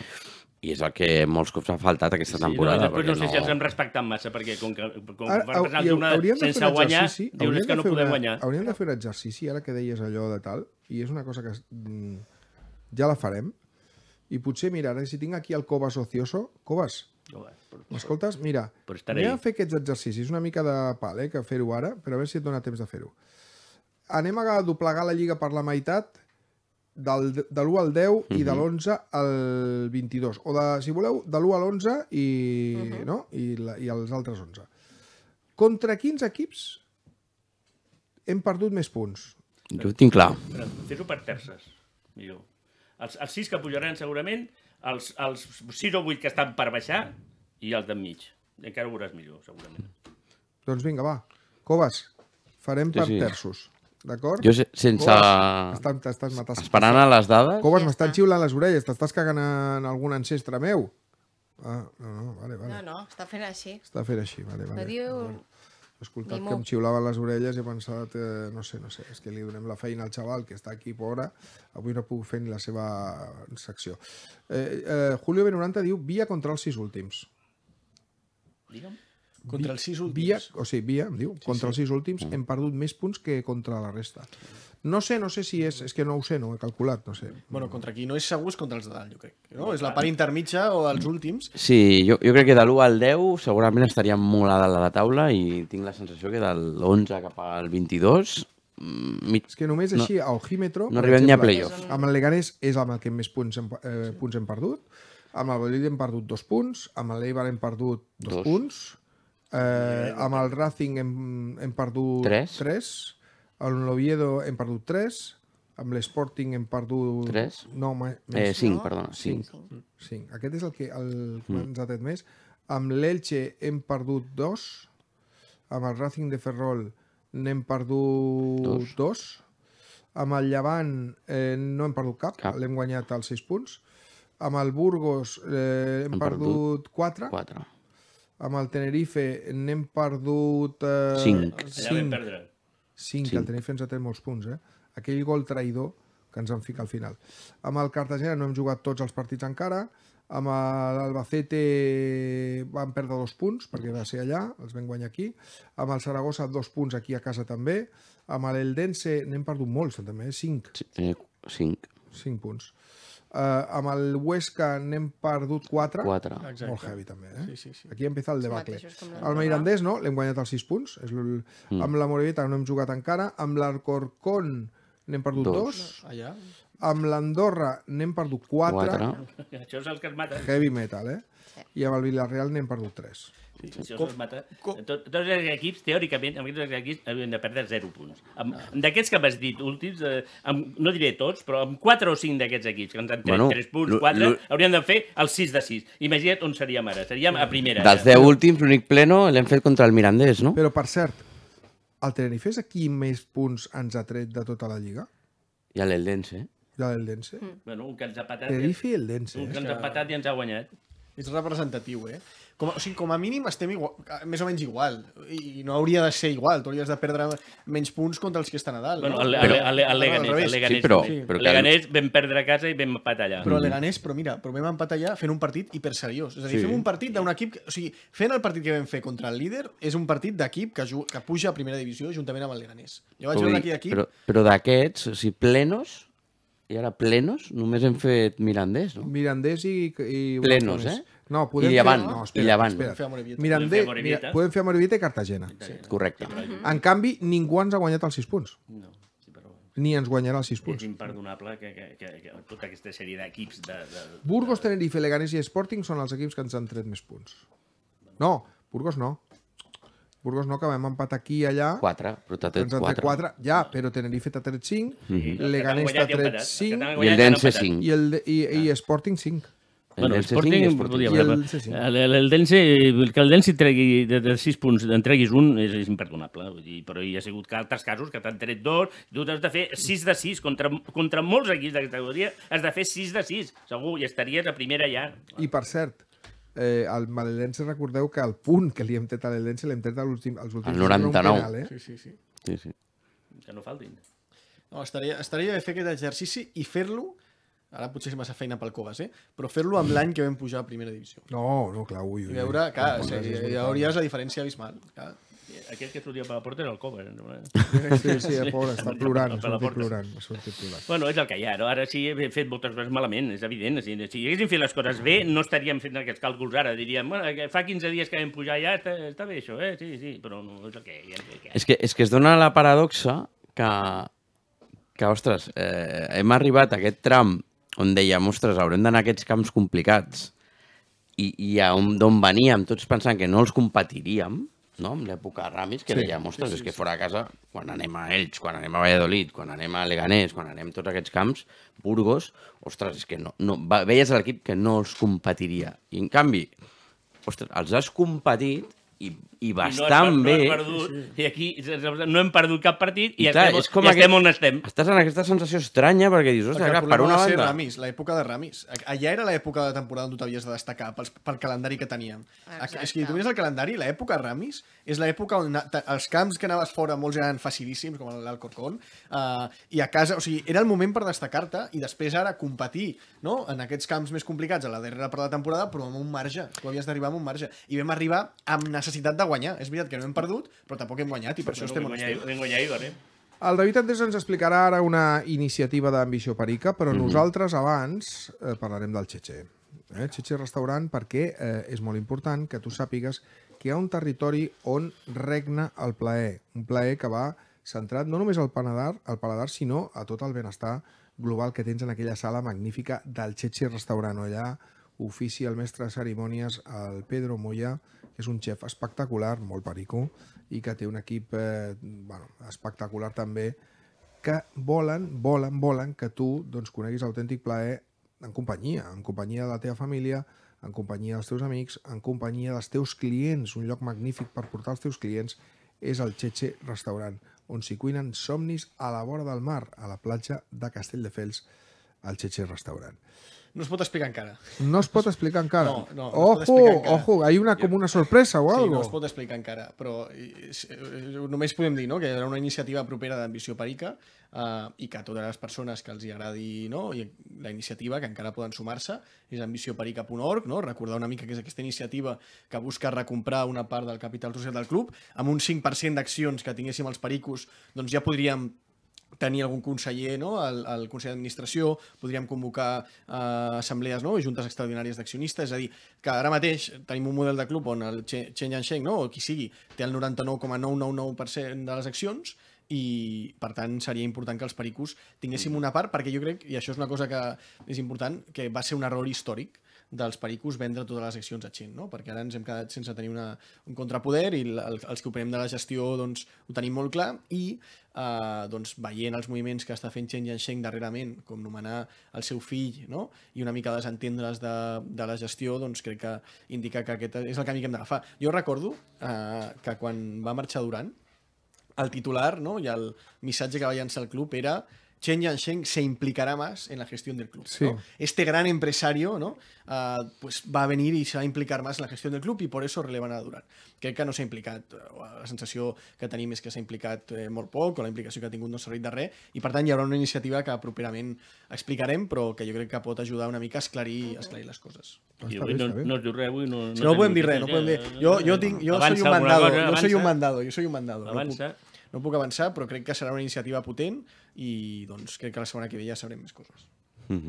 i és el que molts cops ha faltat aquesta temporada. no, després no perquè sé si ens hem respectat massa, perquè com que, com Ara, van passar una hauríem de fer sense un guanyar, exercici, dius que de no podem una- guanyar. Hauríem de fer un exercici, ara que deies allò de tal, i és una cosa que mm, ja la farem, i potser, mira, ara si tinc aquí el Cobas Ocioso, Cobas, m'escoltes? Mira, anem a fer aquests exercicis, una mica de pal, eh, que fer-ho ara, però a veure si et dona temps de fer-ho. Anem a doblegar la Lliga per la meitat, del, de l'1 al 10 i de Mhm. l'11 al 22. O, de, si voleu, de l'1 a l'11 i, Mhm. no? I, la, i els altres 11. Contra quins equips hem perdut més punts? Jo ho tinc clar. Però Fes-ho per terces, millor. Els, els sis que pujaran segurament, els, els sis o vuit que estan per baixar i els d'enmig. Encara ho veuràs millor, segurament. Doncs vinga, va. Covas, farem Sí, per sí. terços. D'acord? Jo se- sense- Covas, T'estàs t'estàs matant. Esperant a les dades... Covas, m'estan xiulant les orelles. T'estàs cagant en algun ancestre meu? Ah, no, no, vale, vale. No, no, està fent així. Està fent així, vale, vale. No diu... He escoltat Mimo. que em xiulaven les orelles i he pensat, eh, no sé, no sé, és que li donem la feina al xaval que està aquí, pobre, avui no puc fer ni la seva secció. Eh, eh, Julio B90 diu via contra els sis últims. Digue'm. Contra els sis últims? Via, o sigui, via, em diu, Sí, contra sí. els sis últims hem perdut més punts que contra la resta. No sé, no sé si és... És que no ho sé, no ho he calculat, no sé. Bueno, contra qui no és segur és contra els de dalt, jo crec. No? És la part intermitja o els últims. Sí, jo, jo crec que de l'1 al 10 segurament estaríem molt a dalt de la taula i tinc la sensació que del 11 cap al 22... mm, Mig... És que només així, a Ojímetro... No arribem ni a exemple, playoff. Amb el Leganés és amb el que més punts hem, eh, punts hem perdut. Amb el Valladolid hem perdut dos punts. Amb l'Eibar hem perdut dos, Dos. punts. Eh, amb el Racing hem, hem perdut Tres. tres. Amb l'Oviedo hem perdut tres. Amb l'Sporting hem perdut... Tres? No, me- Eh, més. cinc, perdona, cinc. Cinc. cinc. Aquest és el que, el que Mm. ens ha tret més. Amb l'Elche hem perdut dos. Amb el Racing de Ferrol n'hem perdut dos. Dos. dos. Amb el Llevant eh, no hem perdut cap, Cap. l'hem guanyat als 6 punts. Amb el Burgos eh, hem Hem perdut 4. 4. Amb el Tenerife n'hem perdut... Eh, Cinc. Allà vam perdre. 5, Cinc. el Tenerife ens ha tret molts punts, eh? Aquell gol traïdor que ens en fica al final. Amb el Cartagena no hem jugat tots els partits encara. Amb l'Albacete vam perdre dos punts, perquè va ser allà, els vam guanyar aquí. Amb el Saragossa dos punts aquí a casa també. Amb l'Eldense n'hem perdut molts, també, 5. Eh, 5. 5 punts. Uh, amb el Huesca n'hem perdut 4. Quatre. Exacte. Molt heavy, també. Eh? Sí, sí, sí. Aquí empieza el Els debacle. El Mirandés, no? L'hem guanyat als 6 punts. És. Mm. Amb la Morevieta no hem jugat encara. Amb l'Alcorcón n'hem perdut Dos. 2. Allà. Amb l'Andorra n'hem perdut 4. Quatre. Això és el que es mata. Heavy metal, eh? I amb el Villarreal n'hem perdut 3. Sí, això es mata. Tot, tots els equips, teòricament, amb aquests equips havien de perdre 0 punts. Amb- D'aquests que m'has dit últims, eh, amb, no diré tots, però amb 4 o 5 d'aquests equips, que ens han tret Bueno, 3 punts, lo- 4, lo- haurien de fer el 6 de 6. Imagina't on seríem ara. Seríem a primera. Dels ja. 10 últims, l'únic pleno l'hem fet contra el Mirandés, no? Però, per cert, el Tenerife és a qui més punts ens ha tret de tota la Lliga? I a l'Eldense. de l'Eldense. Mm. Bueno, un que ens ha patat... Tenerife i Eldense. Un que eh? ens ha patat i ens ha guanyat. És representatiu, eh? Com, a- o sigui, com a mínim estem igual, més o menys igual. I no hauria de ser igual. Tu hauries de perdre menys punts contra els que estan a dalt. Bueno, no? el, el, Però- el, el, Leganés, el Leganés, Sí, però- també. però Leganés vam perdre a casa i vam empatar allà. Però el Leganés, però mira, però vam empatar allà fent un partit hiperseriós. És a dir, Sí. fem un partit d'un equip... que- O sigui, fent el partit que vam fer contra el líder és un partit d'equip que, ju- que puja a primera divisió juntament amb el Leganés. Jo vaig veure aquí equip... Però, però d'aquests, o sigui, plenos, i ara plenos, només hem fet Mirandés, no? Mirandés i... i Plenos, eh? No, podem I Llevant, fer... No, i espera, Llevant. espera. Podem fer Amorebieta. Mirandés, Podem fer mira, podem fer Amorebieta i Cartagena. Sí. Correcte. En canvi, ningú ens ha guanyat els 6 punts. No, sí, però Ni ens guanyarà els 6 és punts. imperdonable que, que, que, que tota aquesta sèrie d'equips de, de, Burgos, Tenerife, Leganés i Sporting són els equips que ens han tret més punts. No, Burgos no. Burgos no, que vam empatar aquí i allà. 4, però t'ha tret Ens han tret 4. 4. Ja, però Tenerife t'ha tret 5, Mhm. Leganés Que t'han t'ha i tret empatat. 5 Que t'han I el i Dense empatat. 5. i, el, i, i Sporting 5. Bueno, el Sporting, Sporting. I el. El, el, el Dense, que el Dense tregui de, de 6 punts, en treguis un, és, és imperdonable. Vull dir, però hi ha sigut que altres casos que t'han tret dos, tu has de fer 6 de 6 contra, contra molts equips d'aquesta categoria, has de fer 6 de 6, segur, i estaries a primera ja. I per cert, eh, al Malelense recordeu que el punt que li hem tret a l'Eldense l'hem tret als últims Al minuts d'un 99. Penal, eh? Sí, sí, sí. Sí, sí. Que no faltin. No, estaria, estaria bé fer aquest exercici i fer-lo, ara potser és massa feina pel Coves, eh? però fer-lo amb l'any que vam pujar a primera divisió. No, no, clar, ui, ui. I veure, clar, No, sí, hi hauries la diferència abismal. Clar. Aquell que sortia per la porta era el cover. No? Sí, sí, el pobre està plorant, ha sortit plorant, ha sortit plorant. Bueno, és el que hi ha, no? Ara sí he fet moltes coses malament, és evident. Si, si haguéssim fet les coses bé, no estaríem fent aquests càlculs ara. Diríem, bueno, fa 15 dies que vam pujar ja, està, està bé això, eh? Sí, sí, però no és el que hi ha. El que hi ha. És que, és que es dona la paradoxa que, que ostres, eh, hem arribat a aquest tram on dèiem, ostres, haurem d'anar a aquests camps complicats i, i d'on veníem tots pensant que no els competiríem, no? en l'època Ramis, que Sí, dèiem, ostres, sí, sí, és que fora a casa, quan anem a Elx, quan anem a Valladolid, quan anem a Leganés, quan anem a tots aquests camps, Burgos, ostres, és que no, no, veies l'equip que no els competiria. I en canvi, ostres, els has competit i, i I no has, bastant no bé. perdut, I aquí no hem perdut cap partit i, I clar, estem, és com i aquest- estem on estem. Estàs en aquesta sensació estranya perquè dius, ostres, clar, per una banda... Ramis, l'època de Ramis. Allà era l'època de temporada on tu t'havies de destacar pels, pel calendari que teníem. Exacte. És que si tu mires el calendari, l'època Ramis és l'època on els camps que anaves fora molts eren facilíssims, com l'Alcorcón, uh, i a casa, o sigui, era el moment per destacar-te i després ara competir no? en aquests camps més complicats a la darrera part de la temporada, però amb un marge. Tu havies d'arribar amb un marge. I vam arribar amb necessitat de guanyar. És veritat que no hem perdut, però tampoc hem guanyat i per això estem on estem. Guanyar eh? El David Andrés ens explicarà ara una iniciativa d'Ambició Perica, però Mhm. nosaltres abans eh, parlarem del Cheche. Eh? Cheche Restaurant perquè eh, és molt important que tu sàpigues que hi ha un territori on regna el plaer. Un plaer que va centrat no només al paladar, al paladar sinó a tot el benestar global que tens en aquella sala magnífica del Cheche Restaurant. Allà ofici el mestre de cerimònies, el Pedro Moya, que és un xef espectacular, molt perico, i que té un equip eh, bueno, espectacular també, que volen, volen, volen que tu doncs, coneguis l'autèntic plaer en companyia, en companyia de la teva família, en companyia dels teus amics, en companyia dels teus clients. Un lloc magnífic per portar els teus clients és el Cheche Restaurant, on s'hi cuinen somnis a la vora del mar, a la platja de Castelldefels, al Cheche Restaurant. No es pot explicar encara. No es pot explicar encara. No, no, no es pot ojo, encara. ojo, hay una como una sorpresa o Sí, algo. no es pot explicar encara, però eh, només podem dir no, que era una iniciativa propera d'Ambició Perica eh, i que a totes les persones que els hi agradi no, i la iniciativa, que encara poden sumar-se, és ambicioperica.org, no? recordar una mica que és aquesta iniciativa que busca recomprar una part del capital social del club, amb un 5% d'accions que tinguéssim els pericos, doncs ja podríem tenir algun conseller no? al, al Consell d'Administració, podríem convocar eh, assemblees no? juntes extraordinàries d'accionistes, és a dir, que ara mateix tenim un model de club on el Chen Chen Yansheng, no? o qui sigui, té el 99,999% de les accions i per tant seria important que els pericos tinguéssim una part perquè jo crec, i això és una cosa que és important, que va ser un error històric dels pericos vendre totes les accions a Chen, no? perquè ara ens hem quedat sense tenir una, un contrapoder i el, els que operem de la gestió doncs, ho tenim molt clar i eh, doncs, veient els moviments que està fent Chen Yansheng darrerament, com nomenar el seu fill no? i una mica desentendre's de, de la gestió, doncs crec que indica que aquest és el camí que hem d'agafar. Jo recordo eh, que quan va marxar Durant, el titular no? i el missatge que va llançar el club era Chen Yansheng se implicará más en la gestión del club. Sí. ¿no? Este gran empresario ¿no? Ah, pues va a venir y se va a implicar más en la gestión del club i por eso relevan a Durant. Crec que no s'ha implicat, la sensació que tenim és que s'ha implicat eh, molt poc, o la implicació que ha tingut no s'ha servit de res, i per tant hi haurà una iniciativa que properament explicarem, però que jo crec que pot ajudar una mica a esclarir, a esclarir les coses. I avui no, no es diu res, avui no... Si no, no podem dir res, no podem dir... Jo, jo, tinc, jo soy un mandado, jo soy un mandado, jo soy un mandado. Avança. No puc, no puc avançar, però crec que serà una iniciativa potent i doncs crec que la setmana que ve ja sabrem més coses.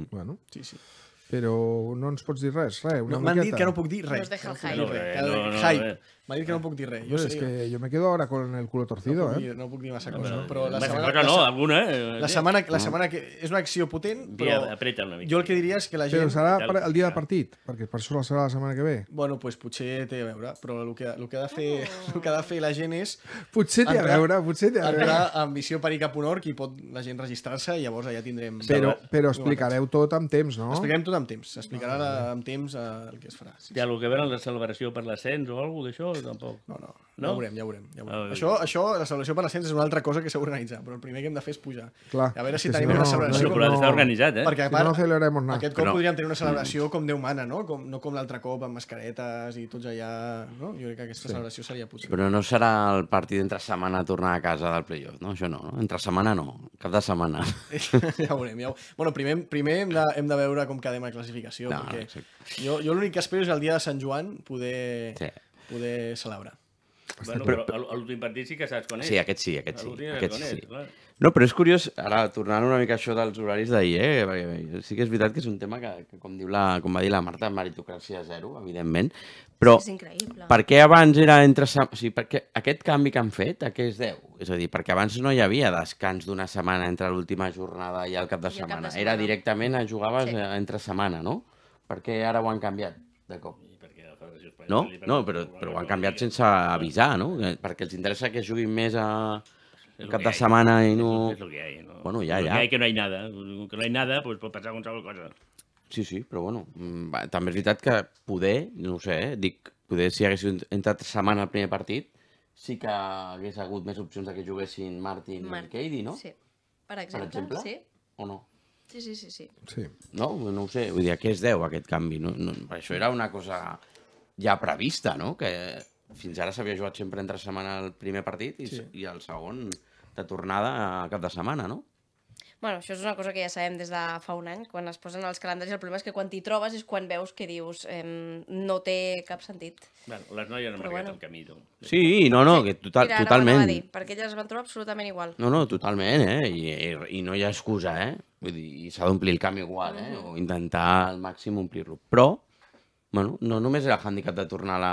Bueno. Sí, sí. Però no ens pots dir res, res, una No, M'han dit que no puc dir res. Nos deja el que hype. no No, que- no, no, hype. eh. M'ha dit que no puc dir res. Jo, és que jo me quedo ahora con el culo torcido, no puc eh? dir, no puc dir massa No, cosa, però- però la setmana... cosa la no, alguna, eh? La setmana, la No. setmana que... És una acció potent, però... apreta una mica. Jo el que diria és que la gent... Però serà per, el dia del partit, perquè per això la serà la setmana que ve. Bueno, pues potser té a veure, però el que, el que, ha, de fer, el que ha de fer la gent és... Potser té a veure, potser té a veure. Entrar a ambicióperica.org i pot la gent registrar-se i llavors allà tindrem... Però, però explicareu tot amb temps, no? Explicarem tot amb temps. S'explicarà la- amb temps eh, el que es farà. Sí, ha el que veure la celebració per l'ascens o alguna d'això, tampoc? No, no. No? Ja ho veurem, ja ho veurem. Ja ho veurem. Ah, això, això, la celebració per l'ascens és una altra cosa que s'ha d'organitzar, però el primer que hem de fer és pujar. Clar, a veure si si tenim no, una no, celebració... no, però d'estar organitzat, eh? Perquè, a Si part, no, no celebrarem nada. Aquest cop Però- podríem tenir una celebració com Déu mana, no? Com, no com l'altre cop, amb mascaretes i tots allà... No? Jo crec que aquesta Sí. celebració seria potser. Però no serà el partit entre setmana a tornar a casa del playoff, no? Això no, no? Entre setmana no, cap de setmana. ja ho veurem. Ja ho... Bueno, primer, primer hem, de, hem de veure com quedem a classificació, No, perquè exacte. jo, jo l'únic que espero és el dia de Sant Joan poder, Sí. poder celebrar. Bueno, Però- però, a l'últim partit sí que saps quan és. Sí, aquest sí, aquest sí. Aquest sí. és, clar. No, però és curiós, ara tornant una mica a això dels horaris d'ahir, eh? perquè sí que és veritat que és un tema que, que com, diu la, com va dir la Marta, meritocràcia zero, evidentment, però És increïble. per què abans era entre... se- O sigui, per què aquest canvi que han fet, a què es deu? És a dir, perquè abans no hi havia descans d'una setmana entre l'última jornada i el cap de I el cap de setmana. setmana. Era directament, a jugaves Sí. sí. entre setmana, no? Per què ara ho han canviat, de cop? Perquè la Federació Espanyola No, no, però, però ho a han canviat sense avisar, no? Eh, Perquè els interessa que juguin més a el cap de hay, setmana i no... es lo que hay, ¿no? Bueno, ja, ja. que hay que no hay nada. Que no hay nada, pues pot passar qualsevol cosa. Sí, sí, però bueno, mm, també és veritat que poder, no ho sé, eh, dic, poder si hagués entrat setmana al primer partit, sí que hagués hagut més opcions de que juguessin Martin Mar- i Keidi, no? Sí. Per exemple, exemple? sí. O no? Sí, sí, sí, sí. Sí. No? No ho sé, vull dir, a què es deu aquest canvi? No, no, això era una cosa ja prevista, no? Que fins ara s'havia jugat sempre entre setmana el primer partit i, Sí. i el segon de tornada a cap de setmana, no? Bueno, això és una cosa que ja sabem des de fa un any, quan es posen els calendaris. El problema és que quan t'hi trobes és quan veus que dius eh, no té cap sentit. Bueno, les noies han marcat bueno. el camí. Tu. Sí, no, no, que total, Mira, totalment. dir, perquè elles es van trobar absolutament igual. No, no, totalment, eh? I, i, i no hi ha excusa, eh? Vull dir, s'ha d'omplir el camp igual, eh? O intentar al màxim omplir-lo. Però, bueno, no només era el hàndicap de tornar a la...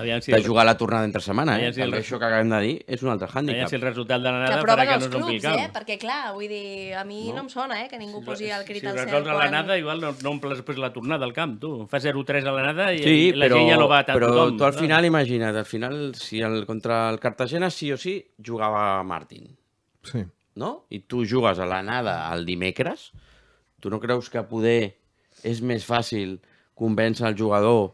Aviam si de jugar a la tornada entre setmana, eh? Aviam si el També això que acabem de dir és un altre Aviam hàndicap. si el resultat de l'anada farà que no el clubs, camp. eh? Perquè, clar, vull dir, a mi no, No. em sona, eh? Que ningú posi el crit si al cel resols a quan... l'anada, igual no, no omples després la tornada al camp, tu. Fa 0-3 a l'anada i, Sí, i la però, gent ja no va tant però tothom. tu al no? final, imagina't, al final, si el, contra el Cartagena sí o sí jugava Martín, Sí. no? I tu jugues a l'anada el dimecres, tu no creus que poder és més fàcil convèncer el jugador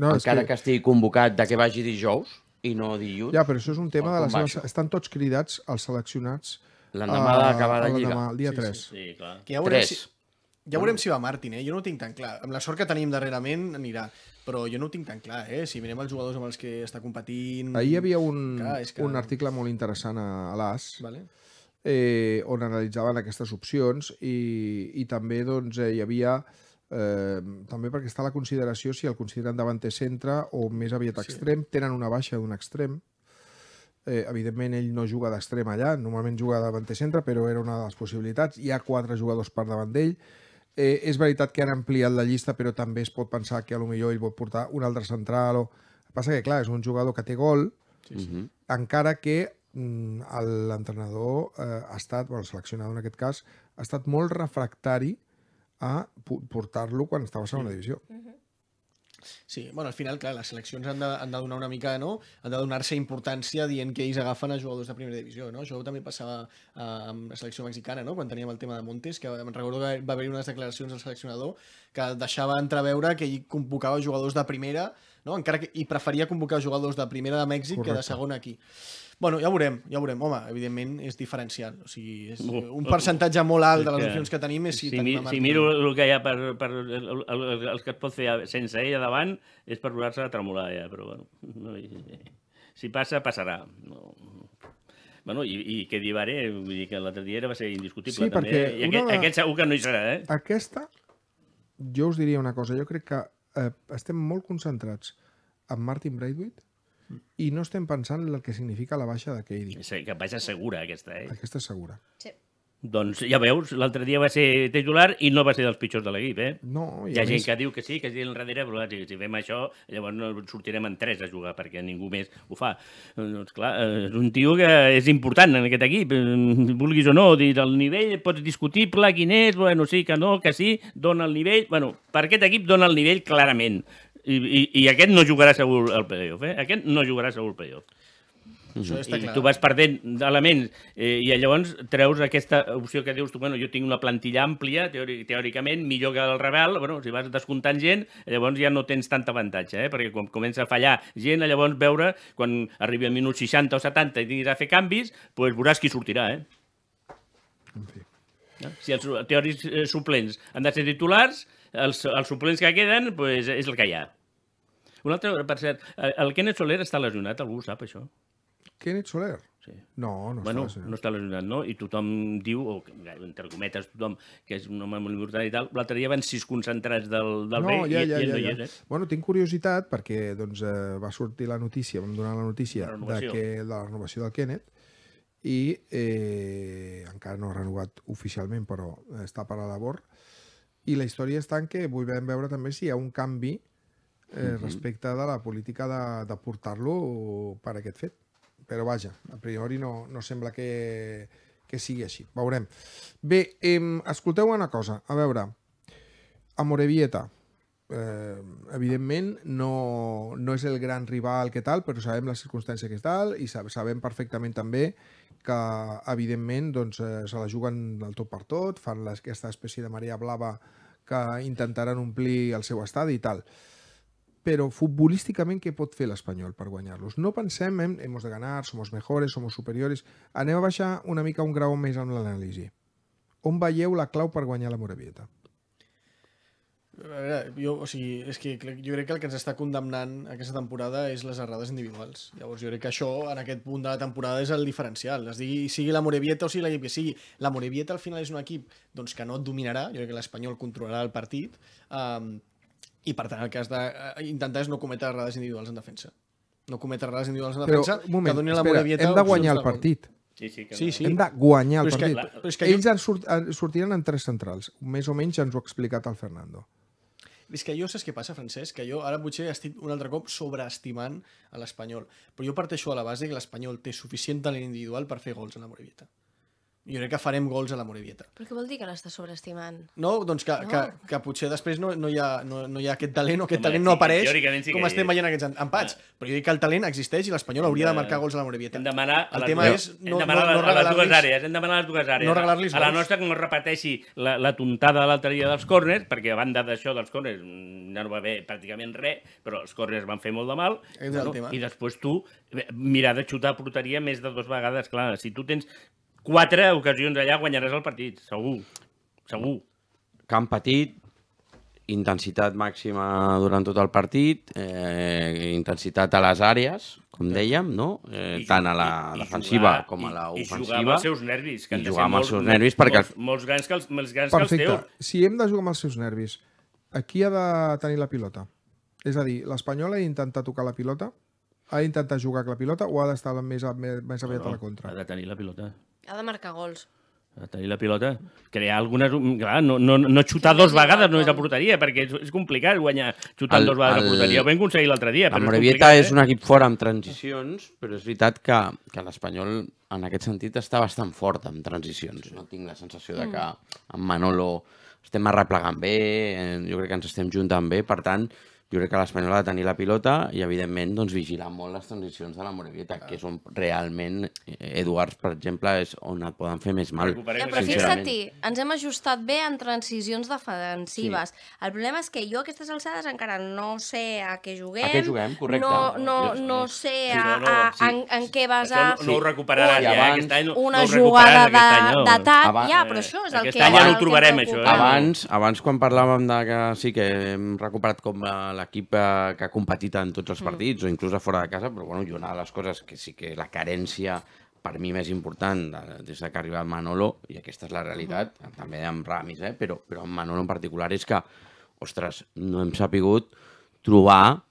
No, encara que- que... estigui convocat de que vagi dijous i no dilluns? Ja, però això és un tema de la seva... Estan tots cridats als seleccionats L'endemà d'acabar la Lliga. l'endemà, El dia Sí, 3. sí. Sí, clar. Que ja veurem, Tres. si, ja veurem si va Martin, eh? Jo no ho tinc tan clar. Amb la sort que tenim darrerament anirà. Però jo no ho tinc tan clar, eh? Si mirem els jugadors amb els que està competint... Ahir hi havia un, Clar, que... un article molt interessant a, a l'AS Vale. eh, on analitzaven aquestes opcions i, i també doncs, eh, hi havia eh, també perquè està la consideració si el consideren davanter centre o més aviat Sí. extrem, tenen una baixa d'un extrem. Eh, evidentment ell no juga d'extrem allà, normalment juga davanter centre però era una de les possibilitats, hi ha quatre jugadors per davant d'ell. Eh, és veritat que han ampliat la llista però també es pot pensar que a lo millor ell pot portar un altre central o... El que passa que clar, és un jugador que té gol Sí, sí. Encara que mm, el- l'entrenador eh, ha estat, bueno, el seleccionador en aquest cas, ha estat molt refractari a po- portar-lo quan estava a segona divisió. Sí, bueno, al final, clar, les seleccions han de, han de donar una mica, no? Han de donar-se importància dient que ells agafen a jugadors de primera divisió, no? Això també passava eh, amb la selecció mexicana, no? Quan teníem el tema de Montes, que em recordo que va haver unes declaracions del seleccionador que deixava entreveure que ell convocava jugadors de primera no? encara que i preferia convocar jugadors de primera de Mèxic que de Correcte. segona aquí. Bueno, ja ho veurem, ja ho veurem. Home, evidentment és diferencial. O sigui, és un percentatge molt alt de les que opcions que tenim és si, si, tenim mi, si miro el que hi ha per, per el, el, el, el que es pot fer sense ella davant és per posar-se a tremolar ja, però bueno, no, i, si passa, passarà. No. Bueno, i, i que Divaré, vull dir que l'altre dia era va ser indiscutible Sí, també, perquè i una aquest, de- aquest segur que no hi serà, eh? Aquesta, jo us diria una cosa, jo crec que eh, estem molt concentrats en Martin Braithwaite i no estem pensant en el que significa la baixa de Katie. Sí, que vaja segura, aquesta, eh? Aquesta és segura. Sí. Doncs ja veus, l'altre dia va ser titular i no va ser dels pitjors de l'equip, eh? No, i Hi ha gent més- que diu que sí, que és enrere, però si, si fem això, llavors no sortirem en tres a jugar, perquè ningú més ho fa. Doncs clar, eh, és un tio que és important en aquest equip, eh, vulguis o no, dir el nivell, pots discutible quin és, bueno, sí, que no, que sí, dona el nivell, bueno, per aquest equip dona el nivell clarament. I, i, i aquest no jugarà segur el playoff, eh? Aquest no jugarà segur el playoff. Això està I clar. tu vas perdent elements eh, i llavors treus aquesta opció que dius tu, bueno, jo tinc una plantilla àmplia, teòric, teòricament, millor que el Rebel, bueno, si vas descomptant gent, llavors ja no tens tant avantatge, eh? perquè quan comença a fallar gent, llavors veure, quan arribi a minuts 60 o 70 i tinguis a fer canvis, doncs veuràs qui sortirà, eh? No? Si els teòrics eh, suplents han de ser titulars, els, els suplents que queden pues, és el que hi ha. Un altre, per cert, el el Kenneth Soler està lesionat, algú ho sap, això? Kenneth Soler? Sí. No, no bueno, està lesionat. no està lesionat, no? I tothom diu, o entre cometes tothom, que és un home molt important i tal. L'altre dia van sis concentrats del, del no, B ja, i, ja, i ja, no ja. és, eh? Bueno, tinc curiositat perquè doncs, eh, va sortir la notícia, vam donar la notícia La de, que, de la renovació del Kenneth i eh, encara no ha renovat oficialment, però està per a la labor. I la història està en que volem veure també si hi ha un canvi eh, respecte de la política de, de portar-lo per aquest fet. Però vaja, a priori no, no sembla que, que sigui així. Veurem. Bé, eh, escolteu una cosa. A veure, a Morevieta, eh, evidentment no, no és el gran rival que tal, però sabem la circumstància que és tal i sab- sabem perfectament també que evidentment doncs, eh, se la juguen del tot per tot, fan les, aquesta espècie de marea blava que intentaran omplir el seu estadi i tal. Però futbolísticament què pot fer l'Espanyol per guanyar-los? No pensem en hemos de ganar, somos mejores, somos superiores. Anem a baixar una mica un grau més amb l'anàlisi. On veieu la clau per guanyar la Morevieta? Jo, o sigui, és que jo crec que el que ens està condemnant aquesta temporada és les errades individuals. Llavors jo crec que això, en aquest punt de la temporada, és el diferencial. Es digui, sigui la Morevieta o sigui l'equip que sigui. La Morevieta al final és un equip doncs, que no et dominarà, jo crec que l'Espanyol controlarà el partit, um, i per tant el que has d'intentar és no cometre errades individuals en defensa. No cometre errades individuals en Però, defensa un moment, que doni a la espera, Morevieta hem de guanyar el partit. Sí, sí, que Sí, sí. Hem de guanyar el Però és que- partit. però és que Ells jo- han sort, han- sortiran en tres centrals. Més o menys ens ho ha explicat el Fernando. És que jo saps què passa, Francesc? Que jo ara potser estic un altre cop sobreestimant a l'Espanyol. Però jo parteixo a la base que l'Espanyol té suficient talent individual per fer gols a la Morevieta. Jo crec que farem gols a la Morevieta. Però què vol dir que l'està sobreestimant? No, doncs que, No. que, que potser després no, no, hi ha, no, no hi ha aquest talent o aquest Home, talent no apareix sí que com estem veient aquests empats. Però jo dic que el talent existeix i l'Espanyol hauria de marcar gols a la Morevieta. Hem demanar el les tema dues- és hem no, no, demanar no, a les- a les dues àrees, hem demanar a les dues àrees. No regalar-los A la nostra que no es repeteixi la, la tontada de l'altre dia dels córners, perquè a banda d'això dels córners ja no va haver pràcticament res, però els córners van fer molt de mal. Tema. I després tu mirar de xutar a porteria més de dues vegades. Clar, si tu tens quatre ocasions allà, guanyaràs el partit, segur. Segur. Camp petit, intensitat màxima durant tot el partit, eh, intensitat a les àrees, com dèiem, no? Eh, I tant a la i- i defensiva jugar- com a la i- ofensiva. I jugar amb els seus nervis, que I jugar amb els seus nervis perquè... Molts, molts grans que els, més grans que Perfecte. els teus. Si hem de jugar amb els seus nervis, aquí ha de tenir la pilota. És a dir, l'Espanyol ha d'intentar tocar la pilota, ha d'intentar jugar amb la pilota o ha d'estar més, a- més, més aviat a la contra? Ha de tenir la pilota. Ha de marcar gols. A tenir la pilota. Crear algunes... Clar, no, no, no xutar dos vegades no és a porteria, perquè és, és complicat guanyar xutant El- dos vegades el- a porteria. Ho vam aconseguir l'altre dia, La però Morevieta és és complicat, un equip fort amb transicions, però és veritat que, que l'Espanyol en aquest sentit està bastant fort amb transicions. No tinc la sensació de que amb Manolo estem arreplegant bé, eh, jo crec que ens estem juntant bé, per tant, jo crec que l'Espanyol ha de tenir la pilota i, evidentment, doncs, vigilar molt les transicions de la Morevieta, que és on realment eh, Eduards, per exemple, és on et poden fer més mal. Ja, però fixa't-hi, ens hem ajustat bé en transicions defensives. Sí. El problema és que jo a aquestes alçades encara no sé a què juguem. A què juguem, correcte. No, no, no sé Sí, a, no, no, a, sí. en, en què basar Això no, no ho recuperaràs I ja, abans- aquest any. No, una no jugada aquest no. d'atac. Abans- Ja, però això és el Aquest que... any ja no ho trobarem, em això, eh? Abans, abans quan parlàvem de que sí que hem recuperat com eh, l'equip eh, que ha competit en tots els Mm. partits, o inclús a fora de casa, però bueno, jo una de les coses que sí que la carència per mi més important de, des de que ha arribat Manolo, i aquesta és la realitat, també amb Ramis, eh? però, però amb Manolo en particular, és que, ostres, no hem sapigut trobar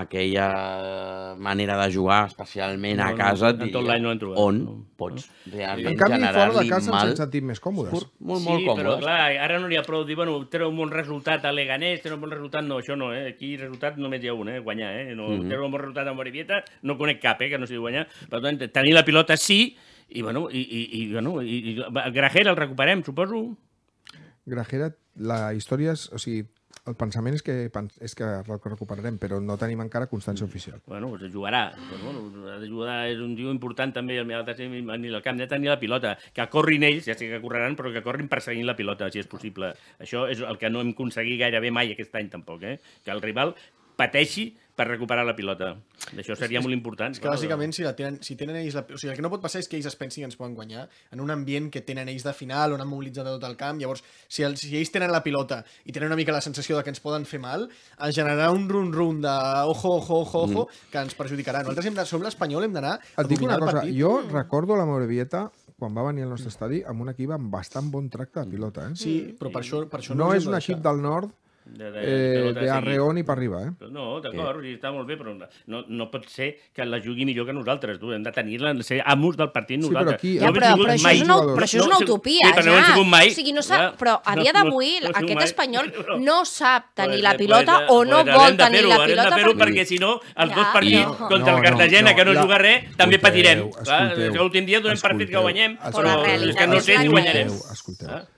aquella manera de jugar, especialment a No, no, casa, en tot l'any no hem trobat, on no. pots En realment canvi, fora de casa ens mal. hem sentit més còmodes. Molt, molt, sí, molt però còmodes. clar, ara no n'hi ha prou dir, bueno, treure un bon resultat a Leganés, treure un bon resultat, no, això no, eh? Aquí resultat només hi ha un, eh? Guanyar, eh? No, Mhm. Treure un bon resultat a Morevieta, no conec cap, eh? Que no sigui guanyar. Per tant, tenir la pilota sí, i bueno, i, i, i, bueno, i, i Grajera el recuperem, suposo? Grajera, la història és... O sigui, el pensament és que, és que recuperarem, però no tenim encara constància oficial. Bueno, pues jugarà. Pues, bueno, ha de jugar, és un tio important també, el Miral ni el camp de tenir la pilota. Que corrin ells, ja sé que correran, però que corrin perseguint la pilota, si és possible. Això és el que no hem aconseguit gairebé mai aquest any tampoc, eh? Que el rival pateixi per recuperar la pilota. Això seria molt important. És que bàsicament si, la tenen, si tenen ells... La, o sigui, el que no pot passar és que ells es pensin que ens poden guanyar en un ambient que tenen ells de final, on han mobilitzat tot el camp. Llavors, si, el, si ells tenen la pilota i tenen una mica la sensació de que ens poden fer mal, es generarà un run-run de ojo, ojo, ojo, ojo, Mm. que ens perjudicarà. Nosaltres hem de, som l'Espanyol, hem d'anar a Et dic una cosa, partit. jo recordo la Morevieta quan va venir al nostre estadi amb un equip amb bastant bon tracte de pilota, eh? Sí, però per això, per això No ens és un equip del nord De- de- eh, de seguir. arreón i per arriba, eh? No, d'acord, sí. està molt bé, però no, no pot ser que la jugui millor que nosaltres. Tu. Hem de tenir-la, ser amos del partit Sí, però nosaltres. aquí- Ja, hem però, però, això mai és una, però això és una No, utopia, sí, però ja. no hem mai. O sigui, no sap, però a dia No, no, d'avui no hem sigut aquest mai. espanyol no sap tenir la pilota pues, o no pues, vol tenir la pilota. de fer-ho per- perquè si no, els Ja, dos partits no. contra No, el no, Cartagena, no, que no juga res, també patirem. L'últim dia donem partit que guanyem, però és que no sé si guanyarem. Escolteu, escolteu.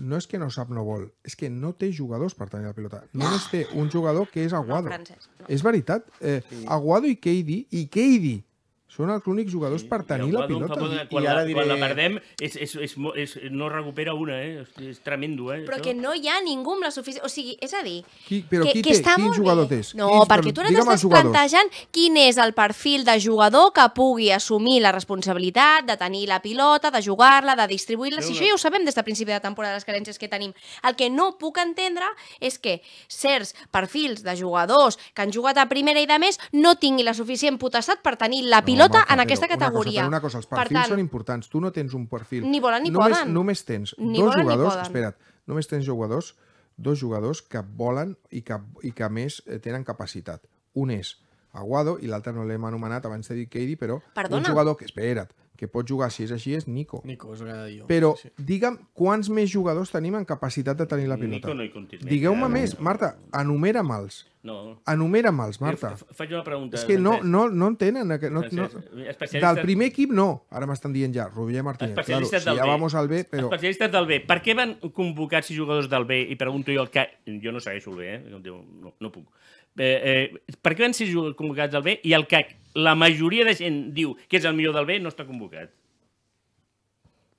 No és que no sap, no vol. És que no té jugadors per tenir la pilota. Només té un jugador que és Aguado. Francesc, És veritat. Eh, Aguado i Keidi, i Keidi són els únics jugadors per tenir la pilota. por de- Quan, la, quan la perdem és, és, és, és, no recupera una, eh? És, és tremendo, eh? Però això. que no hi ha ningú amb la suficient... O sigui, és a dir... Qui, però que, qui que té? està Quin jugador tens? No, Quins- perquè tu ara t'estàs jugadors. plantejant quin és el perfil de jugador que pugui assumir la responsabilitat de tenir la pilota, de jugar-la, de distribuir-la. Si Però això ja ho sabem des de principi de temporada, les carències que tenim. El que no puc entendre és que certs perfils de jugadors que han jugat a primera i de més no tinguin la suficient potestat per tenir la pilota Marta, en aquesta però categoria. Una cosa, una cosa, els Per perfils tant, són importants. Tu no tens un perfil. Ni volen ni només, poden. Només tens Ni dos volen ni jugadors... poden. Espera't, només tens jugadors, dos jugadors que volen i que, i que més eh, tenen capacitat. Un és Aguado i l'altre no l'hem anomenat abans de dir Keidi, però Perdona. un jugador que, espera't, que pot jugar si és així és Nico. Nico, és el que jo. Però Sí, digue'm quants més jugadors tenim en capacitat de tenir la pilota. Nico no hi més, Digueu-me ja. més, Marta, enumera'm-els. No. Enumera'm-els, Marta. Fa- Faig una pregunta. És que no, no, no en tenen. No, no, del primer equip no. Ara m'estan dient ja, Rubí Martínez. Claro, si del ja B. vamos al B, però... Especialistes del B. Per què van convocar sis jugadors del B? I pregunto jo el que... Jo no segueixo el B, eh? No, no, no puc. Eh, eh, per què van jugadors convocats del B i el que la majoria de gent diu que és el millor del B no està convocat?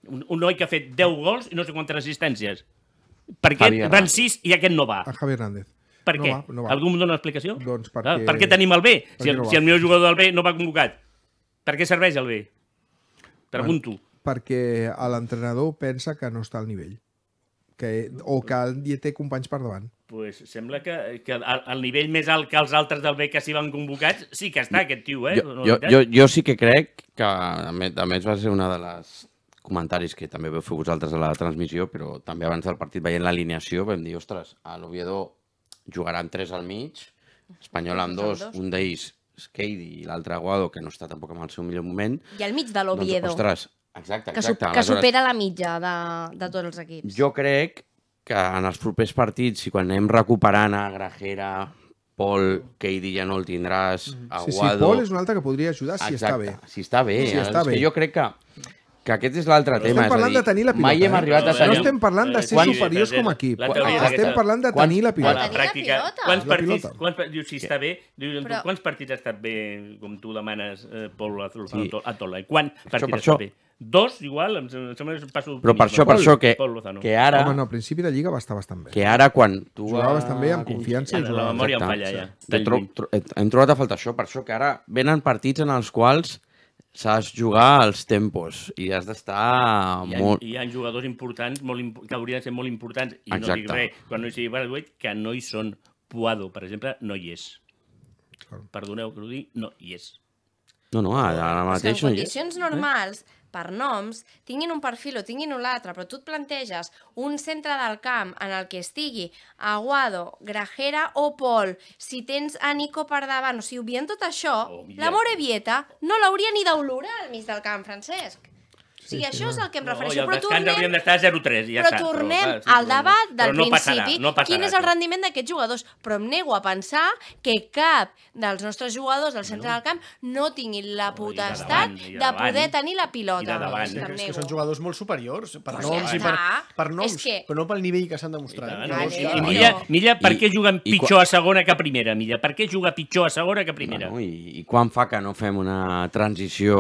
Un, un noi que ha fet 10 gols i no sé quantes assistències. Per què Javi van Hernández. 6 i aquest no va? A Javi Hernández. Per No què? va, no va. Algú em dona una explicació? Doncs perquè- per què tenim el B? Si el, no va. si el millor jugador del B no va convocat. Per què serveix el B? Pregunto. Perquè l'entrenador pensa que no està al nivell. Que, o que ell té companys per davant. pues sembla que, que al, nivell més alt que els altres del B que s'hi van convocats, sí que està aquest tio, eh? Jo, No, jo, jo, jo sí que crec que, a més, a més va ser una de les comentaris que també vau fer vosaltres a la transmissió, però també abans del partit veient l'alineació vam dir, ostres, a l'Oviedo jugaran tres al mig, Espanyol amb dos, Amb dos. un d'ells Skady i l'altre Aguado, que no està tampoc en el seu millor moment. I al mig de l'Oviedo. Doncs, ostres, exacte, que, su exacte. que supera la mitja de, de tots els equips. Jo crec que en els propers partits, i quan anem recuperant a Grajera, Pol, Keidi ja no el tindràs, Sí, Aguado... sí, Pol és un altre que podria ajudar si està bé. Si està bé. Si és està que bé. jo crec que que aquest és l'altre No tema. estem parlant és a dir, de tenir la pilota. Mai hem eh? arribat a No tenir... estem parlant de ser Quan- superiors com a equip. Estem aquesta. parlant de Quan- tenir la A pilota. la pràctica, pilota. quants partits, quants, dius, si està bé, dius, Però- tu, quants partits ha estat bé, com tu demanes, eh, Pol Azul, Sí. a Tola? Això, partits ha estat això. bé? Dos, igual? Em sem- em sembla que passo Però per això, per això, que, que ara... Home, no, al principi de Lliga va estar bastant bé. Que ara, quan tu... Jugava bastant bé, amb confiança i La- memòria em falla, ja. hem trobat a faltar això, per això que ara venen partits en els quals saps jugar als tempos i has d'estar Hi ha, molt... hi ha jugadors importants molt imp que haurien de ser molt importants i no Exacte. dic res quan no hi sigui Braithwaite que no hi són. Puado, per exemple, no hi és. Perdoneu que ho dic, no hi és. No, no, ara, mateix no hi és. condicions normals, per noms, tinguin un perfil o tinguin un altre, però tu et planteges un centre del camp en el que estigui Aguado, Grajera o Pol, si tens a Nico per davant, o sigui, obviant tot això, mira. la Morevieta no l'hauria ni d'olorar al mig del camp, Francesc. O sigui, això és el que em No, i refereixo. el però descans tornem, haurien d'estar a 0-3 i ja però està. tornem clar, sí, al però- debat del però no passarà, principi. no passarà, Quin és el rendiment d'aquests jugadors? Però em nego a pensar que cap dels nostres jugadors del centre del camp no tinguin la potestat davant, de de davant. poder tenir la pilota. Sí, Em és que són jugadors molt superiors, per Pues noms, ja i per, per noms És que- però no pel nivell que s'han demostrat. Llavors, I, clar, i Milla, Milla, per I- què juguen i pitjor a segona que a primera, Milla? Per què juga pitjor a segona que a primera? Bueno, i, I quan fa que no fem una transició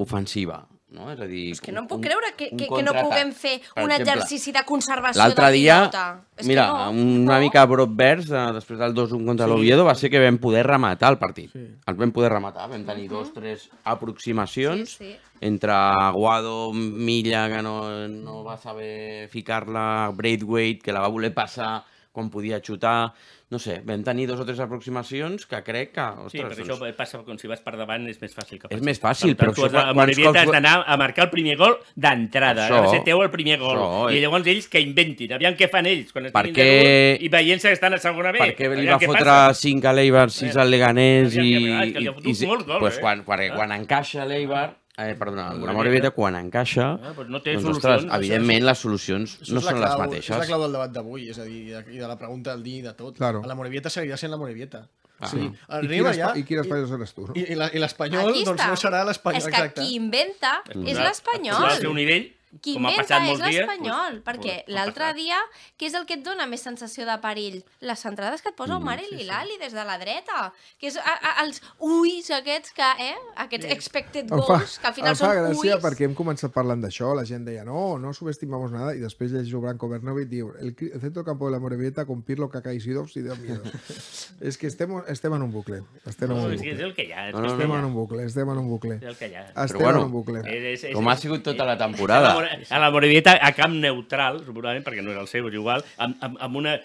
ofensiva? No? És a dir, És que no em puc creure que, que, que no puguem fer Per un exemple, exercici de conservació L'altre de dia, pilota. És mira, que no. una mica a brot verds, eh, després del 2-1 contra Sí. l'Oviedo, va ser que vam poder rematar el partit. El vam poder rematar, vam tenir dos, tres aproximacions Sí, sí. entre Aguado, Milla, que no, no va saber ficar-la, Braithwaite, que la va voler passar quan podia xutar... No sé, vam tenir dos o tres aproximacions que crec que... Sí, Ostres, però doncs, això passa com si vas per davant és més fàcil que És més fàcil, Per però tu això has de- quan- a Morevieta quants has d'anar a marcar el primer gol d'entrada. Això, Ha de ser teu el primer gol. això, I eh. llavors ells que inventin. Aviam què fan ells quan estiguin què- de dur i veient-se que estan a segona B. per què li va fotre passa. 5 a l'Eibar, 6 al Leganés Aviam i... què passa, és que li ha fotut i- molts gols, pues eh? quan, quan, Ah. quan encaixa l'Eibar, eh, perdona, la Morevieta. Morevieta, quan encaixa, Ah, doncs no té doncs, solucions. ostres, evidentment les solucions Això no és són les clau, mateixes. És la clau del debat d'avui, és a dir, i de, la pregunta del dia i de tot. Claro. La Morevieta seguirà sent la Morevieta. Ah. sí. I ja... i quin espanyol seràs tu, no? I, i l'espanyol, doncs no serà l'espanyol, És que exacte. qui inventa és l'espanyol. al seu nivell, Qui com ha inventa passat és molts dies, l'espanyol, doncs, perquè doncs, l'altre dia, què és el que et dona més sensació de perill? Les centrades que et posa Mm, El Hilali des de la dreta, que és a, a, els ulls aquests que, eh? Aquests expected Em fa, goals, que al final em fa són gràcia ulls. perquè hem començat parlant d'això, la gent deia no, no subestimamos nada, i després llegeix Branco Bernovic diu el, el centro campo de la Morevieta con Pirlo, Kaká y Sidov si da miedo. és que estem, estem en un bucle. Estem en No, un és que és bucle. el que hi ha. és No, que no, estem Estem allà. en un bucle, estem en un bucle. És el que hi ha. Estem Però bueno, en un bucle. És- és- Com ha sigut tota la temporada. A la Morevieta, a camp neutral, segurament, perquè no era el seu, és igual, amb, amb, amb, una,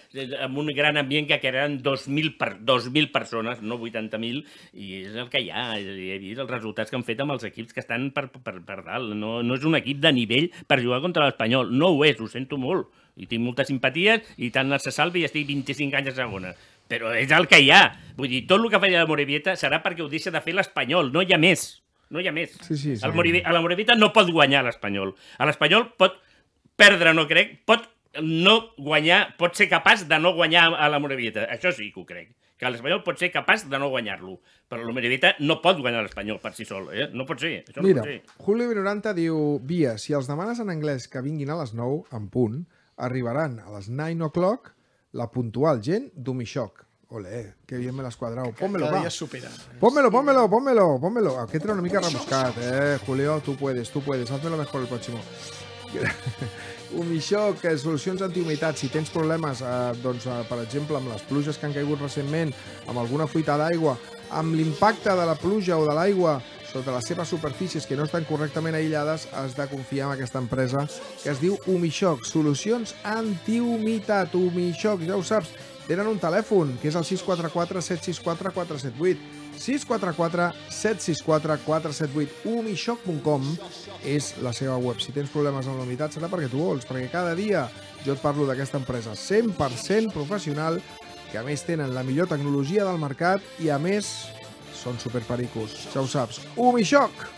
amb un gran ambient que eren 2.000 per, 2.000 persones, no 80.000, i és el que hi ha. És He vist els resultats que han fet amb els equips que estan per, per, per dalt. No, no és un equip de nivell per jugar contra l'Espanyol. No ho és, ho sento molt. I tinc moltes simpaties i tant se salvi i estic 25 anys a segona. Però és el que hi ha. Vull dir, tot el que faria la Morevieta serà perquè ho deixa de fer l'Espanyol. No hi ha més. No hi ha més. Sí, sí, sí. El Morivi- a la Morevieta no pot guanyar l'Espanyol. A l'Espanyol pot perdre, no crec, pot no guanyar, pot ser capaç de no guanyar a la Morevieta. Això sí que ho crec. Que l'Espanyol pot ser capaç de no guanyar-lo. Però la Morevieta no pot guanyar l'Espanyol per si sol. Eh? No pot ser. Això no Mira, pot ser. Julio 90 diu Via, si els demanes en anglès que vinguin a les 9, en punt, arribaran a les 9 o'clock la puntual gent d'Umixoc. Ole, que bien me l'has quadrado. Pónmelo, Cada va. supera. Pónmelo, pónmelo, pónmelo, pónmelo. Aquest era una mica rebuscat, eh, Julio, tú puedes, tú puedes, hazmelo mejor el próximo. Umixoc, eh, solucions antihumitat. Si tens problemes, eh, doncs, eh, per exemple, amb les pluges que han caigut recentment, amb alguna fuita d'aigua, amb l'impacte de la pluja o de l'aigua sota les seves superfícies que no estan correctament aïllades, has de confiar en aquesta empresa que es diu Umixoc. Solucions antihumitat. Umixoc, ja ho saps, tenen un telèfon, que és el 644 764 478. 644 764 478 umixoc.com és la seva web. Si tens problemes amb la humitat serà perquè tu vols, perquè cada dia jo et parlo d'aquesta empresa 100% professional que a més tenen la millor tecnologia del mercat i a més són superpericos. Ja ho saps. Umixoc!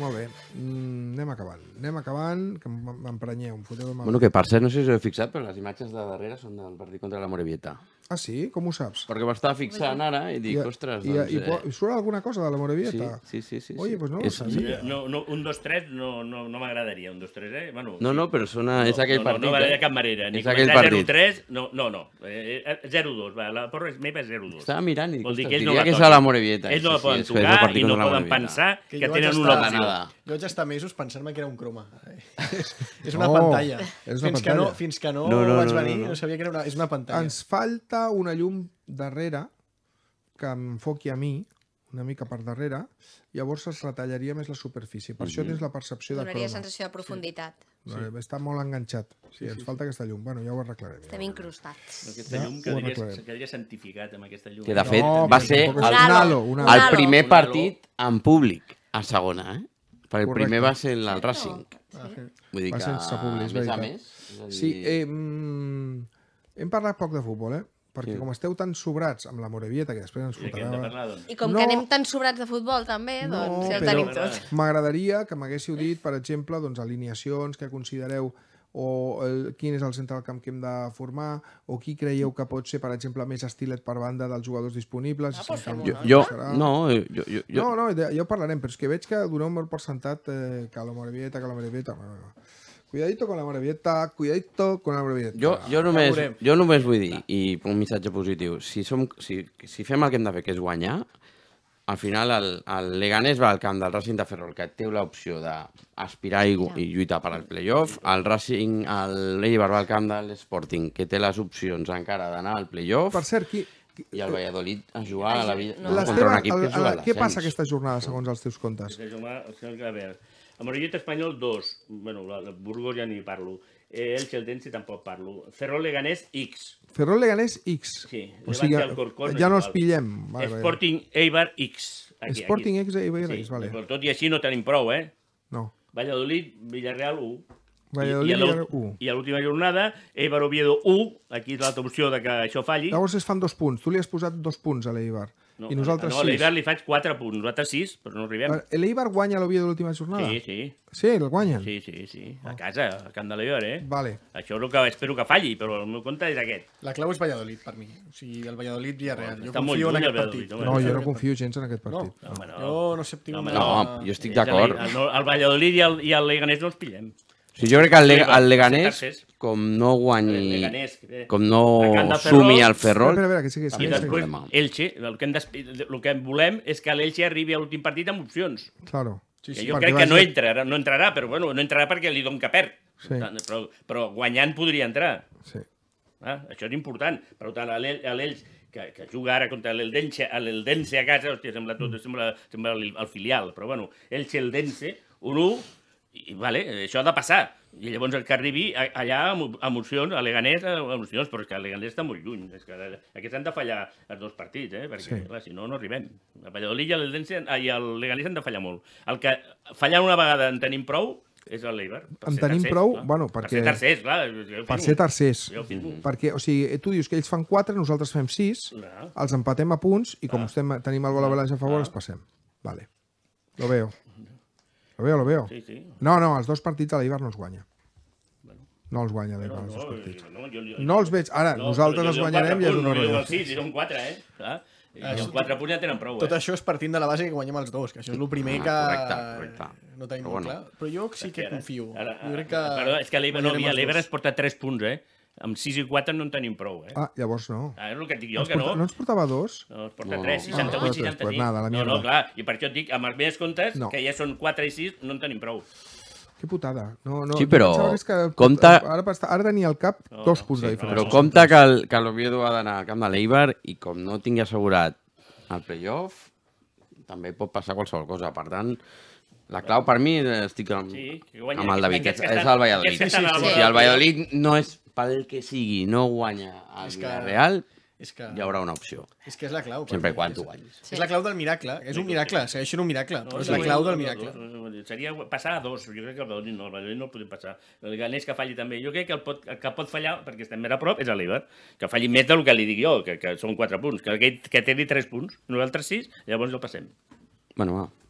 Molt bé. Mm, anem acabant. Anem acabant, que em- m'emprenyeu, em foteu de mal. Bueno, que per cert, no sé si us heu fixat, però les imatges de darrere són del partit contra la Morevieta. Ah, sí? Com ho saps? Perquè m'estava fixant ara i dic, I- ostres, i, doncs... i, po- i surt alguna cosa de la Morevieta? Sí, sí, sí. sí, Oye, sí. pues no lo És- sabía. No, no, un, dos, tres no, no, no m'agradaria, un, dos, tres, eh? Bueno, No, no, però sona- és aquell no, partit, No, no m'agradaria eh? cap manera. Ni És aquell partit. 0-3, no, no, no. Eh, eh, 0-2, va, la porra és meva és 0-2. Estava mirant i dic, ostres, no diria la que és a la Morevieta. Ells no Sí, la sí, poden és que és el tocar partit i no poden pensar Que que tenen una opció. Jo vaig estar mesos pensant-me que era un croma. és, una pantalla. és una fins, Que no, fins que no, No, no, vaig no, no, venir, no, no. sabia que era una, és una pantalla. Ens falta una llum darrere que em foqui a mi, una mica per darrere, llavors es retallaria més la superfície. Per això Mhm. tens la percepció de Donaria croma. sensació de profunditat. Sí. Està molt enganxat. Sí, ens falta aquesta llum. Bueno, ja ho arreglarem. Estem incrustats. Aquesta Ja llum ho quedaria, quedaria santificat amb aquesta llum. Que de fet No, va ser el, un halo, un halo. el primer partit en públic a segona, eh? Perquè el primer va ser el Racing. Ah, sí. Vull dir Va que, sense públic, és a més a més... és a dir- Sí, eh, mm, hem parlat poc de futbol, eh? Perquè Sí. com esteu tan sobrats amb la Morevieta, que després ens fotrà... parlar, doncs? I com No. que anem tan sobrats de futbol també, doncs ja ho però tenim tot. M'agradaria que m'haguéssiu dit, per exemple, doncs, alineacions que considereu o el, quin és el centre del camp que hem de formar o qui creieu que pot ser, per exemple, més estilet per banda dels jugadors disponibles. Ah, si Jo, no jo, no, eh, jo, jo, jo, No, no, ja ho parlarem, però és que veig que doneu molt per sentat eh, que la Morevieta, que la Morevieta... No, no. Cuidadito con la Morevieta, cuidadito con la Morevieta. Jo, jo, només, veurem. jo només vull dir, i un missatge positiu, si, som, si, si fem el que hem de fer, que és guanyar, al final el, el Leganés va al camp del Racing de Ferrol, que té l'opció d'aspirar i, i lluitar per al playoff, el Racing, el l'Eibar va al camp de l'Sporting, que té les opcions encara d'anar al playoff, Per cert, qui, i el Valladolid a jugar a la vida No. contra un equip que el, juga el, a què passa aquesta jornada, segons els teus comptes? És això, el senyor a veure, a Morellet Espanyol, dos. Bueno, la, la Burgos ja ni parlo. Eh, el Cheltense tampoc parlo. Ferrol Leganés, X. Ferrol Leganés X. Sí. O sigui, Alcorcón, ja no els igual. pillem. Vale, vale. Sporting Eibar X. Aquí, Sporting aquí. X, Eibar sí, X, vale. Però tot i així no tenim prou, eh? No. Valladolid, Villarreal 1. Valladolid, I, i, a. I a l'última jornada, Eibar Oviedo 1. Aquí és l'altra opció de que això falli. Llavors es fan dos punts. Tu li has posat dos punts a l'Eibar. No, I nosaltres no, a sis. l'Eibar li faig 4 punts, nosaltres 6, però no arribem. L'Eibar guanya l'Oviedo l'última jornada? Sí, sí. Sí, el guanyen? Sí, sí, sí. A casa, al camp de l'Eibar, eh? Vale. Això és el que espero que falli, però el meu compte és aquest. La clau és Valladolid, per mi. O sigui, el Valladolid Villarreal. Jo Està molt confio en aquest partit. No, jo no confio gens en aquest partit. No, home, no. jo no sé, una... No, jo estic És el- d'acord. El, el Valladolid i el, i el Leganés no els pillem. Sí, jo crec que el, Leg Eibar, el Leganés, com no guanyi, El Leganés, eh, com no sumi al Ferrol, Espera, espera, que sí, que sí, I que sí. després, problema. Elche, el que, hem el que volem és que l'Elche arribi a l'últim partit amb opcions. Claro. Sí, sí, jo crec que no entrarà, no entrarà, però bueno, no entrarà perquè li dono que perd. Sí. Però, però guanyant podria entrar. Sí. Ah, això és important. Per tant, l'Elx, que, que juga ara contra l'Eldense a l'Eldense a casa, hòstia, sembla tot, sembla, sembla el, el filial, però bueno, Elche-Eldense, un 1, i vale, això ha de passar. I llavors el que arribi a- allà amb emocions, a Leganés emocions, però és que el Leganés està molt lluny. És que aquests han de fallar els dos partits, eh? perquè Sí. clar, si no, no arribem. El Valladolid i l'Eldense i el Leganés han de fallar molt. El que fallant una vegada en tenim prou és el l'Eibar. per En tenim tercers, prou, clar. bueno, Per perquè... ser tercers, clar. jo Per ser tercers. Jo firmo. Perquè, o sigui, tu dius que ells fan 4, nosaltres fem 6, Clar. els empatem a punts i com estem, tenim el gol a balança a favor, els passem. Vale. Lo veo. Lo veo, lo veo. Sí, sí. No, no, els dos partits a l'Eibar no els guanya. No els guanya l'Eibar, els dos partits. No, jo, jo, No els veig. Ara, nosaltres els guanyarem i és un horror. Sí, sí, són quatre, eh? Clar. I Això- amb quatre punts ja tenen prou, Tot eh? això és partint de la base que guanyem els dos, que això és el primer que correcte, correcte. no tenim Però bueno. clar. Però jo sí que confio. Ara, jo crec que Perdó, és que l'Eibar no, els ens porta 3 punts, eh? Amb 6 i 4 no en tenim prou, eh? Ah, llavors no. Ah, és el que et dic jo, Ens que porta, no. no ens portava dos? No, es porta No. 3, Ah, 68, pues, 65. pues nada, la no, mierda. no, clar, i per això et dic, amb els meus comptes, No. que ja són 4 i 6, no en tenim prou. Que putada. No, no, Sí, però pensava que és compta- Ara, ara tenia al cap No, dos no, punts de sí, diferència. Però compte que el- que l'Oviedo ha d'anar al camp de l'Eibar i com no tingui assegurat el playoff, també pot passar qualsevol cosa. Per tant, la clau per mi estic amb, Sí, guanya amb el David, és, que és estan- el Valladolid. estan al si Valladolid. el Valladolid no és pel que sigui, no guanya el És que- Villarreal, és que- hi haurà una opció. És que és la clau. Sempre quan tu guanyis. És la clau del miracle. És un miracle, segueix sent un miracle, però és la clau del miracle. Seria passar a dos. Jo crec que el Valladolid no, el Valladolid no el podem passar. El Ganés que falli també. Jo crec que el, pot, el que pot fallar, perquè estem més a prop, és l'Eibar. Que falli més del que li dic jo, que, que són 4 punts. Que, aquell, que tingui 3 punts, nosaltres 6, llavors el passem. Bueno, va.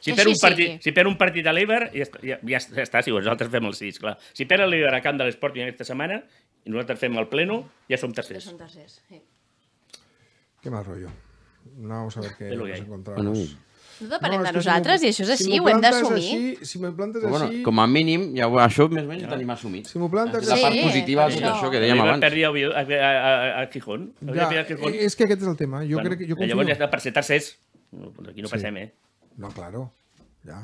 Si perd, un partit, sigui. si perd un partit a l'Eibar, ja, està- ja, ja, ja està, si nosaltres fem el 6, clar. Si perd l'Eibar a camp de l'Sporting aquesta setmana i nosaltres fem el pleno, ja som tercers. són tercers. Sí. Qué mal rollo. Vamos a ver qué nos encontramos. Bueno, No depenem és de si nosaltres m'ho- i això és si així, m'ho ho hem d'assumir. Si m'ho plantes Però, així... bueno, com a mínim, ja, ho- això més o menys ho tenim assumit. Si m'ho plantes la part així- positiva de tot això. això que dèiem abans. perdia a, a, a, a, a Gijón. Ja, pillat Gijón. és que aquest és el tema. Jo crec que jo confio... Llavors ja està per ser tercers. No, Aquí no Sí. passem, eh? No, claro. Ja.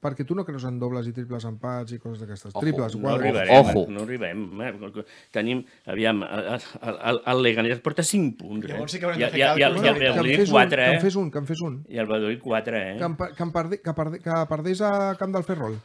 Perquè tu no creus en dobles i triples empats i coses d'aquestes. Ojo, Triples, no quadres. arribarem, no arribem. Eh, Tenim, aviam, el, el, el Leganés porta 5 punts. Eh? Llavors sí que haurem I, de fer i, i, càlculs el- i el veritat. Valladolid Que en fes un, 4, que eh? en fes un, que en fes un. I el Valladolid 4, eh? Que, que, perde, que, perde, que perdés a Camp del Ferrol.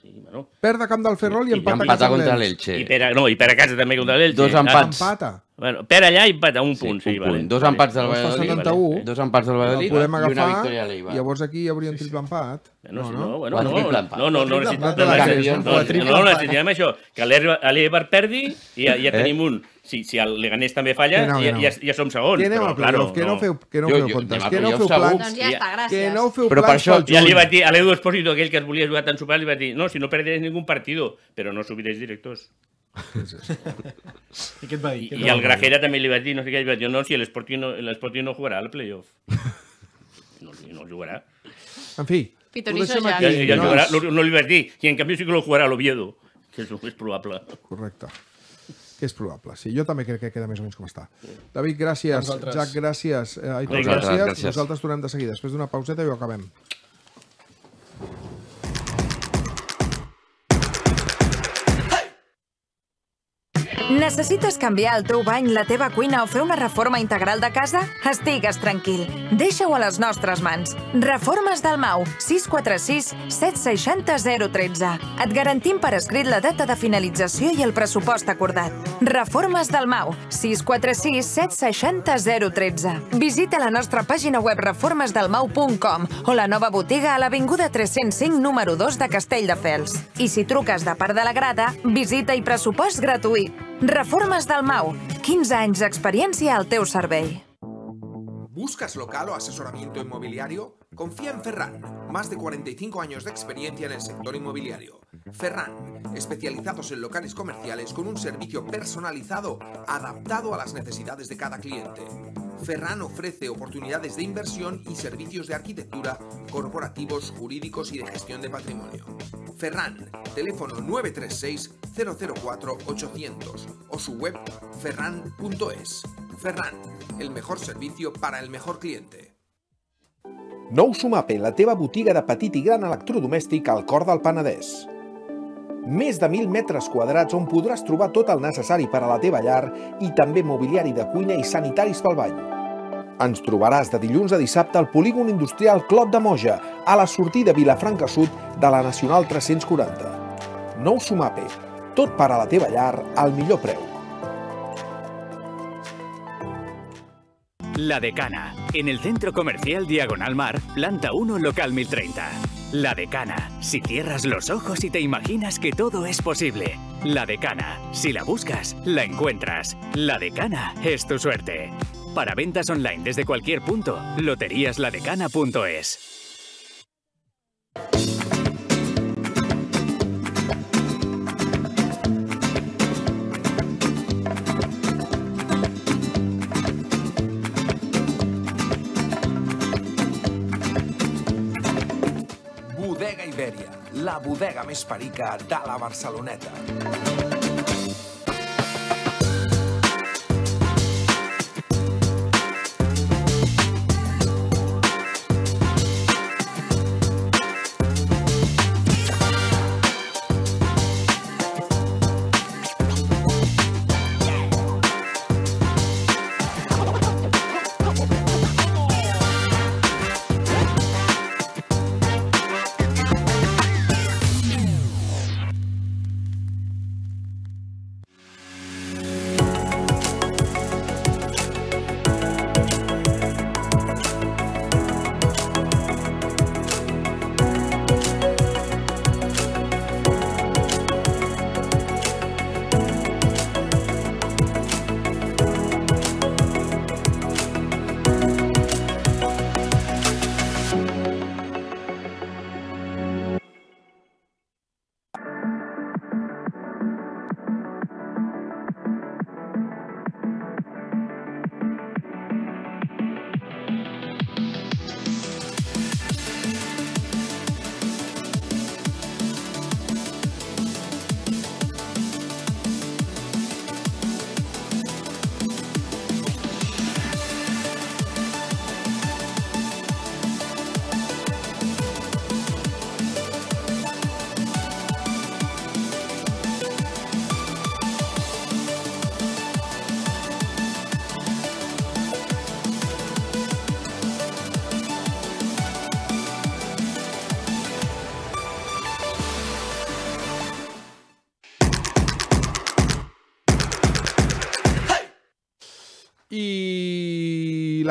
Sí, bueno. Perd a Camp del Ferrol i, I empata, empata contra l'Elx. I per, no, i per a casa també contra l'Elche. Dos empats. Empata. Bueno, per allà i empata, un punt, sí, un vale. punt. Dos empats del Valladolid, 71. dos empats del Valladolid podem i una agafar, victòria a l'Eibar. Llavors aquí hi hauria un triple empat. No, no, no, bueno, no, empat. no, no, no, necessitem, empat no, no, no, empat. això, que l'Eibar- a l'Eibar perdi i ja, ja Eh? tenim un. Si, si el Leganés també falla, Que no, que ja, no. ja, ja som segons. Que però, a playoff, que no feu, que no Jo- feu jo- comptes, a que no feu segur. plans. Doncs ja està, gràcies. Que no feu Però per plans això- pel Ja li vaig dir a l'Edu Esposito, aquell que es volia jugar tan superior, li vaig dir, no, si no perdés ningún partido, però no subiréis directors. I què et va dir? I, Què et i dir? Grajera també li vaig dir, no sé què, vaig dir, no, si l'Sporting no, no jugarà al playoff. No, no jugarà. En fi, ho deixem ja. aquí. Ja, ja nois. jugarà, no, no li vaig dir, i en canvi sí que lo jugarà a l'Oviedo, que és, és probable. Correcte. Que és probable. Sí, jo també crec que queda més o menys com està. David, gràcies. A vosaltres. Jack, gràcies. Eh, Aitor, gràcies. gràcies. Nosaltres tornem de seguida. Després d'una pauseta i ho acabem. Necessites canviar el teu bany, la teva cuina o fer una reforma integral de casa? Estigues tranquil. Deixa-ho a les nostres mans. Reformes del Mau, 646 760 013. Et garantim per escrit la data de finalització i el pressupost acordat. Reformes del Mau, 646 760 013. Visita la nostra pàgina web reformesdelmau.com o la nova botiga a l'Avinguda 305 número 2 de Castelldefels. I si truques de part de la grada, visita i pressupost gratuït. Reformes del Mau, 15 anys d'experiència al teu. ¿Buscas local o asesoramiento inmobiliario? Confía en Ferran, más de 45 años de experiencia en el sector inmobiliario. Ferran, especializados en locales comerciales con un servicio personalizado adaptado a las necesidades de cada cliente. Ferran ofrece oportunidades de inversión y servicios de arquitectura, corporativos, jurídicos y de gestión de patrimonio. Ferran, teléfono 936 004 800 o su web ferran.es. Ferran, el mejor servicio para el mejor cliente. Nou Sumape, la teva botiga de petit i gran electrodomèstic al cor del. Més de 1.000 metres quadrats on podràs trobar tot el necessari per a la teva llar i també mobiliari de cuina i sanitaris pel bany. Ens trobaràs de dilluns a dissabte al polígon industrial Clot de Moja, a la sortida Vilafranca Sud de la Nacional 340. Nou Sumape, tot per a la teva llar al millor preu. La Decana, en el centro comercial Diagonal Mar, planta 1, local 1030. La Decana, si cierras los ojos y te imaginas que todo es posible. La Decana, si la buscas, la encuentras. La Decana es tu suerte. Para ventas online desde cualquier punto, loteríasladecana.es. Ibèria, la bodega més perica de la Barceloneta.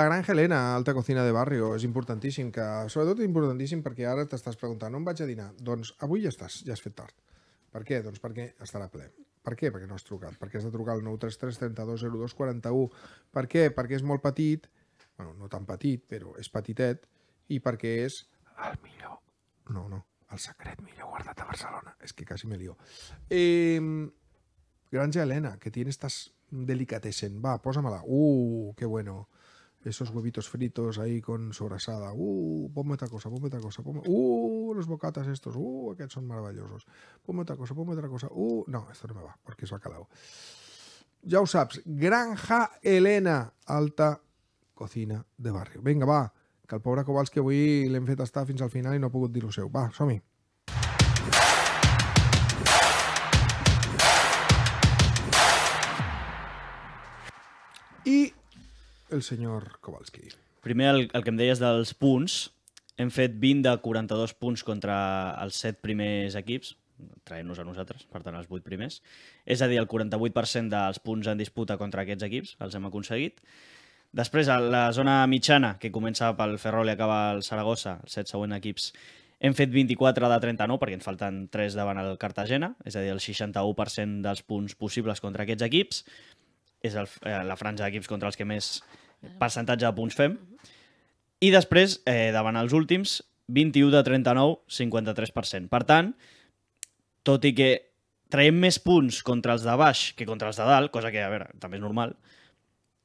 La Granja Helena, alta cocina de barrio, és importantíssim, que sobretot importantíssim perquè ara t'estàs preguntant on vaig a dinar? Doncs avui ja estàs, ja has fet tard. Per què? Doncs perquè estarà ple. Per què? Perquè no has trucat. Perquè has de trucar al 933 32 02 41. Per què? Perquè és molt petit, bueno, no tan petit, però és petitet, i perquè és el millor. No, no, el secret millor guardat a Barcelona. És que quasi me lío. Eh, Granja Helena, que tiene estas delicatessen. Va, pósamela. Uh, qué bueno. Esos huevitos fritos ahí con sobrasada. Uh, ponme otra cosa, ponme otra cosa. Ponme... Uh, los bocatas estos. Uh, aquests son maravillosos. Ponme otra cosa, ponme otra cosa. Uh, no, esto no me va, porque es bacalao. Ja ho Granja Helena, alta cocina de barri. Vinga, va, que el pobre Kowalski avui l'hem fet estar fins al final i no ha pogut dir lo seu. Va, som-hi. I el senyor Kowalski. Primer, el, el que em deies dels punts, hem fet 20 de 42 punts contra els 7 primers equips, traient-nos a nosaltres, per tant, els 8 primers. És a dir, el 48% dels punts en disputa contra aquests equips els hem aconseguit. Després, a la zona mitjana, que comença pel Ferrol i acaba el Saragossa, els 7 següents equips, hem fet 24 de 39, perquè ens falten 3 davant el Cartagena, és a dir, el 61% dels punts possibles contra aquests equips. És el, eh, la franja d'equips contra els que més percentatge de punts fem. I després, eh, davant els últims, 21 de 39, 53%. Per tant, tot i que traiem més punts contra els de baix que contra els de dalt, cosa que, a veure, també és normal,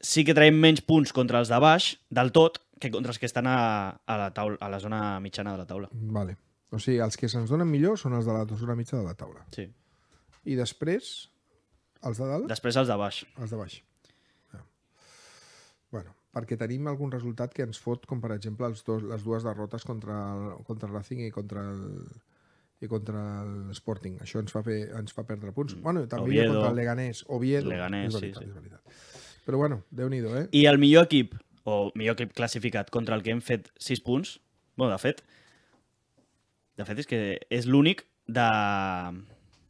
sí que traiem menys punts contra els de baix, del tot, que contra els que estan a, a, la, taula, a la zona mitjana de la taula. Vale. O sigui, els que se'ns donen millor són els de la zona mitja de la taula. Sí. I després, els de dalt? Després els de baix. Els de baix. Ja. Bueno, perquè tenim algun resultat que ens fot, com per exemple els dos, les dues derrotes contra el, contra el Racing i contra el, i contra el Sporting. Això ens fa, fer, ens fa perdre punts. Mm. Bueno, també Oviedo. contra el Leganés. Oviedo. Leganés, és sí, veritat, sí. És veritat. Però bueno, déu-n'hi-do, eh? I el millor equip, o millor equip classificat contra el que hem fet 6 punts, bueno, de fet, de fet és que és l'únic de,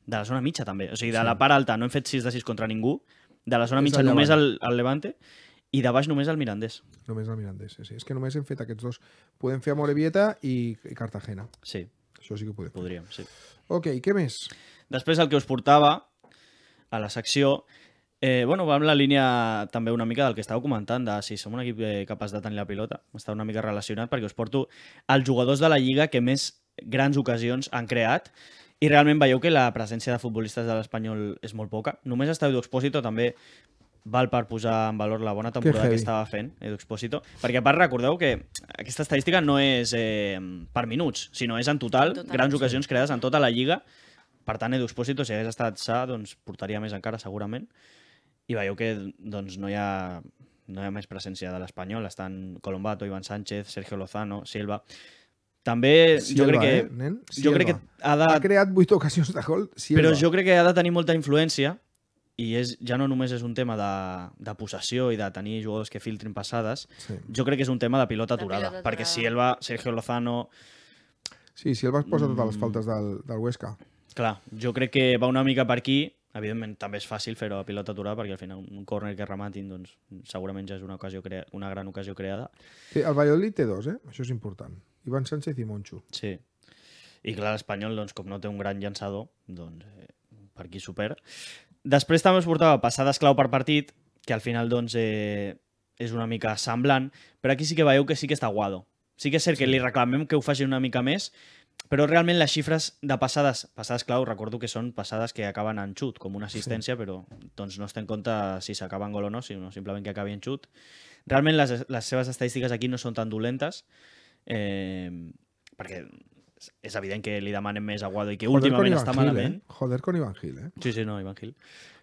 de la zona mitja també. O sigui, de Sí. la part alta no hem fet 6 de 6 contra ningú, de la zona És mitja només el, el Levante i de baix només el Mirandés. Només el Mirandés, sí, sí. És que només hem fet aquests dos. Podem fer Amorebieta i, i Cartagena. Sí. Això sí que podem. Podríem, sí. Ok, què més? Després el que us portava a la secció Eh, bueno, va amb la línia també una mica del que estàveu comentant, de si som un equip eh, capaç de tenir la pilota. Està una mica relacionat perquè us porto els jugadors de la Lliga que més grans ocasions han creat i realment veieu que la presència de futbolistes de l'Espanyol és molt poca. Només està Edu Expósito, també val per posar en valor la bona temporada que heavy. estava fent Edu Expósito, perquè a part recordeu que aquesta estadística no és eh, per minuts, sinó és en total, En total. grans Sí. ocasions creades en tota la Lliga. Per tant, Edu Expósito, si hagués estat sa, doncs portaria més encara, segurament. I veieu que doncs, no, hi ha, no hi ha més presència de l'Espanyol. Estan Colombato, Ivan Sánchez, Sergio Lozano, Silva... També jo crec que... eh, nen? jo crec que ha de... Ha creat 8 ocasions de gol, Silva. Però jo crec que ha de tenir molta influència i és, ja no només és un tema de, de possessió i de tenir jugadors que filtrin passades, Sí. jo crec que és un tema de pilota De aturada, pilota perquè aturada. Silva, Sergio Lozano... Sí, Silva es posa totes les Mm. faltes del, del Huesca. Clar, jo crec que va una mica per aquí, evidentment també és fàcil fer-ho a pilota aturada perquè al final un córner que rematin doncs, segurament ja és una, ocasió crea una gran ocasió creada. Sí, el Valladolid té dos, eh? Això és important. Ivan Sánchez i Moncho. Sí. I clar, l'Espanyol, doncs, com no té un gran llançador, doncs, eh, per aquí supera. Després també us portava passades clau per partit, que al final doncs, eh, és una mica semblant, però aquí sí que veieu que sí que està Guado. Sí que és cert que li reclamem que ho faci una mica més, però realment les xifres de passades, passades clau, recordo que són passades que acaben en xut, com una assistència, sí. però doncs, no es té en compte si s'acaba en gol o no, sinó simplement que acabi en xut. Realment les, les seves estadístiques aquí no són tan dolentes, eh, perquè és evident que li demanem més a Guado i que Joder últimament està Gil, malament. Eh? Joder con Iván Gil, eh? Sí, sí, no, Ivan Gil.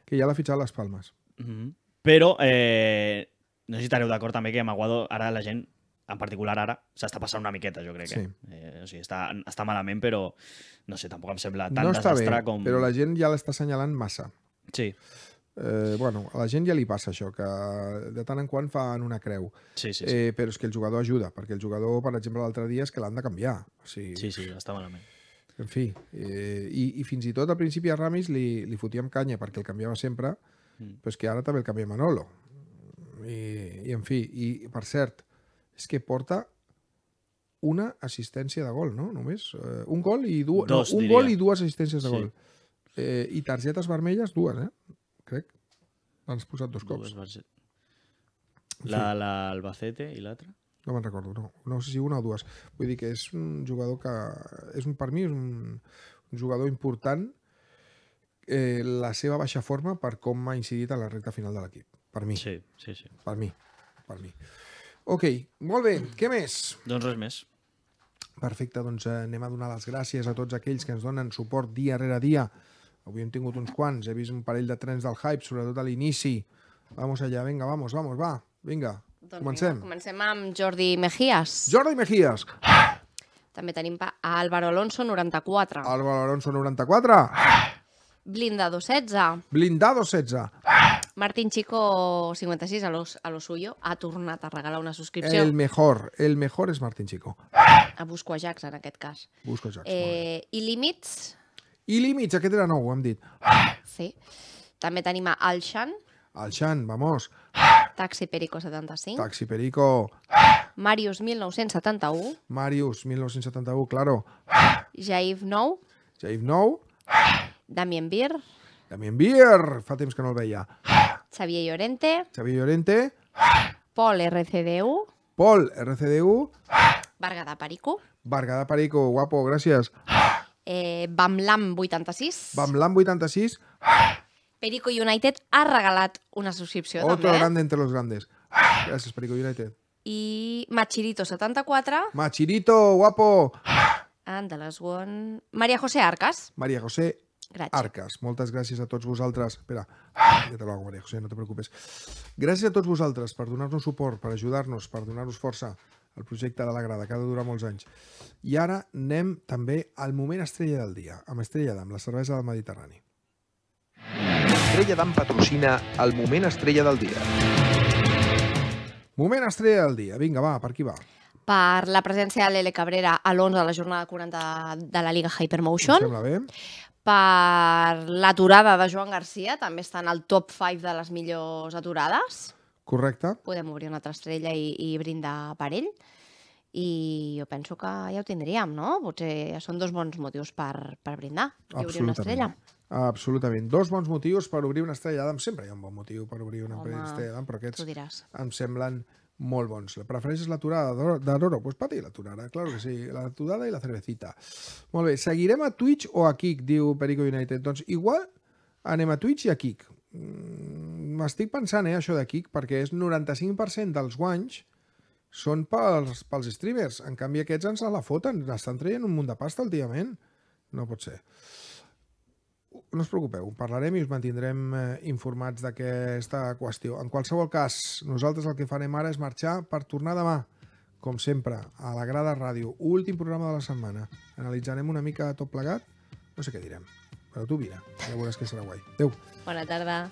Que ja l'ha fitxat a les Palmes. Mhm. Però eh, no sé si estareu d'acord també que amb Aguado ara la gent, en particular ara, s'està passant una miqueta, jo crec. Sí. Eh? Eh, o sigui, està, està malament, però no sé, tampoc em sembla tan no està bé, desastre com... però la gent ja l'està assenyalant massa. Sí. Eh, bueno, a la gent ja li passa això, que de tant en quant fan una creu. Sí, sí, sí. Eh, però és que el jugador ajuda, perquè el jugador, per exemple, l'altre dia és que l'han de canviar. O sigui, Sí, sí, està malament. En fi, eh, i, i fins i tot al principi a Ramis li, li fotíem canya perquè el canviava sempre, Mm. però és que ara també el canvia Manolo. I, I, en fi, i per cert, és que porta una assistència de gol, no? Només. Eh, un gol i dues... Dos, no, un diria. gol i dues assistències de Sí. gol. Eh, I targetes vermelles, dues, eh? Crec. L'han posat dos cops. Dues La, la Albacete i l'altra? No me'n recordo, no. No sé si una o dues. Vull dir que és un jugador que... És un, per mi és un, un jugador important eh, la seva baixa forma per com ha incidit a la recta final de l'equip. Per mi. Sí, sí, sí. Per mi. Per mi. Ok, molt bé. Què més? Doncs res més. Perfecte, doncs eh, anem a donar les gràcies a tots aquells que ens donen suport dia rere dia. Avui hem tingut uns quants, he vist un parell de trens del hype, sobretot a l'inici. Vamos allá, venga, vamos, vamos, va. Vinga, Doncs comencem. Vinga, comencem amb Jordi Mejías. Jordi Mejías. També tenim a Álvaro Alonso, 94. Álvaro Alonso, 94. Blindado, 16. Blindado, 16. Martín Chico, 56, a lo, a lo suyo. Ha tornat a regalar una subscripció. El mejor, el mejor és Martín Chico. A Busco Ajax, en aquest cas. Busco Jax. Eh, I límits, I límits, aquest era nou, ho hem dit. sí. També tenim a Alshan, El Xan, vamos. Taxi Perico, 75. Taxi Perico. Marius, 1971. Marius, 1971, claro. Jaif, 9. Jaif Nou. Damien Bir. Damien Bier, fa temps que no el veia. Xavier Llorente. Xavier Llorente. Pol, RCDU. Pol, RCDU. Berguedà Perico. Bargada Perico, guapo, gràcies. Eh, Bamlam, 86. Bamlam 86. Perico United ha regalat una subscripció Otro també. grande entre los grandes. Gràcies, Perico United. I Machirito, 74. Machirito, guapo. And the last one... María José Arcas. María José Gràcies. Arcas. Moltes gràcies a tots vosaltres. Espera, ja te lo hago, María José, no te preocupes. Gràcies a tots vosaltres per donar-nos suport, per ajudar-nos, per donar-nos força al projecte de la grada, que ha de durar molts anys. I ara anem també al moment estrella del dia, amb Estrella d'Am, la cervesa del Mediterrani. Estrella d'Am patrocina el moment estrella del dia. Moment estrella del dia. Vinga, va, per aquí va. Per la presència de l'Ele Cabrera a l'11 de la jornada 40 de la Liga Em Hypermotion. sembla bé. Per l'aturada de Joan Garcia, també està en el top 5 de les millors aturades. Correcte. Podem obrir una altra estrella i, i brindar per ell. I jo penso que ja ho tindríem, no? Potser són dos bons motius per, per brindar i obrir una estrella. Absolutament. Dos bons motius per obrir una estrella d'Adam. Sempre hi ha un bon motiu per obrir una Home, estrella d'Adam, però aquests diràs. em semblen molt bons. Prefereixes l'aturada d'Oro- d'Aroro? Pues pati l'aturada, claro que sí. L'aturada i la cervecita. Molt bé. Seguirem a Twitch o a Kik, diu Perico United. Doncs igual anem a Twitch i a Kik. Mm, M'estic pensant, eh, això de Kik, perquè és 95% dels guanys són pels, pels streamers. En canvi, aquests ens la foten. Estan traient un munt de pasta últimament. No pot ser. No us preocupeu, parlarem i us mantindrem eh, informats d'aquesta qüestió. En qualsevol cas, nosaltres el que farem ara és marxar per tornar demà, com sempre, a la Grada Ràdio, últim programa de la setmana. Analitzarem una mica tot plegat, no sé què direm, però tu mira, ja veuràs que serà guai. Adéu. Bona tarda.